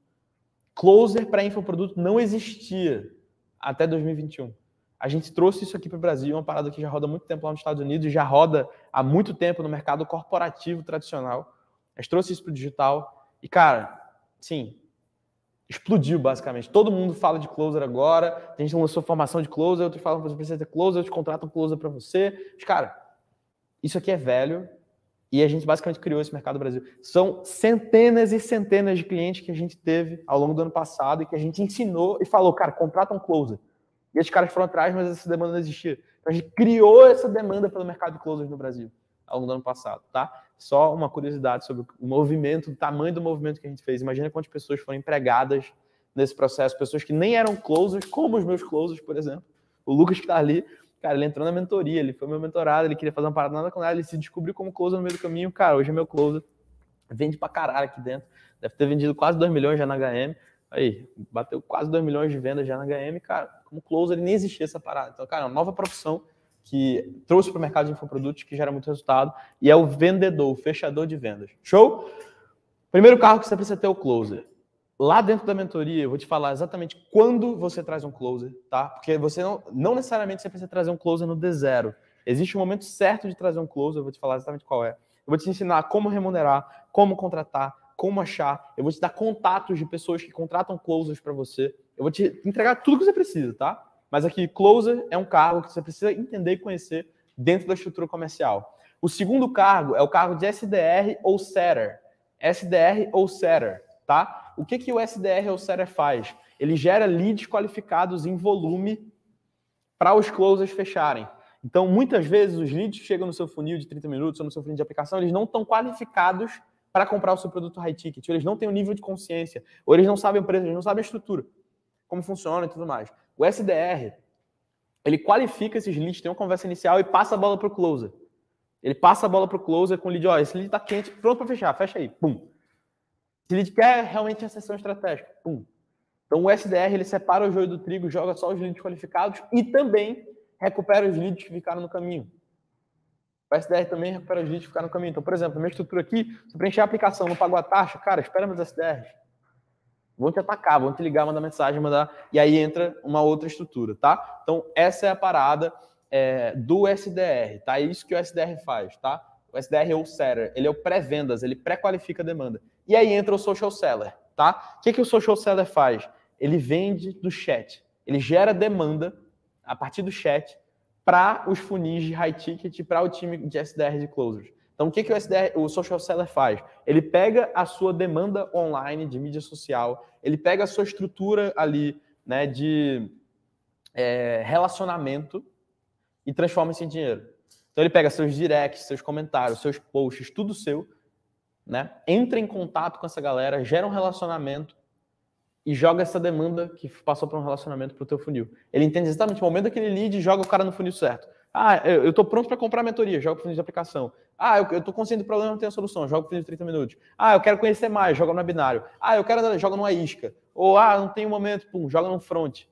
Closer para infoproduto não existia até 2021. A gente trouxe isso aqui para o Brasil, uma parada que já roda muito tempo lá nos Estados Unidos, já roda há muito tempo no mercado corporativo tradicional. A gente trouxe isso para o digital e, cara, sim, explodiu basicamente. Todo mundo fala de closer agora. A gente lançou formação de closer, outros falam que você precisa ter closer, outros contratam closer para você. Mas, cara, isso aqui é velho e a gente basicamente criou esse mercado no Brasil. São centenas e centenas de clientes que a gente teve ao longo do ano passado e que a gente ensinou e falou, cara, contrata um closer. E esses caras foram atrás, mas essa demanda não existia. Então a gente criou essa demanda pelo mercado de closers no Brasil ao longo do ano passado, tá? Só uma curiosidade sobre o movimento, o tamanho do movimento que a gente fez. Imagina quantas pessoas foram empregadas nesse processo, pessoas que nem eram closers, como os meus closers, por exemplo. O Lucas que está ali, Cara, ele entrou na mentoria, ele foi meu mentorado, ele queria fazer uma parada nada com ela, ele se descobriu como closer no meio do caminho. Cara, hoje é meu closer. Vende pra caralho aqui dentro. Deve ter vendido quase 2 milhões já na HM. Aí, bateu quase 2 milhões de vendas já na HM. Cara, como closer, ele nem existia essa parada. Então, cara, é uma nova profissão que trouxe para o mercado de infoprodutos que gera muito resultado e é o vendedor, o fechador de vendas. Show? Primeiro carro que você precisa ter é o closer. Lá dentro da mentoria, eu vou te falar exatamente quando você traz um closer, tá? Porque você não, não necessariamente você precisa trazer um closer no D0. Existe um momento certo de trazer um closer, eu vou te falar exatamente qual é. Eu vou te ensinar como remunerar, como contratar, como achar. Eu vou te dar contatos de pessoas que contratam closers para você. Eu vou te entregar tudo que você precisa, tá? Mas aqui, closer é um cargo que você precisa entender e conhecer dentro da estrutura comercial. O segundo cargo é o cargo de SDR ou setter. SDR ou setter, tá? o que, que o SDR ou SERE faz? Ele gera leads qualificados em volume para os closers fecharem. Então, muitas vezes, os leads que chegam no seu funil de 30 minutos ou no seu funil de aplicação, eles não estão qualificados para comprar o seu produto high ticket. Eles não têm o um nível de consciência, ou eles não sabem o preço, eles não sabem a estrutura, como funciona e tudo mais. O SDR, ele qualifica esses leads, tem uma conversa inicial e passa a bola para o closer. Ele passa a bola para o closer com o lead, ó, esse lead está quente, pronto para fechar, fecha aí, pum. Se ele quer realmente a sessão estratégica, pum. Então o SDR ele separa o joio do trigo, joga só os leads qualificados e também recupera os leads que ficaram no caminho. O SDR também recupera os leads que ficaram no caminho. Então, por exemplo, minha estrutura aqui, se preencher a aplicação, não pagou a taxa, cara, espera meus SDRs. Vão te atacar, vão te ligar, mandar mensagem, mandar. E aí entra uma outra estrutura, tá? Então, essa é a parada é, do SDR, tá? É isso que o SDR faz, tá? O SDR é o setter, ele é o pré-vendas, ele pré-qualifica a demanda. E aí entra o social seller, tá? O que, que o social seller faz? Ele vende do chat. Ele gera demanda a partir do chat para os funis de high ticket para o time de SDR de closers. Então, o que, que o, SDR, o social seller faz? Ele pega a sua demanda online de mídia social, ele pega a sua estrutura ali né, de é, relacionamento e transforma isso em dinheiro. Então, ele pega seus directs, seus comentários, seus posts, tudo seu, né? Entra em contato com essa galera, gera um relacionamento e joga essa demanda que passou para um relacionamento para o teu funil. Ele entende exatamente o momento daquele lead e joga o cara no funil certo. Ah, eu estou pronto para comprar mentoria, joga o funil de aplicação. Ah, eu estou consciente do problema, não tenho a solução, joga o funil de 30 minutos. Ah, eu quero conhecer mais, joga no webinário. Ah, eu quero, joga numa isca. Ou, ah, não tem um momento, pum, joga no front.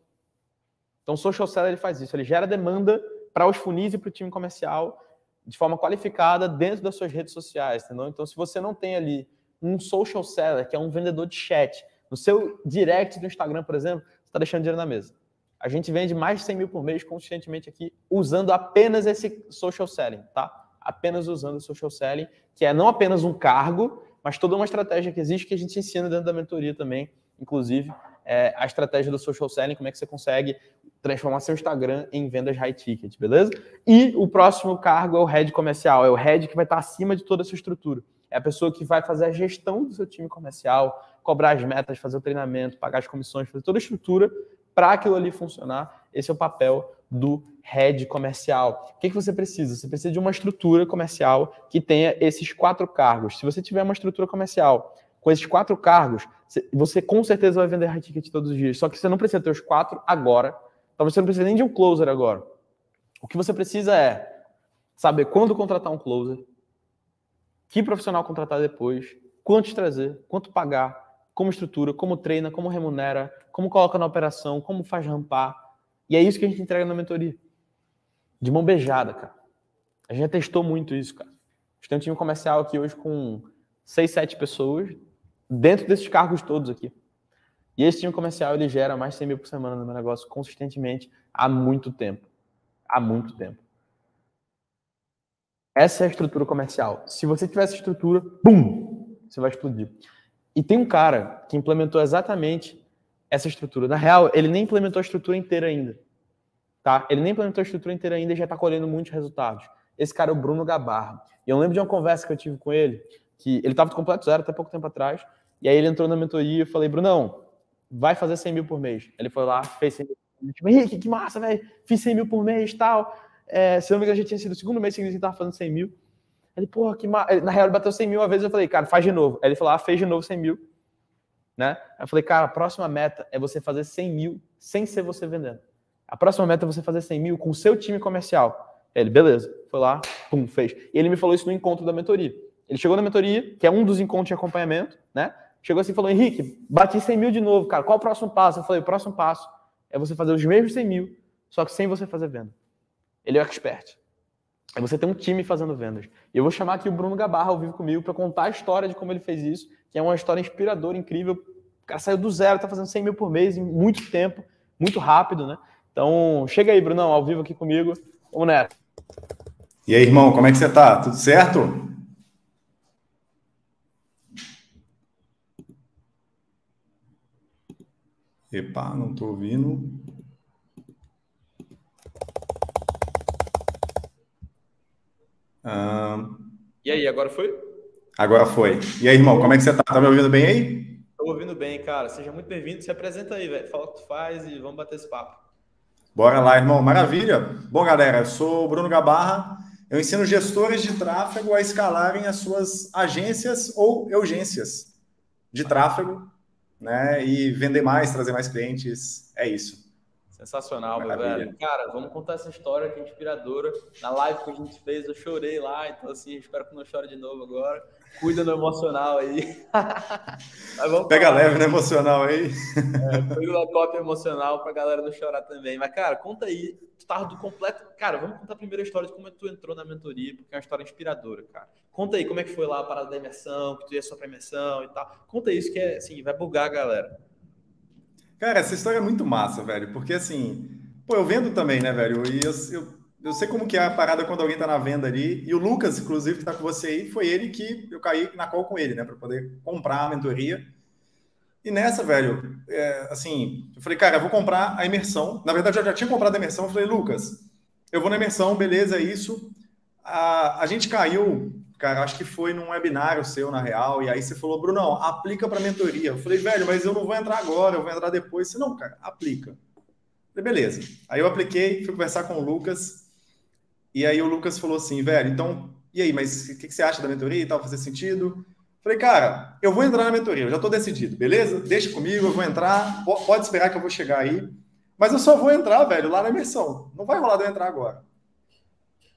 Então, o social seller ele faz isso, ele gera demanda para os funis e para o time comercial de forma qualificada dentro das suas redes sociais, entendeu? Então, se você não tem ali um social seller, que é um vendedor de chat, no seu direct do Instagram, por exemplo, você está deixando dinheiro na mesa. A gente vende mais de 100 mil por mês consistentemente aqui, usando apenas esse social selling, tá? Apenas usando o social selling, que é não apenas um cargo, mas toda uma estratégia que existe que a gente ensina dentro da mentoria também, inclusive, é, a estratégia do social selling, como é que você consegue transformar seu Instagram em vendas high ticket, beleza? E o próximo cargo é o head comercial, é o head que vai estar acima de toda essa estrutura. É a pessoa que vai fazer a gestão do seu time comercial, cobrar as metas, fazer o treinamento, pagar as comissões, fazer toda a estrutura para aquilo ali funcionar. Esse é o papel do head comercial. O que, que você precisa? Você precisa de uma estrutura comercial que tenha esses quatro cargos. Se você tiver uma estrutura comercial com esses quatro cargos, você com certeza vai vender high ticket todos os dias. Só que você não precisa ter os quatro agora. Talvez você não precise nem de um closer agora. O que você precisa é saber quando contratar um closer, que profissional contratar depois, quanto trazer, quanto pagar, como estrutura, como treina, como remunera, como coloca na operação, como faz rampar. E é isso que a gente entrega na mentoria. De mão beijada, cara. A gente já testou muito isso, cara. A gente tem um time comercial aqui hoje com seis, sete pessoas, dentro desses cargos todos aqui. E esse time comercial ele gera mais de 100 mil por semana no meu negócio consistentemente há muito tempo. Há muito tempo. Essa é a estrutura comercial. Se você tiver essa estrutura, pum, você vai explodir. E tem um cara que implementou exatamente essa estrutura. Na real, ele nem implementou a estrutura inteira ainda. Tá? Ele nem implementou a estrutura inteira ainda e já está colhendo muitos resultados. Esse cara é o Bruno Gabarra. E eu lembro de uma conversa que eu tive com ele, que ele estava de completo zero até pouco tempo atrás, e aí ele entrou na mentoria e eu falei, Brunão, vai fazer 100 mil por mês. Ele foi lá, fez 100 mil. Tipo, Henrique, que massa, velho. Fiz 100 mil por mês e tal. É, se não me engano, já tinha sido o segundo mês seguinte que estava fazendo 100 mil. Ele, porra, que massa. Na real, ele bateu 100 mil uma vez. Eu falei, cara, faz de novo. Aí ele falou, ah, fez de novo 100 mil. Né? Aí eu falei, cara, a próxima meta é você fazer 100 mil sem ser você vendendo. A próxima meta é você fazer 100 mil com o seu time comercial. Ele, beleza. Foi lá, pum, fez. E ele me falou isso no encontro da mentoria. Ele chegou na mentoria, que é um dos encontros de acompanhamento, né? Chegou assim e falou, Henrique, bati 100 mil de novo, cara. Qual o próximo passo? Eu falei, o próximo passo é você fazer os mesmos 100 mil, só que sem você fazer venda. Ele é o expert. É você ter um time fazendo vendas. E eu vou chamar aqui o Bruno Gabarra ao vivo comigo para contar a história de como ele fez isso, que é uma história inspiradora, incrível. O cara saiu do zero, está fazendo 100 mil por mês em muito tempo, muito rápido, né? Então, chega aí, Brunão, ao vivo aqui comigo. Vamos nessa. E aí, irmão, como é que você tá? Tudo certo? Epa, não tô ouvindo. E aí, agora foi? Agora foi. E aí, irmão, como é que você tá? Tá me ouvindo bem aí? Tô ouvindo bem, cara. Seja muito bem-vindo. Se apresenta aí, velho. Fala o que tu faz e vamos bater esse papo. Bora lá, irmão. Maravilha. Bom, galera, eu sou o Bruno Gabarra. Eu ensino gestores de tráfego a escalarem as suas agências ou urgências de tráfego, né? E vender mais, trazer mais clientes. É isso. Sensacional, meu velho. Cara, vamos contar essa história que é inspiradora. Na live que a gente fez, eu chorei lá, então assim, espero que não chore de novo agora. Cuida no emocional aí. Pega falar. leve no emocional aí. É, pega uma cópia emocional pra galera não chorar também. Mas, cara, conta aí. Tu tava do completo. Cara, vamos contar a primeira história de como tu entrou na mentoria, porque é uma história inspiradora, cara. Conta aí como é que foi lá a parada da imersão, que tu ia só pra imersão e tal. Conta isso que é, assim, vai bugar a galera. Cara, essa história é muito massa, velho, porque assim, pô, eu vendo também, né, velho? E eu, eu, eu sei como que é a parada quando alguém tá na venda ali. E o Lucas, inclusive, que tá com você aí, foi ele que eu caí na call com ele, né, para poder comprar a mentoria. E nessa, velho, é, assim, eu falei, cara, eu vou comprar a imersão. Na verdade, eu já tinha comprado a imersão. Eu falei, Lucas, eu vou na imersão, beleza, é isso. A, a gente caiu cara, acho que foi num webinário seu, na real, e aí você falou, Brunão, aplica para mentoria. Eu falei, velho, mas eu não vou entrar agora, eu vou entrar depois. Você, não, cara, aplica. Falei, beleza. Aí eu apliquei, fui conversar com o Lucas, e aí o Lucas falou assim, velho, então, e aí, mas o que, que você acha da mentoria e tal, fazer sentido? Falei, cara, eu vou entrar na mentoria, eu já estou decidido, beleza? Deixa comigo, eu vou entrar, pode esperar que eu vou chegar aí, mas eu só vou entrar, velho, lá na imersão. Não vai rolar de eu entrar agora.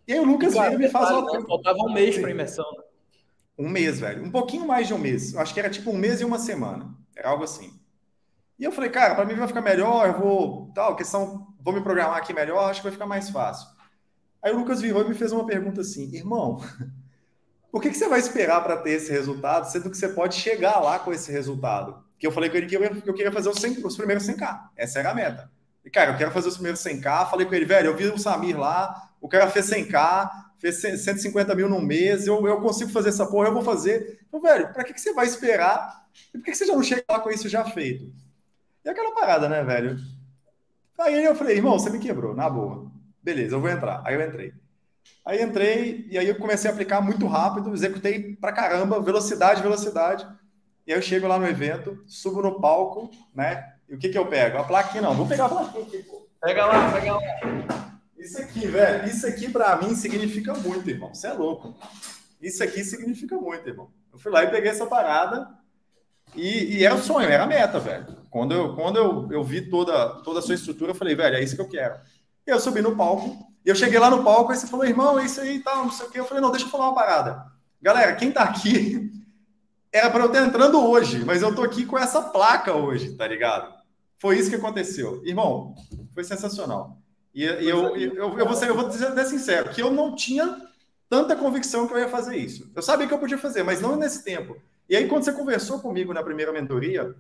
E aí o Lucas claro, me faz uma... Né? Faltava um mês para imersão. Né? Um mês, velho. Um pouquinho mais de um mês. Eu acho que era tipo um mês e uma semana. Era algo assim. E eu falei, cara, para mim vai ficar melhor, eu vou. Tal, questão, vou me programar aqui melhor, acho que vai ficar mais fácil. Aí o Lucas virou e me fez uma pergunta assim: irmão, por que, que você vai esperar para ter esse resultado, sendo que você pode chegar lá com esse resultado? Que eu falei com ele que eu, eu queria fazer os, 100, os primeiros 100k. Essa era a meta. E, cara, eu quero fazer os primeiros 100k. Falei com ele, velho, eu vi o Samir lá, o cara fez 100k, fez 150 mil num mês, eu, eu consigo fazer essa porra, eu vou fazer. Então, velho, para que, que você vai esperar? E por que, que você já não chega lá com isso já feito? E aquela parada, né, velho? Aí eu falei, irmão, você me quebrou, na boa. Beleza, eu vou entrar. Aí eu entrei. Aí entrei e aí eu comecei a aplicar muito rápido, executei pra caramba, velocidade, velocidade. E aí eu chego lá no evento, subo no palco, né? E o que que eu pego? A plaquinha não, vou pegar a plaquinha aqui, pô. Pega lá, pega lá. Isso aqui, velho, isso aqui pra mim significa muito, irmão. Você é louco. Isso aqui significa muito, irmão. Eu fui lá e peguei essa parada e, e era o sonho, era a meta, velho. Quando eu, quando eu, eu vi toda, toda a sua estrutura, eu falei, velho, é isso que eu quero. E eu subi no palco, eu cheguei lá no palco, e você falou, irmão, é isso aí e tal, não sei o quê. Eu falei, não, deixa eu falar uma parada. Galera, quem tá aqui era para eu estar entrando hoje, mas eu tô aqui com essa placa hoje, tá ligado? Foi isso que aconteceu. Irmão, foi sensacional. E, e eu, eu, eu, eu, vou ser, eu vou dizer até sincero, que eu não tinha tanta convicção que eu ia fazer isso. Eu sabia que eu podia fazer, mas não nesse tempo. E aí, quando você conversou comigo na primeira mentoria,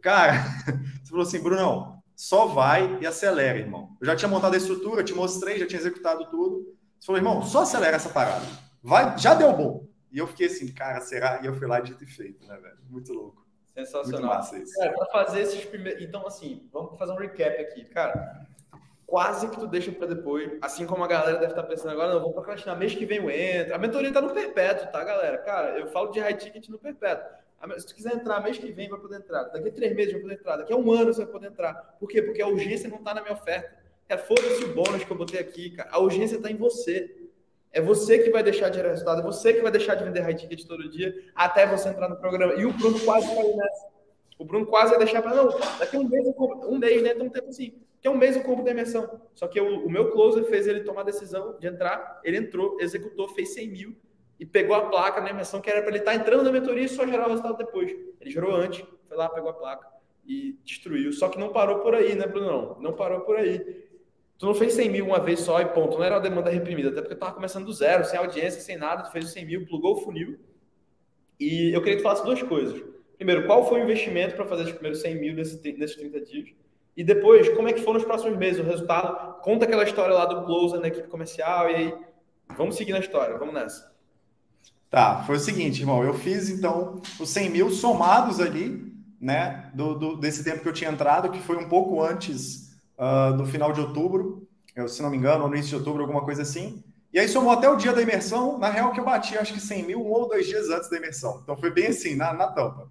cara, você falou assim, Brunão, só vai e acelera, irmão. Eu já tinha montado a estrutura, te mostrei, já tinha executado tudo. Você falou, irmão, só acelera essa parada. Vai, já deu bom. E eu fiquei assim, cara, será? E eu fui lá de ter feito, né, velho? Muito louco. Sensacional. Muito massa isso. Cara, pra fazer esses primeiros. Então, assim, vamos fazer um recap aqui. Cara, quase que tu deixa para depois. Assim como a galera deve estar tá pensando agora, não, vou procrastinar mês que vem eu entro. A mentoria tá no perpétuo, tá, galera? Cara, eu falo de high ticket no perpétuo. Se tu quiser entrar mês que vem, vai poder entrar. Daqui a três meses vai poder entrar. Daqui a um ano você vai poder entrar. Por quê? Porque a urgência não tá na minha oferta. É foda-se o bônus que eu botei aqui, cara. A urgência tá em você. É você que vai deixar de gerar resultado, é você que vai deixar de vender high ticket todo dia até você entrar no programa. E o Bruno quase caiu nessa. O Bruno quase ia deixar para não, daqui a um mês um mês, né? Tem um tempo assim. A um mês eu compro da imersão. Só que o, o meu closer fez ele tomar a decisão de entrar, ele entrou, executou, fez 100 mil e pegou a placa na imersão que era para ele estar tá entrando na mentoria e só gerar o resultado depois. Ele gerou antes, foi lá, pegou a placa e destruiu. Só que não parou por aí, né, Bruno? Não, não parou por aí. Tu não fez 100 mil uma vez só e ponto. Não era uma demanda reprimida, até porque tu tava começando do zero, sem audiência, sem nada. Tu fez os 100 mil, plugou o funil. E eu queria que tu falasse duas coisas. Primeiro, qual foi o investimento para fazer os primeiros 100 mil nesses 30 dias? E depois, como é que foram os próximos meses? O resultado? Conta aquela história lá do closer na equipe comercial e aí vamos seguir na história. Vamos nessa. Tá, foi o seguinte, irmão. Eu fiz então os 100 mil somados ali, né, do, do desse tempo que eu tinha entrado, que foi um pouco antes uh, do final de outubro, eu, se não me engano, no início de outubro, alguma coisa assim. E aí somou até o dia da imersão, na real que eu bati acho que 100 mil um ou dois dias antes da imersão. Então foi bem assim, na, na tampa.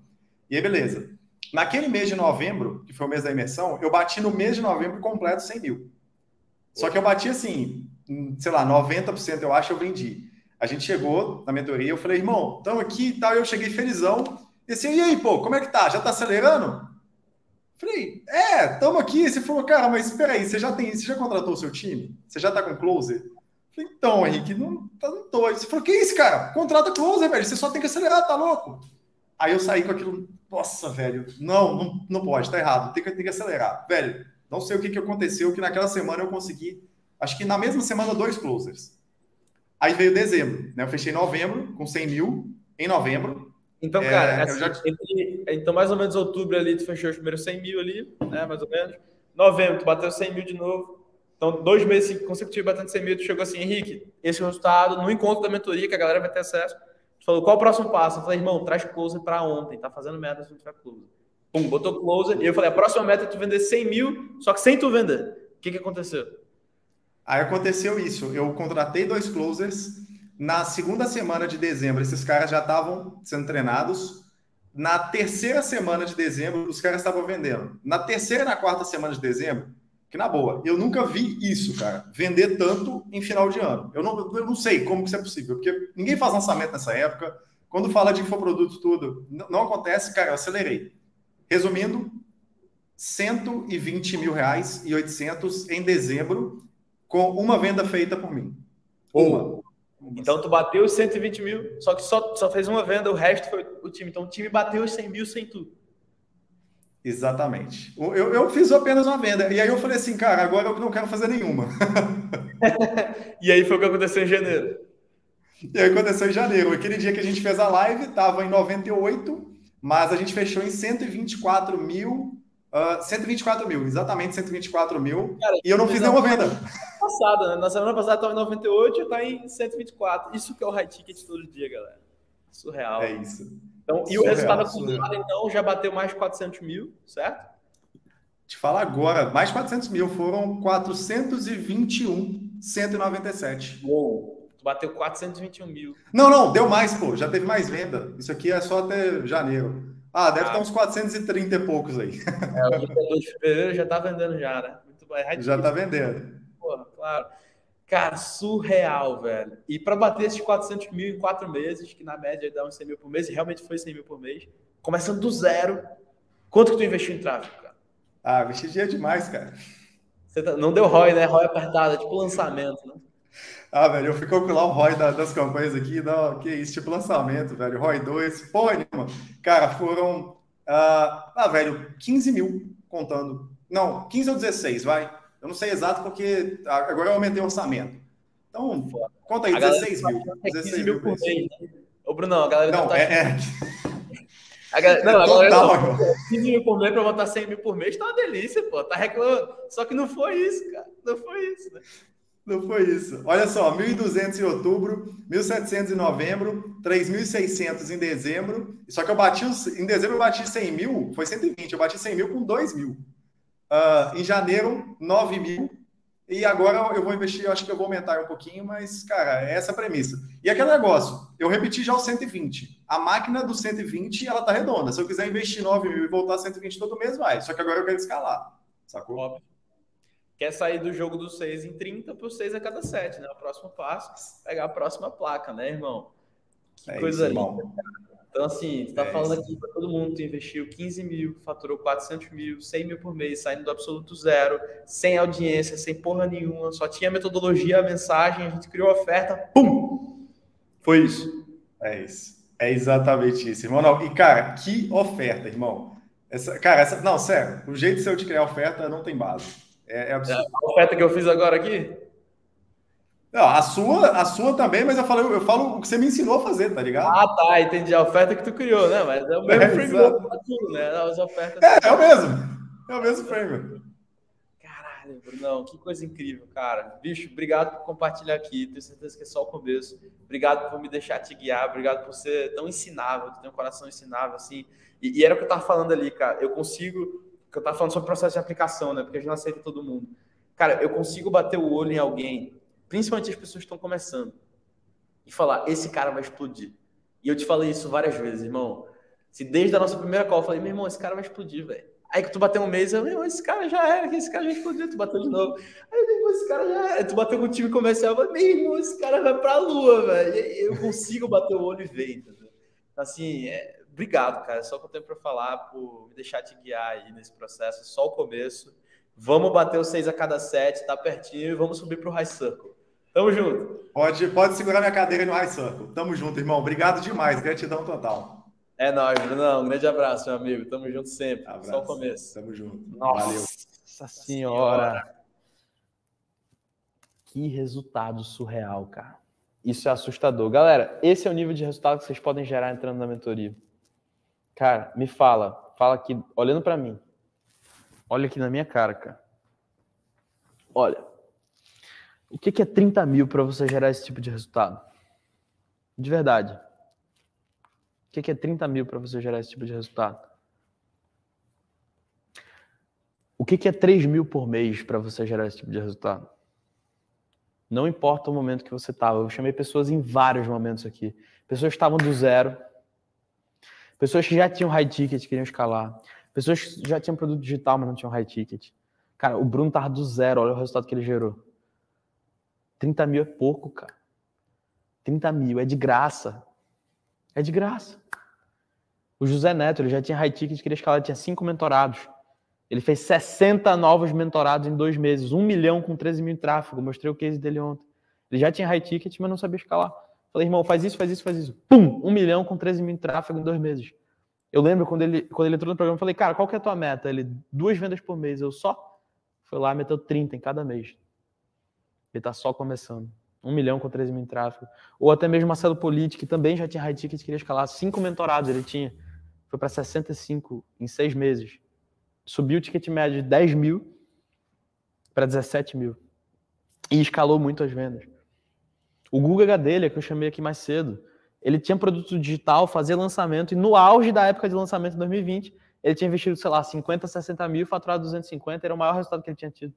E aí, beleza. Naquele mês de novembro, que foi o mês da imersão, eu bati no mês de novembro completo 100 mil. Só que eu bati assim, sei lá, 90% eu acho eu vendi. A gente chegou na mentoria, eu falei, irmão, estamos aqui e tal, eu cheguei felizão. E assim, e aí, pô, como é que tá? Já tá acelerando? Falei, é, estamos aqui. Você falou, cara, mas espera aí, você já tem, você já contratou o seu time? Você já tá com closer? Falei, então, Henrique, não, tá, não tô. Você falou, que isso, cara? Contrata closer, velho. Você só tem que acelerar, tá louco? Aí eu saí com aquilo, nossa, velho, não, não, não pode, tá errado, tem que, tem que acelerar. Velho, não sei o que, que aconteceu, que naquela semana eu consegui, acho que na mesma semana, dois closers. Aí veio dezembro, né? Eu fechei novembro com 100 mil, em novembro, então, é, cara, assim, já... entre, então mais ou menos outubro ali, tu fechou os primeiros 100 mil ali, né, mais ou menos. Novembro, tu bateu 100 mil de novo. Então, dois meses consecutivos batendo 100 mil, tu chegou assim, Henrique, esse resultado, no encontro da mentoria, que a galera vai ter acesso, falou, qual o próximo passo? Eu falei, irmão, traz closer para ontem, tá fazendo merda se não tiver closer. Pum, botou closer, e eu falei, a próxima meta é tu vender 100 mil, só que sem tu vender. O que que aconteceu? Aí aconteceu isso, eu contratei dois closers, na segunda semana de dezembro, esses caras já estavam sendo treinados. Na terceira semana de dezembro, os caras estavam vendendo. Na terceira e na quarta semana de dezembro, que na boa, eu nunca vi isso, cara, vender tanto em final de ano. Eu não, eu não sei como que isso é possível, porque ninguém faz lançamento nessa época. Quando fala de infoproduto, tudo, não, não acontece, cara, eu acelerei. Resumindo, 120 mil reais e 800 em dezembro, com uma venda feita por mim. Uma. Então tu bateu os 120 mil, só que só, só fez uma venda, o resto foi o time. Então o time bateu os 100 mil sem tu. Exatamente. Eu, eu fiz apenas uma venda. E aí eu falei assim, cara, agora eu não quero fazer nenhuma. e aí foi o que aconteceu em janeiro. E aí aconteceu em janeiro. Aquele dia que a gente fez a live, estava em 98, mas a gente fechou em 124 mil. Uh, 124 mil, exatamente 124 mil. Cara, e eu não fiz nenhuma venda passada, né? Na semana passada estava em 98 e está em 124. Isso que é o high ticket todo dia, galera. Surreal. É isso. Então, e o resultado acumulado, então, já bateu mais de 400 mil, certo? Te falar agora, mais de 400 mil, foram 421, 197. Uou, tu bateu 421 mil. Não, não, deu mais, pô, já teve mais venda. Isso aqui é só até janeiro. Ah, deve ah. estar uns 430 e poucos aí. É, o dia 2 de fevereiro já tá vendendo já, né? Muito bom. É já tá vendendo. Porra, claro. Cara, surreal, velho. E para bater esses 400 mil em quatro meses, que na média dá uns 100 mil por mês, e realmente foi 100 mil por mês, começando do zero, quanto que tu investiu em tráfego, cara? Ah, investir dia demais, cara. Você tá... Não deu ROI, né? ROI apertada, tipo lançamento, né? Ah, velho, eu fui calcular o ROI da, das campanhas aqui, não, que isso, tipo lançamento, velho, ROI 2, porra nenhuma. Cara, foram, uh, ah, velho, 15 mil contando. Não, 15 ou 16, vai. Eu não sei exato porque agora eu aumentei o orçamento. Então, conta aí, a 16 mil. 16 mil por mês. Né? Ô, Brunão, a galera não, tá... é, é... A galera, não, a galera não, 15 mil por mês para botar 100 mil por mês tá uma delícia, pô. Tá reclamando. Só que não foi isso, cara. Não foi isso, né? Não foi isso. Olha só, 1.200 em outubro, 1.700 em novembro, 3.600 em dezembro. Só que eu bati, em dezembro eu bati 100 mil, foi 120, eu bati 100 mil com 2 mil. Uh, em janeiro, 9 mil. E agora eu vou investir, eu acho que eu vou aumentar um pouquinho, mas, cara, é essa a premissa. E aquele negócio, eu repeti já o 120. A máquina do 120, ela tá redonda. Se eu quiser investir 9 mil e voltar a 120 todo mês, vai. Só que agora eu quero escalar. Sacou? Óbvio quer sair do jogo do 6 em 30 para o 6 a cada 7, né? O próximo passo, pegar a próxima placa, né, irmão? Que é coisa isso, linda. Então, assim, tu tá é falando isso. aqui para todo mundo, tu investiu 15 mil, faturou 400 mil, 100 mil por mês, saindo do absoluto zero, sem audiência, sem porra nenhuma, só tinha a metodologia, a mensagem, a gente criou a oferta, pum! Foi isso. É isso. É exatamente isso, irmão. Não, e, cara, que oferta, irmão. Essa, cara, essa, não, sério, o jeito de eu te criar oferta não tem base. É, é absurdo. A oferta que eu fiz agora aqui? Não, a sua, a sua também, mas eu falo, eu falo o que você me ensinou a fazer, tá ligado? Ah, tá, entendi. A oferta que tu criou, né? Mas é o mesmo é, framework pra tudo, né? As ofertas. É, é o mesmo. É o mesmo framework. Caralho, Brunão, que coisa incrível, cara. Bicho, obrigado por compartilhar aqui. Tenho certeza que é só o começo. Obrigado por me deixar te guiar. Obrigado por ser tão ensinável, ter um coração ensinável, assim. E, e era o que eu tava falando ali, cara. Eu consigo que eu estava falando sobre o processo de aplicação, né? Porque a gente não aceita todo mundo. Cara, eu consigo bater o olho em alguém, principalmente as pessoas que estão começando, e falar: esse cara vai explodir. E eu te falei isso várias vezes, irmão. Se desde a nossa primeira call eu falei: meu irmão, esse cara vai explodir, velho. Aí que tu bateu um mês, eu, meu, esse cara já era, esse cara já explodiu, tu bateu de novo. Aí eu digo, esse cara já era. Tu bateu com o time comercial, eu falei, meu irmão, esse cara vai pra lua, velho. Eu consigo bater o olho e ver, entendeu? Assim, é, obrigado, cara. Só que eu tenho para falar, por me deixar te guiar aí nesse processo. Só o começo. Vamos bater os seis a cada sete, tá pertinho e vamos subir para o High Circle. Tamo junto. Pode, pode segurar minha cadeira no High Circle. Tamo junto, irmão. Obrigado demais. Gratidão total. É nóis, Brunão. Um grande abraço, meu amigo. Tamo junto sempre. Abraço. Só o começo. Tamo junto. Nossa Valeu. Nossa senhora. Que resultado surreal, cara. Isso é assustador. Galera, esse é o nível de resultado que vocês podem gerar entrando na mentoria. Cara, me fala, fala aqui, olhando para mim. Olha aqui na minha cara, cara. Olha, o que, que é 30 mil para você gerar esse tipo de resultado? De verdade. O que, que é 30 mil para você gerar esse tipo de resultado? O que, que é 3 mil por mês para você gerar esse tipo de resultado? Não importa o momento que você estava. Eu chamei pessoas em vários momentos aqui. Pessoas que estavam do zero, Pessoas que já tinham high ticket queriam escalar. Pessoas que já tinham produto digital, mas não tinham high ticket. Cara, o Bruno tava do zero, olha o resultado que ele gerou. 30 mil é pouco, cara. 30 mil é de graça. É de graça. O José Neto, ele já tinha high ticket, queria escalar, tinha cinco mentorados. Ele fez 60 novos mentorados em dois meses, um milhão com 13 mil em tráfego. Mostrei o case dele ontem. Ele já tinha high ticket, mas não sabia escalar. Falei, irmão, faz isso, faz isso, faz isso. Pum! Um milhão com 13 mil em tráfego em dois meses. Eu lembro quando ele, quando ele entrou no programa, eu falei, cara, qual que é a tua meta? Ele, duas vendas por mês. Eu só foi lá, meteu 30 em cada mês. Ele tá só começando. Um milhão com 13 mil em tráfego. Ou até mesmo Marcelo Politi, que também já tinha high ticket, queria escalar. Cinco mentorados ele tinha. Foi para 65 em seis meses. Subiu o ticket médio de 10 mil para 17 mil. E escalou muito as vendas. O Google dele, que eu chamei aqui mais cedo, ele tinha produto digital, fazia lançamento, e no auge da época de lançamento em 2020, ele tinha investido, sei lá, 50, 60 mil, faturado 250, era o maior resultado que ele tinha tido.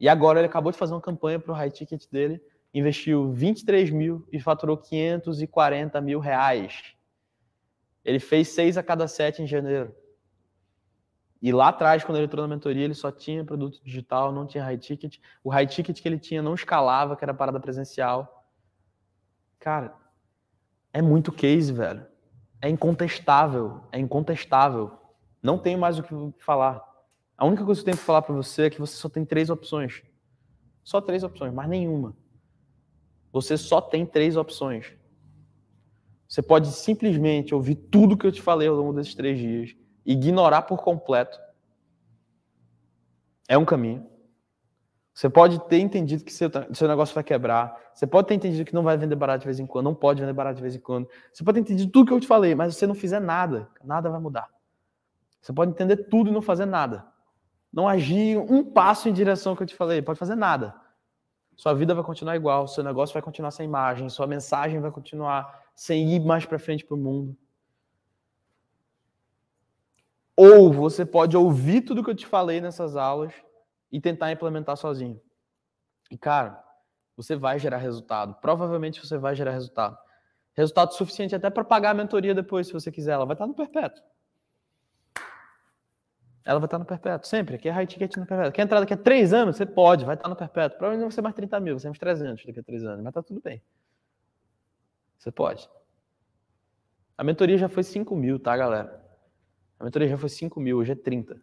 E agora ele acabou de fazer uma campanha para o high ticket dele, investiu 23 mil e faturou 540 mil reais. Ele fez seis a cada sete em janeiro. E lá atrás, quando ele entrou na mentoria, ele só tinha produto digital, não tinha high ticket. O high ticket que ele tinha não escalava, que era parada presencial. Cara, é muito case, velho. É incontestável. É incontestável. Não tenho mais o que falar. A única coisa que eu tenho que falar para você é que você só tem três opções. Só três opções, mais nenhuma. Você só tem três opções. Você pode simplesmente ouvir tudo que eu te falei ao longo desses três dias, ignorar por completo. É um caminho. Você pode ter entendido que seu, seu negócio vai quebrar. Você pode ter entendido que não vai vender barato de vez em quando, não pode vender barato de vez em quando. Você pode ter entendido tudo que eu te falei, mas se você não fizer nada, nada vai mudar. Você pode entender tudo e não fazer nada. Não agir um passo em direção ao que eu te falei, pode fazer nada. Sua vida vai continuar igual, seu negócio vai continuar sem imagem, sua mensagem vai continuar sem ir mais para frente para o mundo. Ou você pode ouvir tudo que eu te falei nessas aulas e tentar implementar sozinho. E cara, você vai gerar resultado. Provavelmente você vai gerar resultado. Resultado suficiente até para pagar a mentoria depois, se você quiser. Ela vai estar no perpétuo. Ela vai estar no perpétuo, sempre. Aqui é high ticket no perpétuo. Quer entrar daqui a três anos? Você pode, vai estar no perpétuo. Provavelmente não vai ser mais 30 mil, vai ser uns 300 daqui a três anos, mas tá tudo bem. Você pode. A mentoria já foi 5 mil, tá, galera? A mentoria já foi 5 mil, hoje é 30.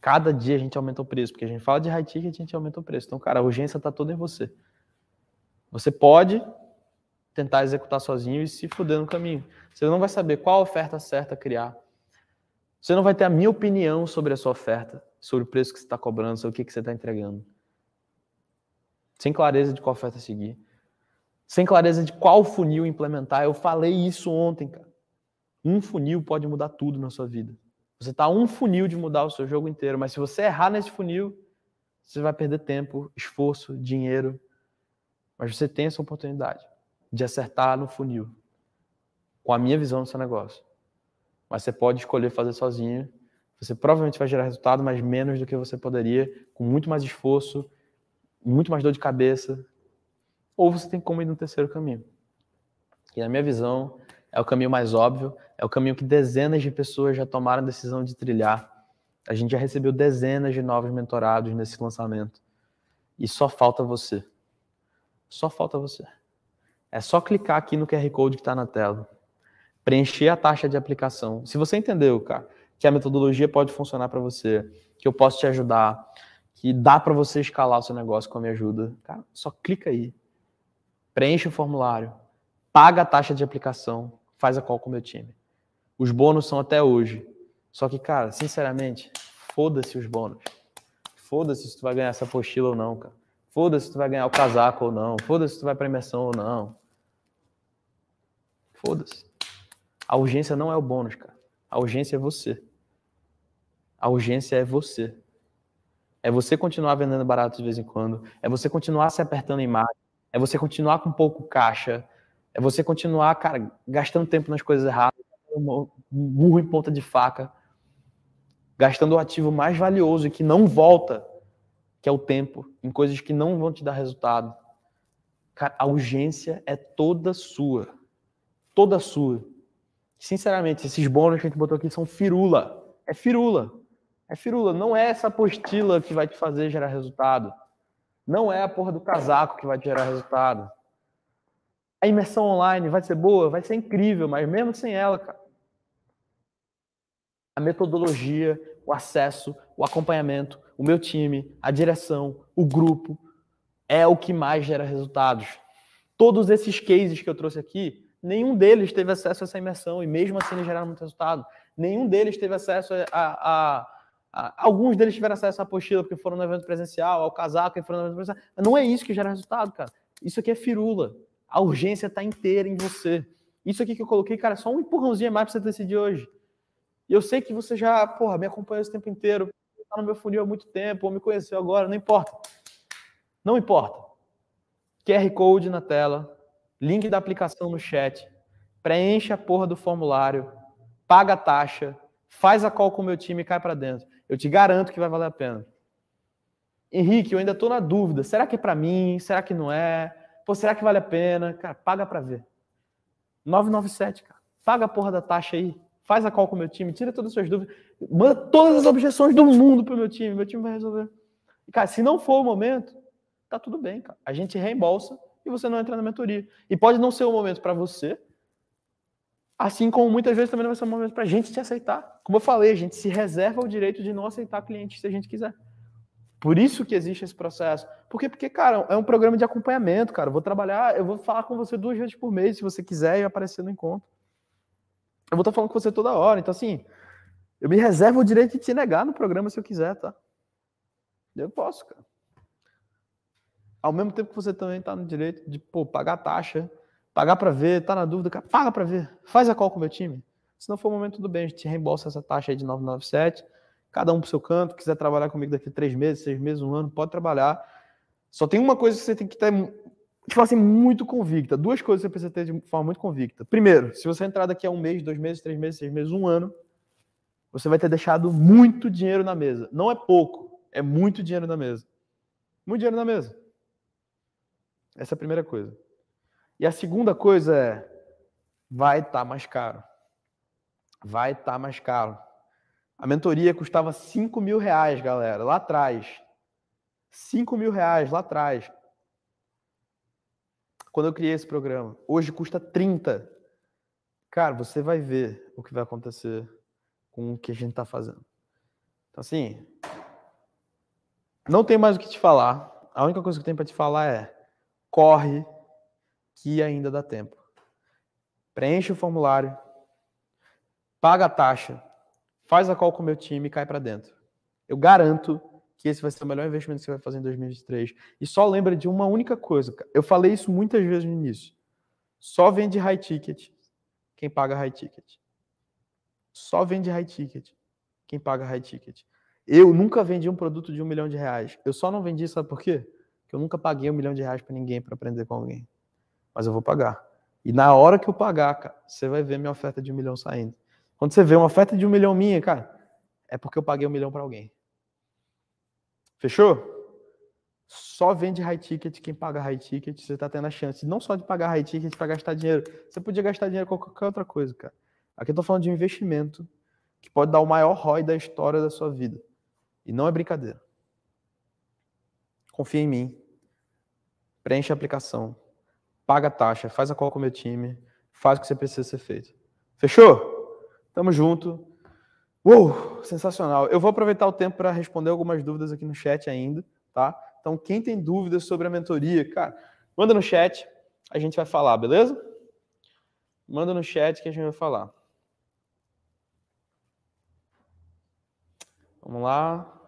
Cada dia a gente aumenta o preço, porque a gente fala de high ticket, a gente aumenta o preço. Então, cara, a urgência está toda em você. Você pode tentar executar sozinho e se fuder no caminho. Você não vai saber qual oferta certa criar. Você não vai ter a minha opinião sobre a sua oferta, sobre o preço que você está cobrando, sobre o que, que você está entregando. Sem clareza de qual oferta seguir sem clareza de qual funil implementar. Eu falei isso ontem, cara. Um funil pode mudar tudo na sua vida. Você está um funil de mudar o seu jogo inteiro, mas se você errar nesse funil, você vai perder tempo, esforço, dinheiro. Mas você tem essa oportunidade de acertar no funil, com a minha visão do seu negócio. Mas você pode escolher fazer sozinho. Você provavelmente vai gerar resultado, mas menos do que você poderia, com muito mais esforço, muito mais dor de cabeça, ou você tem como ir no terceiro caminho. E na minha visão, é o caminho mais óbvio, é o caminho que dezenas de pessoas já tomaram a decisão de trilhar. A gente já recebeu dezenas de novos mentorados nesse lançamento. E só falta você. Só falta você. É só clicar aqui no QR Code que está na tela. Preencher a taxa de aplicação. Se você entendeu, cara, que a metodologia pode funcionar para você, que eu posso te ajudar, que dá para você escalar o seu negócio com a minha ajuda, cara, só clica aí preenche o formulário, paga a taxa de aplicação, faz a call com o meu time. Os bônus são até hoje. Só que, cara, sinceramente, foda-se os bônus. Foda-se se tu vai ganhar essa apostila ou não, cara. Foda-se se tu vai ganhar o casaco ou não. Foda-se se tu vai pra imersão ou não. Foda-se. A urgência não é o bônus, cara. A urgência é você. A urgência é você. É você continuar vendendo barato de vez em quando. É você continuar se apertando em marketing é você continuar com pouco caixa, é você continuar, cara, gastando tempo nas coisas erradas, burro em ponta de faca, gastando o ativo mais valioso e que não volta, que é o tempo, em coisas que não vão te dar resultado. Cara, a urgência é toda sua. Toda sua. Sinceramente, esses bônus que a gente botou aqui são firula. É firula. É firula. Não é essa apostila que vai te fazer gerar resultado. Não é a porra do casaco que vai te gerar resultado. A imersão online vai ser boa? Vai ser incrível, mas mesmo sem ela, cara. A metodologia, o acesso, o acompanhamento, o meu time, a direção, o grupo, é o que mais gera resultados. Todos esses cases que eu trouxe aqui, nenhum deles teve acesso a essa imersão e mesmo assim eles geraram muito resultado. Nenhum deles teve acesso a, a, Alguns deles tiveram acesso à apostila porque foram no evento presencial, ao casaco e foram no evento presencial. Não é isso que gera resultado, cara. Isso aqui é firula. A urgência está inteira em você. Isso aqui que eu coloquei, cara, é só um empurrãozinho a mais para você decidir hoje. E eu sei que você já, porra, me acompanhou esse tempo inteiro, está no meu funil há muito tempo, ou me conheceu agora, não importa. Não importa. QR Code na tela, link da aplicação no chat, preencha a porra do formulário, paga a taxa, Faz a call com o meu time e cai para dentro. Eu te garanto que vai valer a pena. Henrique, eu ainda estou na dúvida. Será que é para mim? Será que não é? Pô, será que vale a pena? Cara, paga para ver. 997, cara. Paga a porra da taxa aí. Faz a call com o meu time, tira todas as suas dúvidas. Manda todas as objeções do mundo pro meu time. Meu time vai resolver. E, cara, se não for o momento, tá tudo bem, cara. A gente reembolsa e você não entra na mentoria. E pode não ser o momento para você, assim como muitas vezes também não vai ser o momento para a gente te aceitar. Como eu falei, a gente se reserva o direito de não aceitar cliente se a gente quiser. Por isso que existe esse processo. Por quê? Porque, cara, é um programa de acompanhamento, cara. Eu vou trabalhar, eu vou falar com você duas vezes por mês, se você quiser, e aparecer no encontro. Eu vou estar falando com você toda hora. Então, assim, eu me reservo o direito de te negar no programa se eu quiser, tá? Eu posso, cara. Ao mesmo tempo que você também está no direito de pô, pagar taxa, pagar para ver, tá na dúvida, cara, paga para ver. Faz a call com o meu time. Se não for o momento, tudo bem, a gente reembolsa essa taxa aí de 997, cada um para seu canto. Quiser trabalhar comigo daqui três meses, seis meses, um ano, pode trabalhar. Só tem uma coisa que você tem que ter, tipo assim, muito convicta. Duas coisas você precisa ter de forma muito convicta. Primeiro, se você entrar daqui a um mês, dois meses, três meses, seis meses, um ano, você vai ter deixado muito dinheiro na mesa. Não é pouco, é muito dinheiro na mesa. Muito dinheiro na mesa. Essa é a primeira coisa. E a segunda coisa é: vai estar tá mais caro. Vai estar tá mais caro. A mentoria custava 5 mil reais, galera, lá atrás. 5 mil reais lá atrás. Quando eu criei esse programa. Hoje custa 30. Cara, você vai ver o que vai acontecer com o que a gente está fazendo. Então, assim, não tem mais o que te falar. A única coisa que eu tenho para te falar é corre que ainda dá tempo. Preenche o formulário, paga a taxa, faz a call com o meu time e cai para dentro. Eu garanto que esse vai ser o melhor investimento que você vai fazer em 2023. E só lembra de uma única coisa. Eu falei isso muitas vezes no início. Só vende high ticket quem paga high ticket. Só vende high ticket quem paga high ticket. Eu nunca vendi um produto de um milhão de reais. Eu só não vendi, sabe por quê? Que eu nunca paguei um milhão de reais para ninguém para aprender com alguém. Mas eu vou pagar. E na hora que eu pagar, cara, você vai ver minha oferta de um milhão saindo. Quando você vê uma oferta de um milhão minha, cara, é porque eu paguei um milhão para alguém. Fechou? Só vende high ticket quem paga high ticket. Você está tendo a chance não só de pagar high ticket para gastar dinheiro. Você podia gastar dinheiro com qualquer outra coisa, cara. Aqui eu tô falando de um investimento que pode dar o maior ROI da história da sua vida. E não é brincadeira. Confia em mim preenche a aplicação, paga a taxa, faz a call com o meu time, faz o que você precisa ser feito. Fechou? Tamo junto. Uou, sensacional. Eu vou aproveitar o tempo para responder algumas dúvidas aqui no chat ainda, tá? Então, quem tem dúvidas sobre a mentoria, cara, manda no chat, a gente vai falar, beleza? Manda no chat que a gente vai falar. Vamos lá.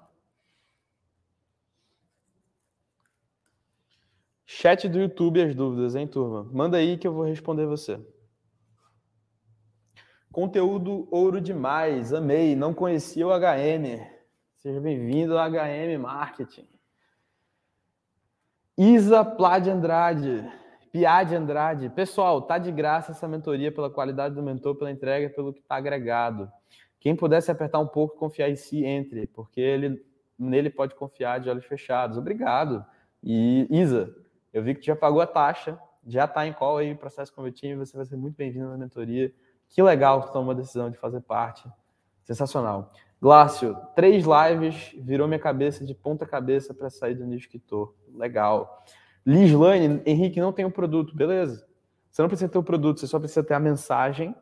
Chat do YouTube as dúvidas, hein, turma? Manda aí que eu vou responder você. Conteúdo ouro demais, amei. Não conhecia o HM. Seja bem-vindo ao HM Marketing. Isa Plade Andrade, Piade Andrade. Pessoal, tá de graça essa mentoria pela qualidade do mentor, pela entrega, pelo que está agregado. Quem pudesse apertar um pouco, confiar em si, entre, porque ele nele pode confiar de olhos fechados. Obrigado. E Isa, eu vi que tu já pagou a taxa, já está em call aí, processo convertido, você vai ser muito bem-vindo na mentoria. Que legal que tu tomou a decisão de fazer parte. Sensacional. Glácio, três lives, virou minha cabeça de ponta cabeça para sair do nicho que tô. Legal. Lislane, Henrique, não tem o um produto, beleza. Você não precisa ter o um produto, você só precisa ter a mensagem,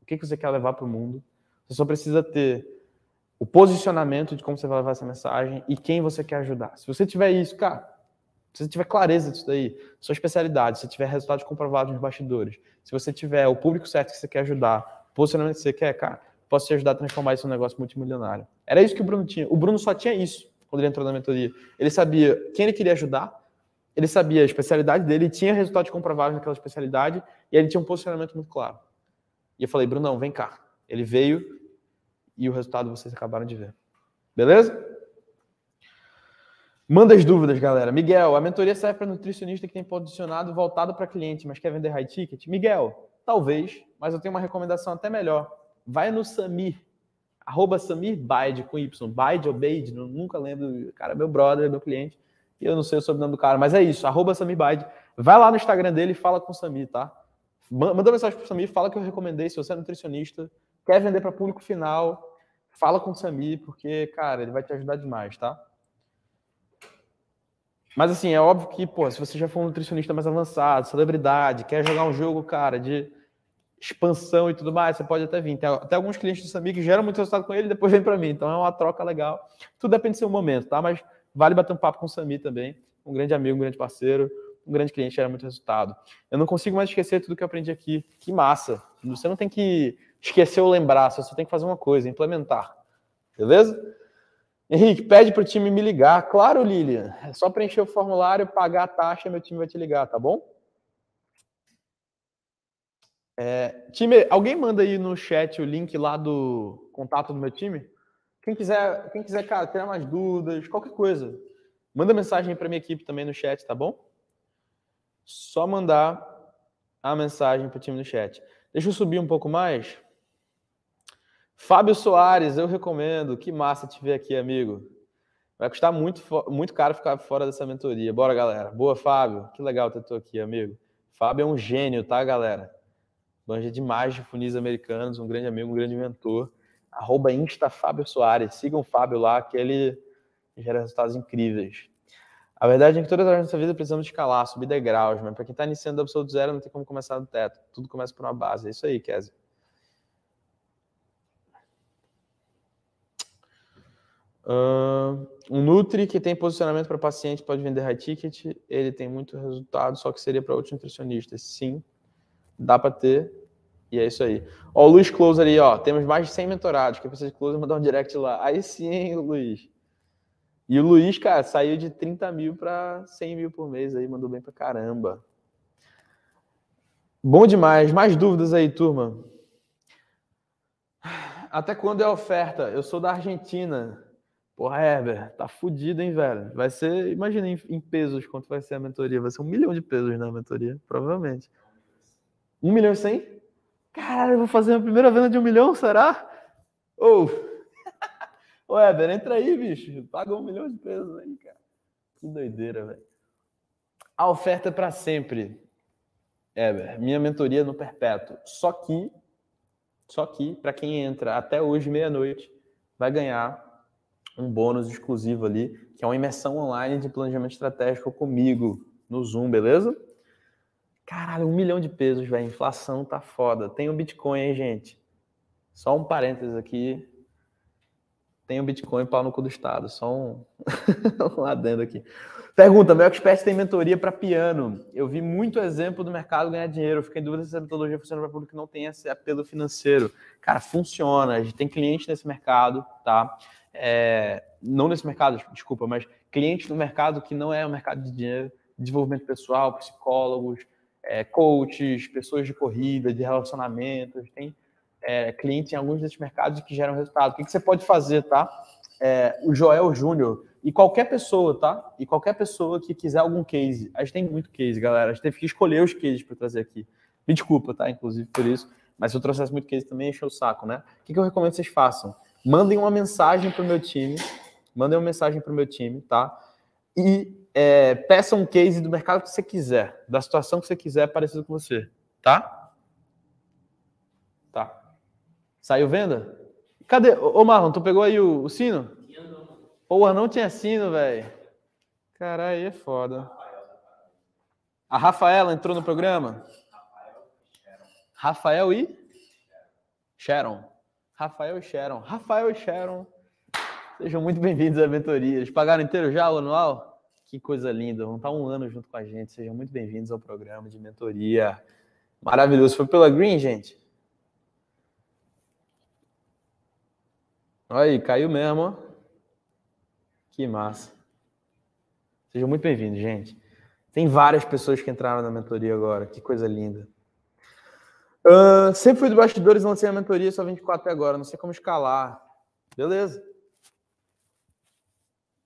o que, que você quer levar para o mundo. Você só precisa ter o posicionamento de como você vai levar essa mensagem e quem você quer ajudar. Se você tiver isso, cara, se você tiver clareza disso daí, sua especialidade, se tiver resultados comprovados nos bastidores, se você tiver o público certo que você quer ajudar, posicionamento que você quer, cara, posso te ajudar a transformar isso em um negócio multimilionário. Era isso que o Bruno tinha. O Bruno só tinha isso quando ele entrou na mentoria. Ele sabia quem ele queria ajudar, ele sabia a especialidade dele, tinha resultados comprováveis naquela especialidade e ele tinha um posicionamento muito claro. E eu falei, Brunão, vem cá. Ele veio e o resultado vocês acabaram de ver. Beleza? Manda as dúvidas, galera. Miguel, a mentoria serve para nutricionista que tem posicionado voltado para cliente, mas quer vender high ticket? Miguel, talvez, mas eu tenho uma recomendação até melhor. Vai no Samir, Arroba Samir com Y. Baide ou Beide, nunca lembro. Cara, meu brother, meu cliente. E eu não sei o sobrenome do cara, mas é isso. Arroba Samir. Vai lá no Instagram dele e fala com o Samir, tá? Manda mensagem pro Samir, fala que eu recomendei. Se você é nutricionista, quer vender para público final, fala com o Samir, porque, cara, ele vai te ajudar demais, tá? Mas assim, é óbvio que, pô, se você já for um nutricionista mais avançado, celebridade, quer jogar um jogo, cara, de expansão e tudo mais, você pode até vir. Tem até alguns clientes do Samir que geram muito resultado com ele e depois vem para mim. Então é uma troca legal. Tudo depende do seu momento, tá? Mas vale bater um papo com o Samir também. Um grande amigo, um grande parceiro, um grande cliente, gera muito resultado. Eu não consigo mais esquecer tudo que eu aprendi aqui. Que massa! Você não tem que esquecer ou lembrar, você só tem que fazer uma coisa, implementar. Beleza? Henrique, pede para o time me ligar. Claro, Lilian. É só preencher o formulário, pagar a taxa, meu time vai te ligar, tá bom? É, time, alguém manda aí no chat o link lá do contato do meu time? Quem quiser, quem quiser, cara, tirar mais dúvidas, qualquer coisa, manda mensagem para minha equipe também no chat, tá bom? Só mandar a mensagem para o time no chat. Deixa eu subir um pouco mais. Fábio Soares, eu recomendo. Que massa te ver aqui, amigo. Vai custar muito, muito caro ficar fora dessa mentoria. Bora, galera. Boa, Fábio. Que legal ter tu aqui, amigo. Fábio é um gênio, tá, galera? Manja demais de funis americanos, um grande amigo, um grande mentor. Arroba Insta Fábio Soares. Sigam o Fábio lá, que ele gera resultados incríveis. A verdade é que todas as áreas nossa vida precisamos escalar, subir degraus, mas para quem está iniciando do absoluto zero, não tem como começar do teto. Tudo começa por uma base. É isso aí, Kézia. Uh, um Nutri que tem posicionamento para paciente pode vender high ticket, ele tem muito resultado, só que seria para outros nutricionistas. Sim, dá para ter, e é isso aí. Ó, o Luiz Close ali, ó, temos mais de 100 mentorados, que precisa de Close mandar um direct lá. Aí sim, Luiz. E o Luiz, cara, saiu de 30 mil para 100 mil por mês aí, mandou bem para caramba. Bom demais. Mais dúvidas aí, turma? Até quando é oferta? Eu sou da Argentina. Porra, Heber, tá fudido, hein, velho? Vai ser, imagina em, em, pesos quanto vai ser a mentoria. Vai ser um milhão de pesos na mentoria, provavelmente. Um milhão e cem? Cara, eu vou fazer a primeira venda de um milhão, será? Ou. Oh. Ô, Heber, entra aí, bicho. Paga um milhão de pesos aí, cara. Que doideira, velho. A oferta é para sempre. Heber, minha mentoria no perpétuo. Só que, só que, para quem entra até hoje, meia-noite, vai ganhar um bônus exclusivo ali, que é uma imersão online de planejamento estratégico comigo no Zoom, beleza? Caralho, um milhão de pesos, velho. Inflação tá foda. Tem o Bitcoin, hein, gente? Só um parênteses aqui. Tem o Bitcoin pau no cu do Estado. Só um, um adendo aqui. Pergunta: meu expert tem mentoria para piano. Eu vi muito exemplo do mercado ganhar dinheiro. Eu fiquei em dúvida se a metodologia funciona para público que não tem esse apelo financeiro. Cara, funciona. A gente tem cliente nesse mercado, tá? É, não nesse mercado, desculpa, mas clientes no mercado que não é o mercado de dinheiro, desenvolvimento pessoal, psicólogos, é, coaches, pessoas de corrida, de relacionamentos, tem é, clientes em alguns desses mercados que geram resultado. O que, que você pode fazer, tá? É, o Joel Júnior e qualquer pessoa, tá? E qualquer pessoa que quiser algum case. A gente tem muito case, galera. A gente teve que escolher os cases para trazer aqui. Me desculpa, tá? Inclusive por isso. Mas se eu trouxesse muito case também, encheu o saco, né? O que, que eu recomendo que vocês façam? Mandem uma mensagem para o meu time, mandem uma mensagem para o meu time, tá? E é, peçam um case do mercado que você quiser, da situação que você quiser parecido com você, tá? Tá. Saiu venda? Cadê? Ô Marlon, tu pegou aí o, o sino? Porra, não tinha sino, velho. Caralho, é foda. A Rafaela entrou no programa? Rafael e? Sharon. Rafael e Sharon. Rafael e Sharon, sejam muito bem-vindos à Mentorias. Pagaram inteiro já o anual? Que coisa linda, vão estar um ano junto com a gente. Sejam muito bem-vindos ao programa de mentoria. Maravilhoso. Foi pela Green, gente? Olha aí, caiu mesmo. Que massa. Sejam muito bem-vindos, gente. Tem várias pessoas que entraram na mentoria agora. Que coisa linda. Uh, sempre fui do bastidores, lancei a mentoria, só 24 até agora, não sei como escalar. Beleza.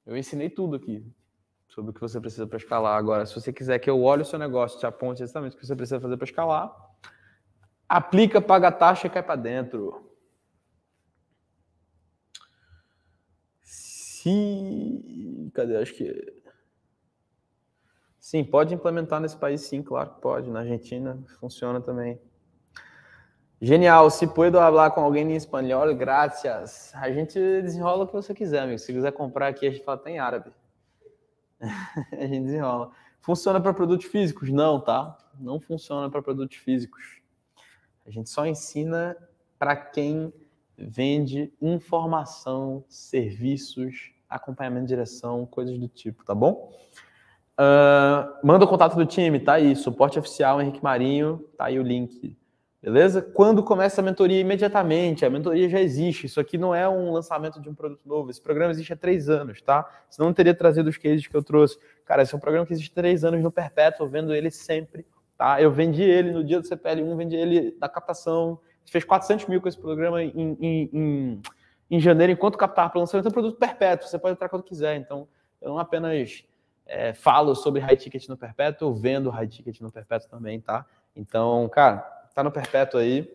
Eu ensinei tudo aqui sobre o que você precisa para escalar. Agora, se você quiser que eu olhe o seu negócio, te aponte exatamente o que você precisa fazer para escalar, aplica, paga a taxa e cai para dentro. Se. Cadê? Acho que. Sim, pode implementar nesse país, sim, claro que pode. Na Argentina funciona também. Genial. Se puedo falar com alguém em espanhol, graças. A gente desenrola o que você quiser, amigo. Se quiser comprar aqui, a gente fala até em árabe. a gente desenrola. Funciona para produtos físicos? Não, tá? Não funciona para produtos físicos. A gente só ensina para quem vende informação, serviços, acompanhamento de direção, coisas do tipo, tá bom? Uh, manda o contato do time, tá aí. Suporte oficial, Henrique Marinho, tá aí o link. Beleza? Quando começa a mentoria? Imediatamente. A mentoria já existe. Isso aqui não é um lançamento de um produto novo. Esse programa existe há três anos, tá? Senão não teria trazido os cases que eu trouxe. Cara, esse é um programa que existe há três anos no Perpétuo, vendo ele sempre, tá? Eu vendi ele no dia do CPL1, vendi ele da captação. Fez 400 mil com esse programa em, em, em, em janeiro, enquanto captar para lançamento é um produto perpétuo. Você pode entrar quando quiser. Então, eu não apenas é, falo sobre high ticket no perpétuo, eu vendo high ticket no perpétuo também, tá? Então, cara, tá no perpétuo aí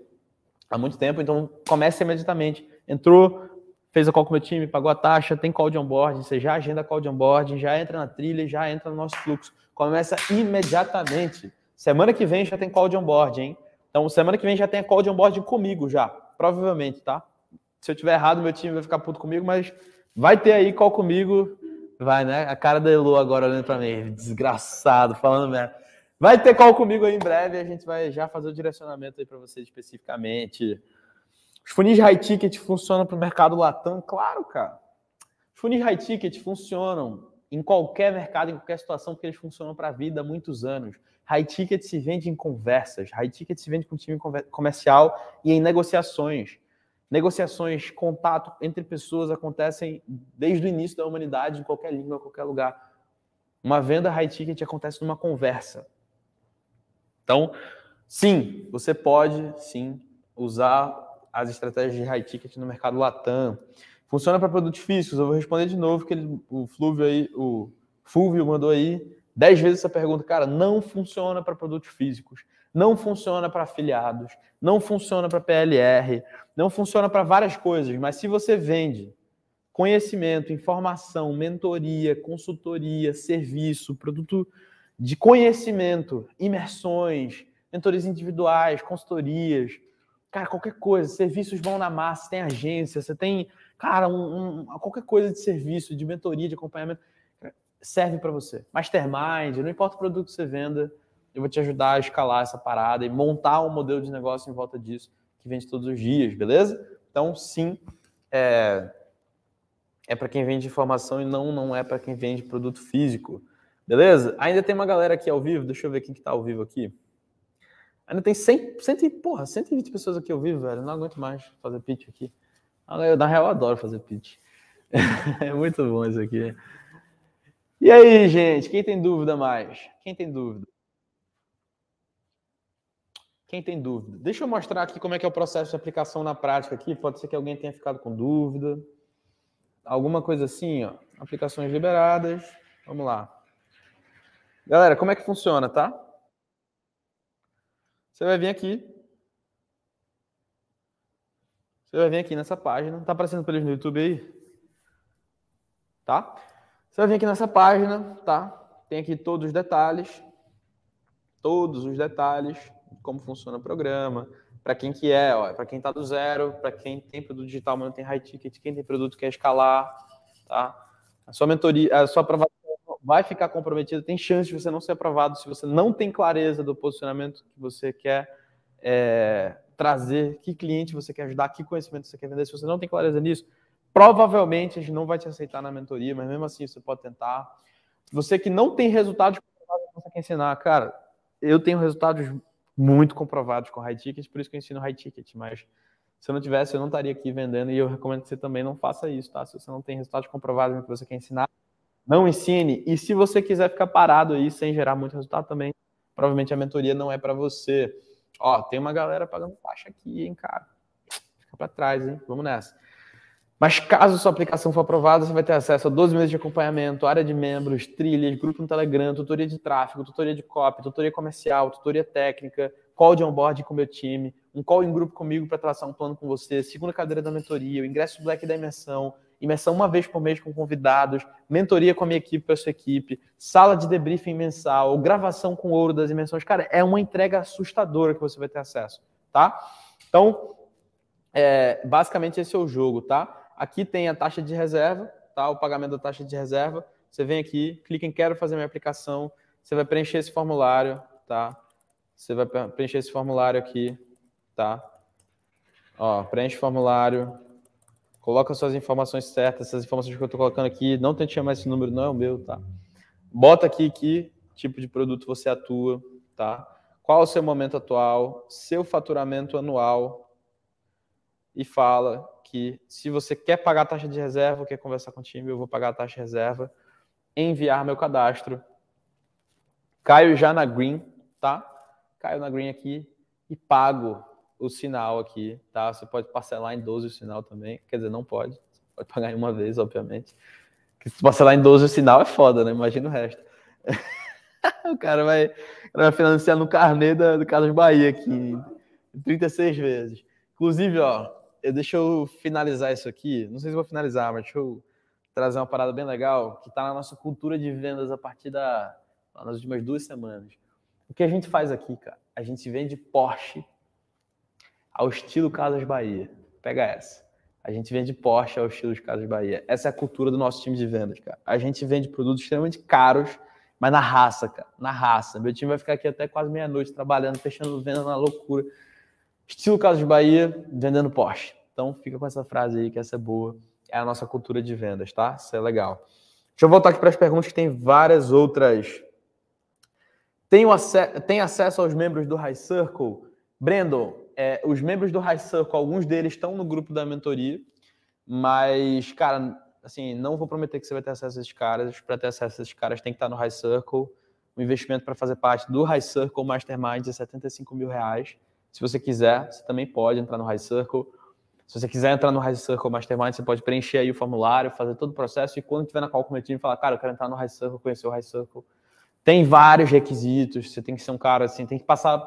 há muito tempo, então comece imediatamente. Entrou, fez a call com o meu time, pagou a taxa, tem call de onboarding, você já agenda call de onboarding, já entra na trilha, já entra no nosso fluxo. Começa imediatamente. Semana que vem já tem call de onboarding, hein? Então, semana que vem já tem call de onboarding comigo já, provavelmente, tá? Se eu tiver errado, meu time vai ficar puto comigo, mas vai ter aí call comigo Vai, né? A cara da Elo agora olhando para mim, desgraçado, falando merda. Vai ter call comigo aí em breve, a gente vai já fazer o direcionamento aí para você especificamente. Os funis high ticket funcionam para o mercado Latam? Claro, cara. Os funis high ticket funcionam em qualquer mercado, em qualquer situação, porque eles funcionam para a vida há muitos anos. High ticket se vende em conversas, high ticket se vende com time comercial e em negociações. Negociações, contato entre pessoas acontecem desde o início da humanidade, em qualquer língua, em qualquer lugar. Uma venda high ticket acontece numa conversa. Então, sim, você pode sim usar as estratégias de high ticket no mercado Latam. Funciona para produtos físicos. Eu vou responder de novo que ele, o Flúvio aí, o Fulvio mandou aí dez vezes essa pergunta. Cara, não funciona para produtos físicos não funciona para afiliados, não funciona para PLR, não funciona para várias coisas, mas se você vende conhecimento, informação, mentoria, consultoria, serviço, produto de conhecimento, imersões, mentores individuais, consultorias, cara, qualquer coisa, serviços vão na massa, tem agência, você tem, cara, um, um, qualquer coisa de serviço, de mentoria, de acompanhamento, serve para você. Mastermind, não importa o produto que você venda, eu vou te ajudar a escalar essa parada e montar um modelo de negócio em volta disso que vende todos os dias, beleza? Então, sim, é, é para quem vende informação e não, não é para quem vende produto físico, beleza? Ainda tem uma galera aqui ao vivo, deixa eu ver quem que tá ao vivo aqui. Ainda tem 100, 100, porra, 120 pessoas aqui ao vivo, velho. Não aguento mais fazer pitch aqui. Eu, na real, adoro fazer pitch. é muito bom isso aqui. E aí, gente, quem tem dúvida mais? Quem tem dúvida? Quem tem dúvida? Deixa eu mostrar aqui como é que é o processo de aplicação na prática aqui. Pode ser que alguém tenha ficado com dúvida. Alguma coisa assim, ó. Aplicações liberadas. Vamos lá. Galera, como é que funciona, tá? Você vai vir aqui. Você vai vir aqui nessa página. Tá aparecendo para eles no YouTube aí? Tá? Você vai vir aqui nessa página, tá? Tem aqui todos os detalhes. Todos os detalhes como funciona o programa, para quem que é, para quem está do zero, para quem tem produto digital, mas não tem high ticket, quem tem produto quer escalar, tá? A sua mentoria, a sua aprovação vai ficar comprometida, tem chance de você não ser aprovado se você não tem clareza do posicionamento que você quer é, trazer, que cliente você quer ajudar, que conhecimento você quer vender. Se você não tem clareza nisso, provavelmente a gente não vai te aceitar na mentoria, mas mesmo assim você pode tentar. Você que não tem resultados você quer ensinar, cara, eu tenho resultados muito comprovados com high ticket, por isso que eu ensino high ticket, mas se eu não tivesse, eu não estaria aqui vendendo e eu recomendo que você também não faça isso, tá? Se você não tem resultados comprovados no que você quer ensinar, não ensine. E se você quiser ficar parado aí sem gerar muito resultado também, provavelmente a mentoria não é para você. Ó, tem uma galera pagando taxa aqui, hein, cara. Fica para trás, hein? Vamos nessa. Mas caso sua aplicação for aprovada, você vai ter acesso a 12 meses de acompanhamento, área de membros, trilhas, grupo no Telegram, tutoria de tráfego, tutoria de copy, tutoria comercial, tutoria técnica, call de onboarding com meu time, um call em grupo comigo para traçar um plano com você, segunda cadeira da mentoria, o ingresso Black da imersão, imersão uma vez por mês com convidados, mentoria com a minha equipe, com a sua equipe, sala de debriefing mensal, gravação com ouro das dimensões. Cara, é uma entrega assustadora que você vai ter acesso, tá? Então, é, basicamente esse é o jogo, tá? Aqui tem a taxa de reserva, tá? O pagamento da taxa de reserva. Você vem aqui, clica em quero fazer minha aplicação, você vai preencher esse formulário, tá? Você vai preencher esse formulário aqui, tá? Ó, preenche o formulário, coloca suas informações certas, essas informações que eu estou colocando aqui, não tente chamar esse número, não é o meu, tá? Bota aqui que tipo de produto você atua, tá? Qual o seu momento atual, seu faturamento anual e fala que se você quer pagar a taxa de reserva, quer conversar com o time, eu vou pagar a taxa de reserva, enviar meu cadastro. Caio já na Green, tá? Caio na Green aqui e pago o sinal aqui, tá? Você pode parcelar em 12 o sinal também. Quer dizer, não pode. Você pode pagar em uma vez, obviamente. Porque se parcelar em 12 o sinal é foda, né? Imagina o resto. o cara vai, vai financiar no carnê da, do Carlos Bahia aqui, 36 vezes. Inclusive, ó, eu, deixa eu finalizar isso aqui. Não sei se vou finalizar, mas deixa eu trazer uma parada bem legal que está na nossa cultura de vendas a partir da nas últimas duas semanas. O que a gente faz aqui, cara? A gente vende Porsche ao estilo Casas Bahia. Pega essa. A gente vende Porsche ao estilo de Casas Bahia. Essa é a cultura do nosso time de vendas, cara. A gente vende produtos extremamente caros, mas na raça, cara. Na raça. Meu time vai ficar aqui até quase meia-noite trabalhando, fechando venda na loucura. Estilo Casas Bahia, vendendo Porsche. Então fica com essa frase aí, que essa é boa. É a nossa cultura de vendas, tá? Isso é legal. Deixa eu voltar aqui para as perguntas, que tem várias outras. Tem, tem acesso aos membros do High Circle? Brandon, é, os membros do High Circle, alguns deles estão no grupo da mentoria, mas, cara, assim, não vou prometer que você vai ter acesso a esses caras. Para ter acesso a esses caras, tem que estar no High Circle. O investimento para fazer parte do High Circle Mastermind é 75 mil reais. Se você quiser, você também pode entrar no High Circle. Se você quiser entrar no High Circle Mastermind, você pode preencher aí o formulário, fazer todo o processo e quando tiver na call com falar, cara, eu quero entrar no High Circle, conhecer o High Circle. Tem vários requisitos, você tem que ser um cara assim, tem que passar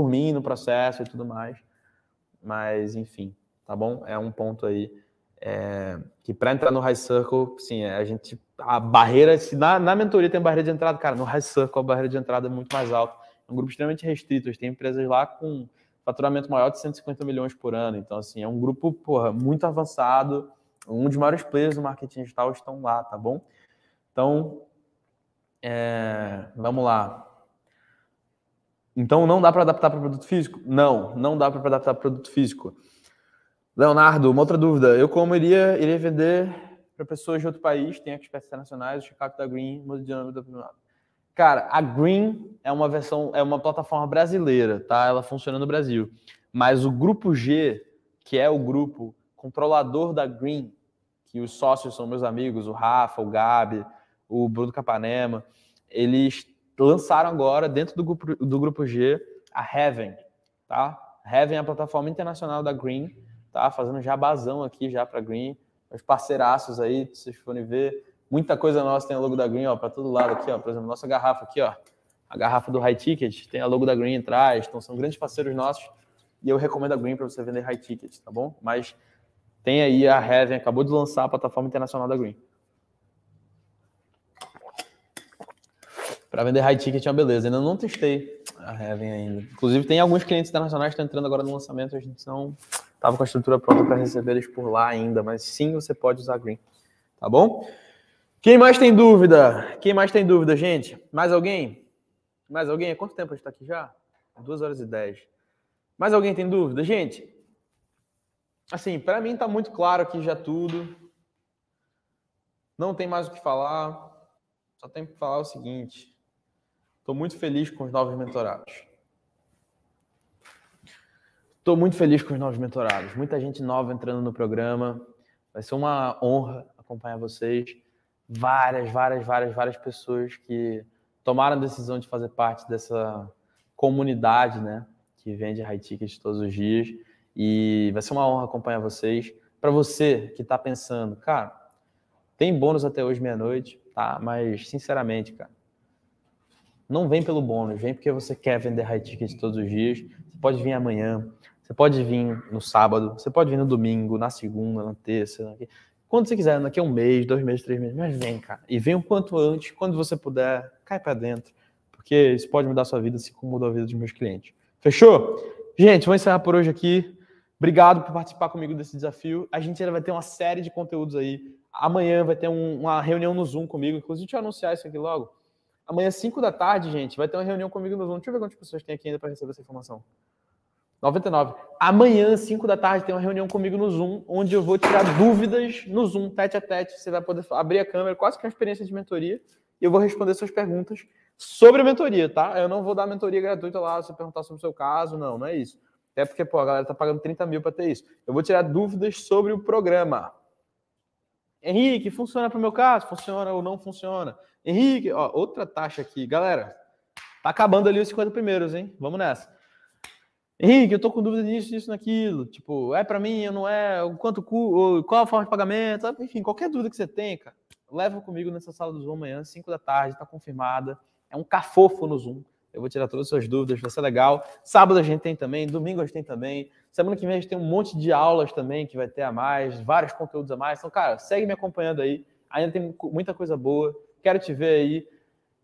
por mim no processo e tudo mais. Mas, enfim, tá bom? É um ponto aí é, que para entrar no High Circle, sim, é, a gente, a barreira, se na, na mentoria tem barreira de entrada, cara, no High Circle a barreira de entrada é muito mais alta. É um grupo extremamente restrito, tem empresas lá com faturamento maior de 150 milhões por ano. Então, assim, é um grupo, porra, muito avançado. Um dos maiores players do marketing digital estão lá, tá bom? Então, é, vamos lá. Então, não dá para adaptar para produto físico? Não, não dá para adaptar para produto físico. Leonardo, uma outra dúvida. Eu, como iria, iria vender para pessoas de outro país, tem experts internacionais, o Chicago da Green, muda de dinâmica da Cara, a Green é uma versão, é uma plataforma brasileira, tá? Ela funciona no Brasil. Mas o grupo G, que é o grupo controlador da Green, que os sócios são meus amigos, o Rafa, o Gabi, o Bruno Capanema, eles lançaram agora, dentro do grupo, do grupo G, a Heaven, tá? Heaven é a plataforma internacional da Green, tá? Fazendo jabazão aqui já para Green, os parceiraços aí, se vocês forem ver, Muita coisa nossa tem a logo da Green, ó, para todo lado aqui, ó. Por exemplo, nossa garrafa aqui, ó. A garrafa do High Ticket tem a logo da Green atrás. Então, são grandes parceiros nossos. E eu recomendo a Green para você vender High Ticket, tá bom? Mas tem aí a Heaven, acabou de lançar a plataforma internacional da Green. Para vender high ticket é uma beleza. Ainda não testei a Heaven ainda. Inclusive, tem alguns clientes internacionais que estão entrando agora no lançamento. A gente não estava com a estrutura pronta para receber eles por lá ainda, mas sim você pode usar Green. Tá bom? Quem mais tem dúvida? Quem mais tem dúvida, gente? Mais alguém? Mais alguém? Quanto tempo a gente está aqui já? Duas horas e dez. Mais alguém tem dúvida? Gente, assim, para mim está muito claro aqui já tudo. Não tem mais o que falar. Só tem que falar o seguinte. Estou muito feliz com os novos mentorados. Estou muito feliz com os novos mentorados. Muita gente nova entrando no programa. Vai ser uma honra acompanhar vocês várias, várias, várias, várias pessoas que tomaram a decisão de fazer parte dessa comunidade, né, que vende high tickets todos os dias. E vai ser uma honra acompanhar vocês. Para você que está pensando, cara, tem bônus até hoje meia-noite, tá? Mas sinceramente, cara, não vem pelo bônus, vem porque você quer vender high tickets todos os dias. Você pode vir amanhã, você pode vir no sábado, você pode vir no domingo, na segunda, na terça. Quando você quiser, daqui a um mês, dois meses, três meses, mas vem, cara. E vem o quanto antes, quando você puder, cai para dentro. Porque isso pode mudar a sua vida, assim como mudou a vida dos meus clientes. Fechou? Gente, vou encerrar por hoje aqui. Obrigado por participar comigo desse desafio. A gente ainda vai ter uma série de conteúdos aí. Amanhã vai ter um, uma reunião no Zoom comigo. Inclusive, deixa eu anunciar isso aqui logo. Amanhã, 5 da tarde, gente, vai ter uma reunião comigo no Zoom. Deixa eu ver quantas pessoas tem aqui ainda para receber essa informação. 99. Amanhã, 5 da tarde, tem uma reunião comigo no Zoom, onde eu vou tirar dúvidas no Zoom, tete a tete. Você vai poder abrir a câmera, quase que uma experiência de mentoria, e eu vou responder suas perguntas sobre a mentoria, tá? Eu não vou dar mentoria gratuita lá, você perguntar sobre o seu caso, não, não é isso. Até porque, pô, a galera tá pagando 30 mil para ter isso. Eu vou tirar dúvidas sobre o programa. Henrique, funciona para o meu caso? Funciona ou não funciona? Henrique, ó, outra taxa aqui. Galera, tá acabando ali os 50 primeiros, hein? Vamos nessa. Henrique, eu tô com dúvida disso, disso, naquilo. Tipo, é para mim, não é? Quanto qual a forma de pagamento? Enfim, qualquer dúvida que você tem, cara, leva comigo nessa sala do Zoom amanhã, 5 da tarde, tá confirmada. É um cafofo no Zoom. Eu vou tirar todas as suas dúvidas, vai ser legal. Sábado a gente tem também, domingo a gente tem também. Semana que vem a gente tem um monte de aulas também que vai ter a mais, vários conteúdos a mais. Então, cara, segue me acompanhando aí. Ainda tem muita coisa boa. Quero te ver aí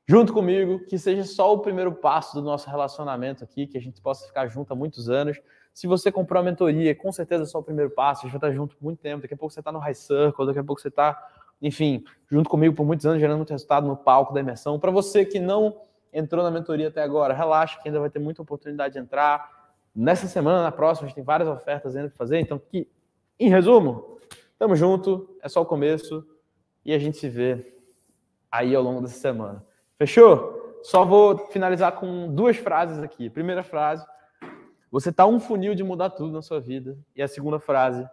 junto comigo, que seja só o primeiro passo do nosso relacionamento aqui, que a gente possa ficar junto há muitos anos. Se você comprou a mentoria, com certeza é só o primeiro passo, a gente vai estar junto por muito tempo. Daqui a pouco você está no High Circle, daqui a pouco você está, enfim, junto comigo por muitos anos, gerando muito resultado no palco da imersão. Para você que não entrou na mentoria até agora, relaxa que ainda vai ter muita oportunidade de entrar. Nessa semana, na próxima, a gente tem várias ofertas ainda para fazer. Então, que, em resumo, tamo junto, é só o começo e a gente se vê aí ao longo dessa semana. Fechou? Só vou finalizar com duas frases aqui. Primeira frase: você tá um funil de mudar tudo na sua vida. E a segunda frase: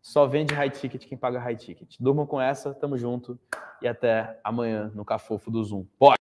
só vende high ticket quem paga high ticket. Durmam com essa, tamo junto e até amanhã no Cafofo do Zoom. Bora!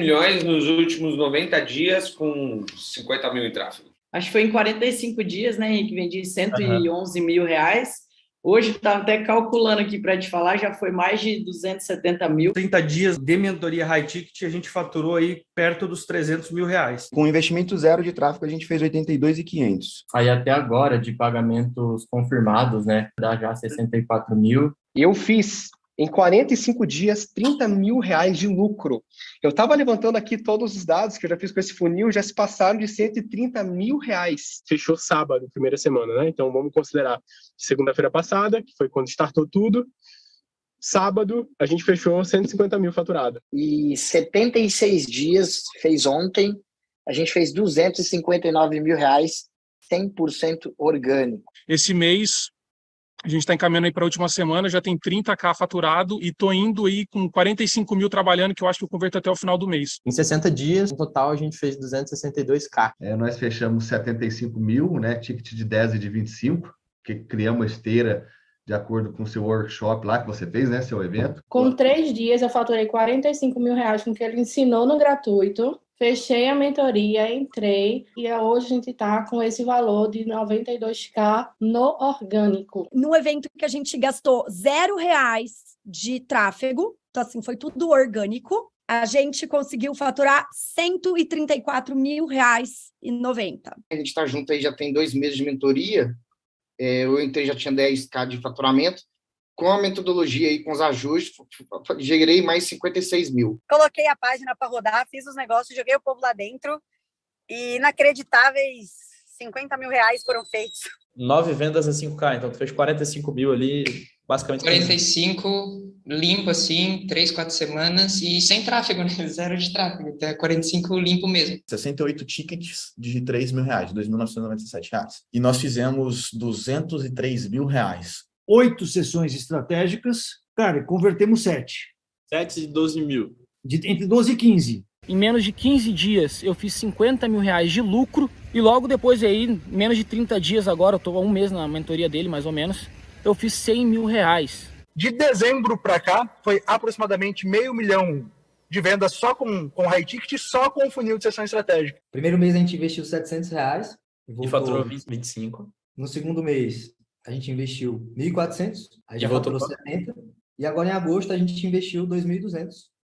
milhões nos últimos 90 dias com 50 mil em tráfego. Acho que foi em 45 dias, né, Henrique? Vendi 111 uhum. mil reais. Hoje, estava até calculando aqui para te falar, já foi mais de 270 mil. 30 dias de mentoria high ticket, a gente faturou aí perto dos 300 mil reais. Com investimento zero de tráfego, a gente fez 82,500. Aí até agora, de pagamentos confirmados, né, dá já 64 mil. Eu fiz em 45 dias, 30 mil reais de lucro. Eu estava levantando aqui todos os dados que eu já fiz com esse funil, já se passaram de 130 mil reais. Fechou sábado, primeira semana, né? Então vamos considerar segunda-feira passada, que foi quando startou tudo. Sábado, a gente fechou 150 mil faturado. E 76 dias, fez ontem, a gente fez 259 mil reais, 100% orgânico. Esse mês, a gente está encaminhando aí para a última semana, já tem 30k faturado e tô indo aí com 45 mil trabalhando, que eu acho que eu converto até o final do mês. Em 60 dias, no total, a gente fez 262k. É, nós fechamos 75 mil, né? Ticket de 10 e de 25, que criamos uma esteira de acordo com o seu workshop lá que você fez, né? Seu evento. Com três dias, eu faturei 45 mil reais com o que ele ensinou no gratuito. Fechei a mentoria, entrei e hoje a gente está com esse valor de 92k no orgânico. No evento que a gente gastou zero reais de tráfego, então assim, foi tudo orgânico, a gente conseguiu faturar 134 mil reais e 90. A gente está junto aí já tem dois meses de mentoria. É, eu entrei já tinha 10k de faturamento com a metodologia e com os ajustes, gerei mais 56 mil. Coloquei a página para rodar, fiz os negócios, joguei o povo lá dentro e inacreditáveis 50 mil reais foram feitos. Nove vendas a 5K, então tu fez 45 mil ali, basicamente. 45 limpo assim, três, quatro semanas e sem tráfego, né? Zero de tráfego, até 45 limpo mesmo. 68 tickets de 3 mil reais, 2.997 reais. E nós fizemos 203 mil reais oito sessões estratégicas, cara, convertemos sete. Sete de 12 mil. De, entre 12 e 15. Em menos de 15 dias, eu fiz 50 mil reais de lucro e logo depois aí, menos de 30 dias agora, eu estou há um mês na mentoria dele, mais ou menos, eu fiz 100 mil reais. De dezembro para cá, foi aproximadamente meio milhão de vendas só com, com high ticket, só com o funil de sessão estratégica. Primeiro mês a gente investiu 700 reais. E, e faturou 25. No segundo mês, a gente investiu 1.400, aí já voltou 70, e agora em agosto a gente investiu 2.200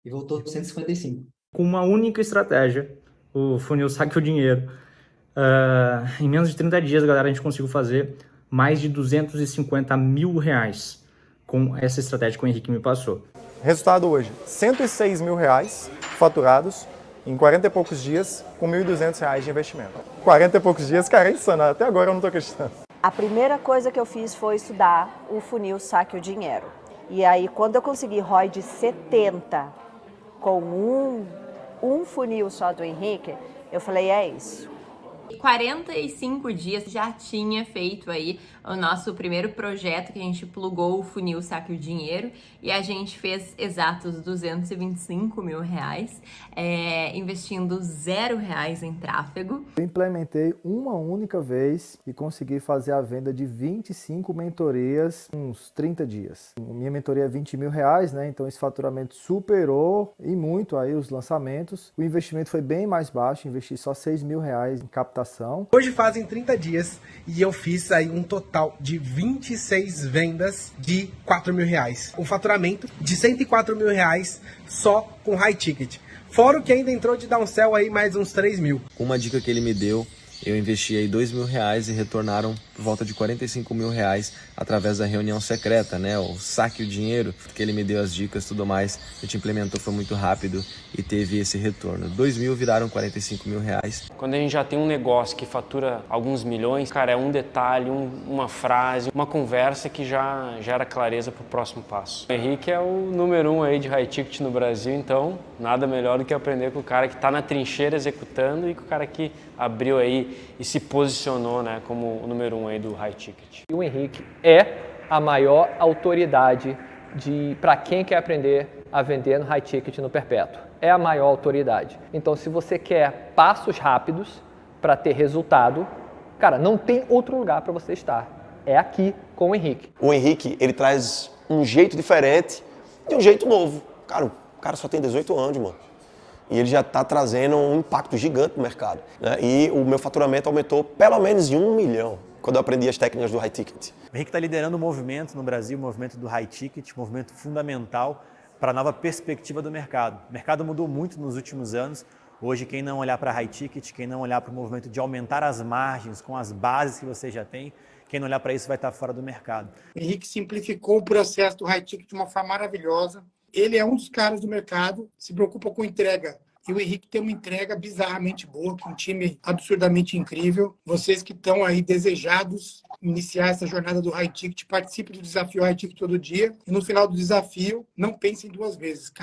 e voltou 155. Com uma única estratégia, o funil saque o dinheiro, uh, em menos de 30 dias, galera, a gente conseguiu fazer mais de 250 mil reais com essa estratégia que o Henrique me passou. Resultado hoje, 106 mil reais faturados em 40 e poucos dias com 1.200 reais de investimento. 40 e poucos dias, cara, é insano. Até agora eu não estou acreditando. A primeira coisa que eu fiz foi estudar o funil Saque o Dinheiro. E aí, quando eu consegui ROI de 70 com um, um funil só do Henrique, eu falei, é isso. 45 dias já tinha feito aí o nosso primeiro projeto que a gente plugou o funil Saque o Dinheiro e a gente fez exatos 225 mil reais, é, investindo zero reais em tráfego. Eu implementei uma única vez e consegui fazer a venda de 25 mentorias em uns 30 dias. Minha mentoria é 20 mil reais, né? Então esse faturamento superou e muito aí os lançamentos. O investimento foi bem mais baixo, investi só 6 mil reais em captação. Hoje fazem 30 dias e eu fiz aí um total de 26 vendas de 4 mil reais. Um faturamento de 104 mil reais só com high ticket. Fora o que ainda entrou de downsell aí mais uns 3 mil. Uma dica que ele me deu eu investi aí dois mil reais e retornaram por volta de 45 mil reais através da reunião secreta, né? O saque o dinheiro, que ele me deu as dicas tudo mais. A gente implementou, foi muito rápido e teve esse retorno. Dois mil viraram 45 mil reais. Quando a gente já tem um negócio que fatura alguns milhões, cara, é um detalhe, um, uma frase, uma conversa que já gera clareza para o próximo passo. O Henrique é o número um aí de high ticket no Brasil, então nada melhor do que aprender com o cara que está na trincheira executando e com o cara que abriu aí e se posicionou né, como o número um aí do high ticket. O Henrique é a maior autoridade de para quem quer aprender a vender no high ticket no perpétuo. É a maior autoridade. Então, se você quer passos rápidos para ter resultado, cara, não tem outro lugar para você estar. É aqui com o Henrique. O Henrique, ele traz um jeito diferente e um jeito novo. Cara, o cara só tem 18 anos, mano e ele já está trazendo um impacto gigante no mercado. Né? E o meu faturamento aumentou pelo menos em um milhão quando eu aprendi as técnicas do high ticket. O Henrique está liderando o movimento no Brasil, o movimento do high ticket, um movimento fundamental para a nova perspectiva do mercado. O mercado mudou muito nos últimos anos. Hoje, quem não olhar para high ticket, quem não olhar para o movimento de aumentar as margens com as bases que você já tem, quem não olhar para isso vai estar fora do mercado. O Henrique simplificou o processo do high ticket de uma forma maravilhosa ele é um dos caras do mercado, se preocupa com entrega. E o Henrique tem uma entrega bizarramente boa, com um time absurdamente incrível. Vocês que estão aí desejados iniciar essa jornada do High Ticket, participe do desafio High Ticket todo dia. E no final do desafio, não pensem duas vezes.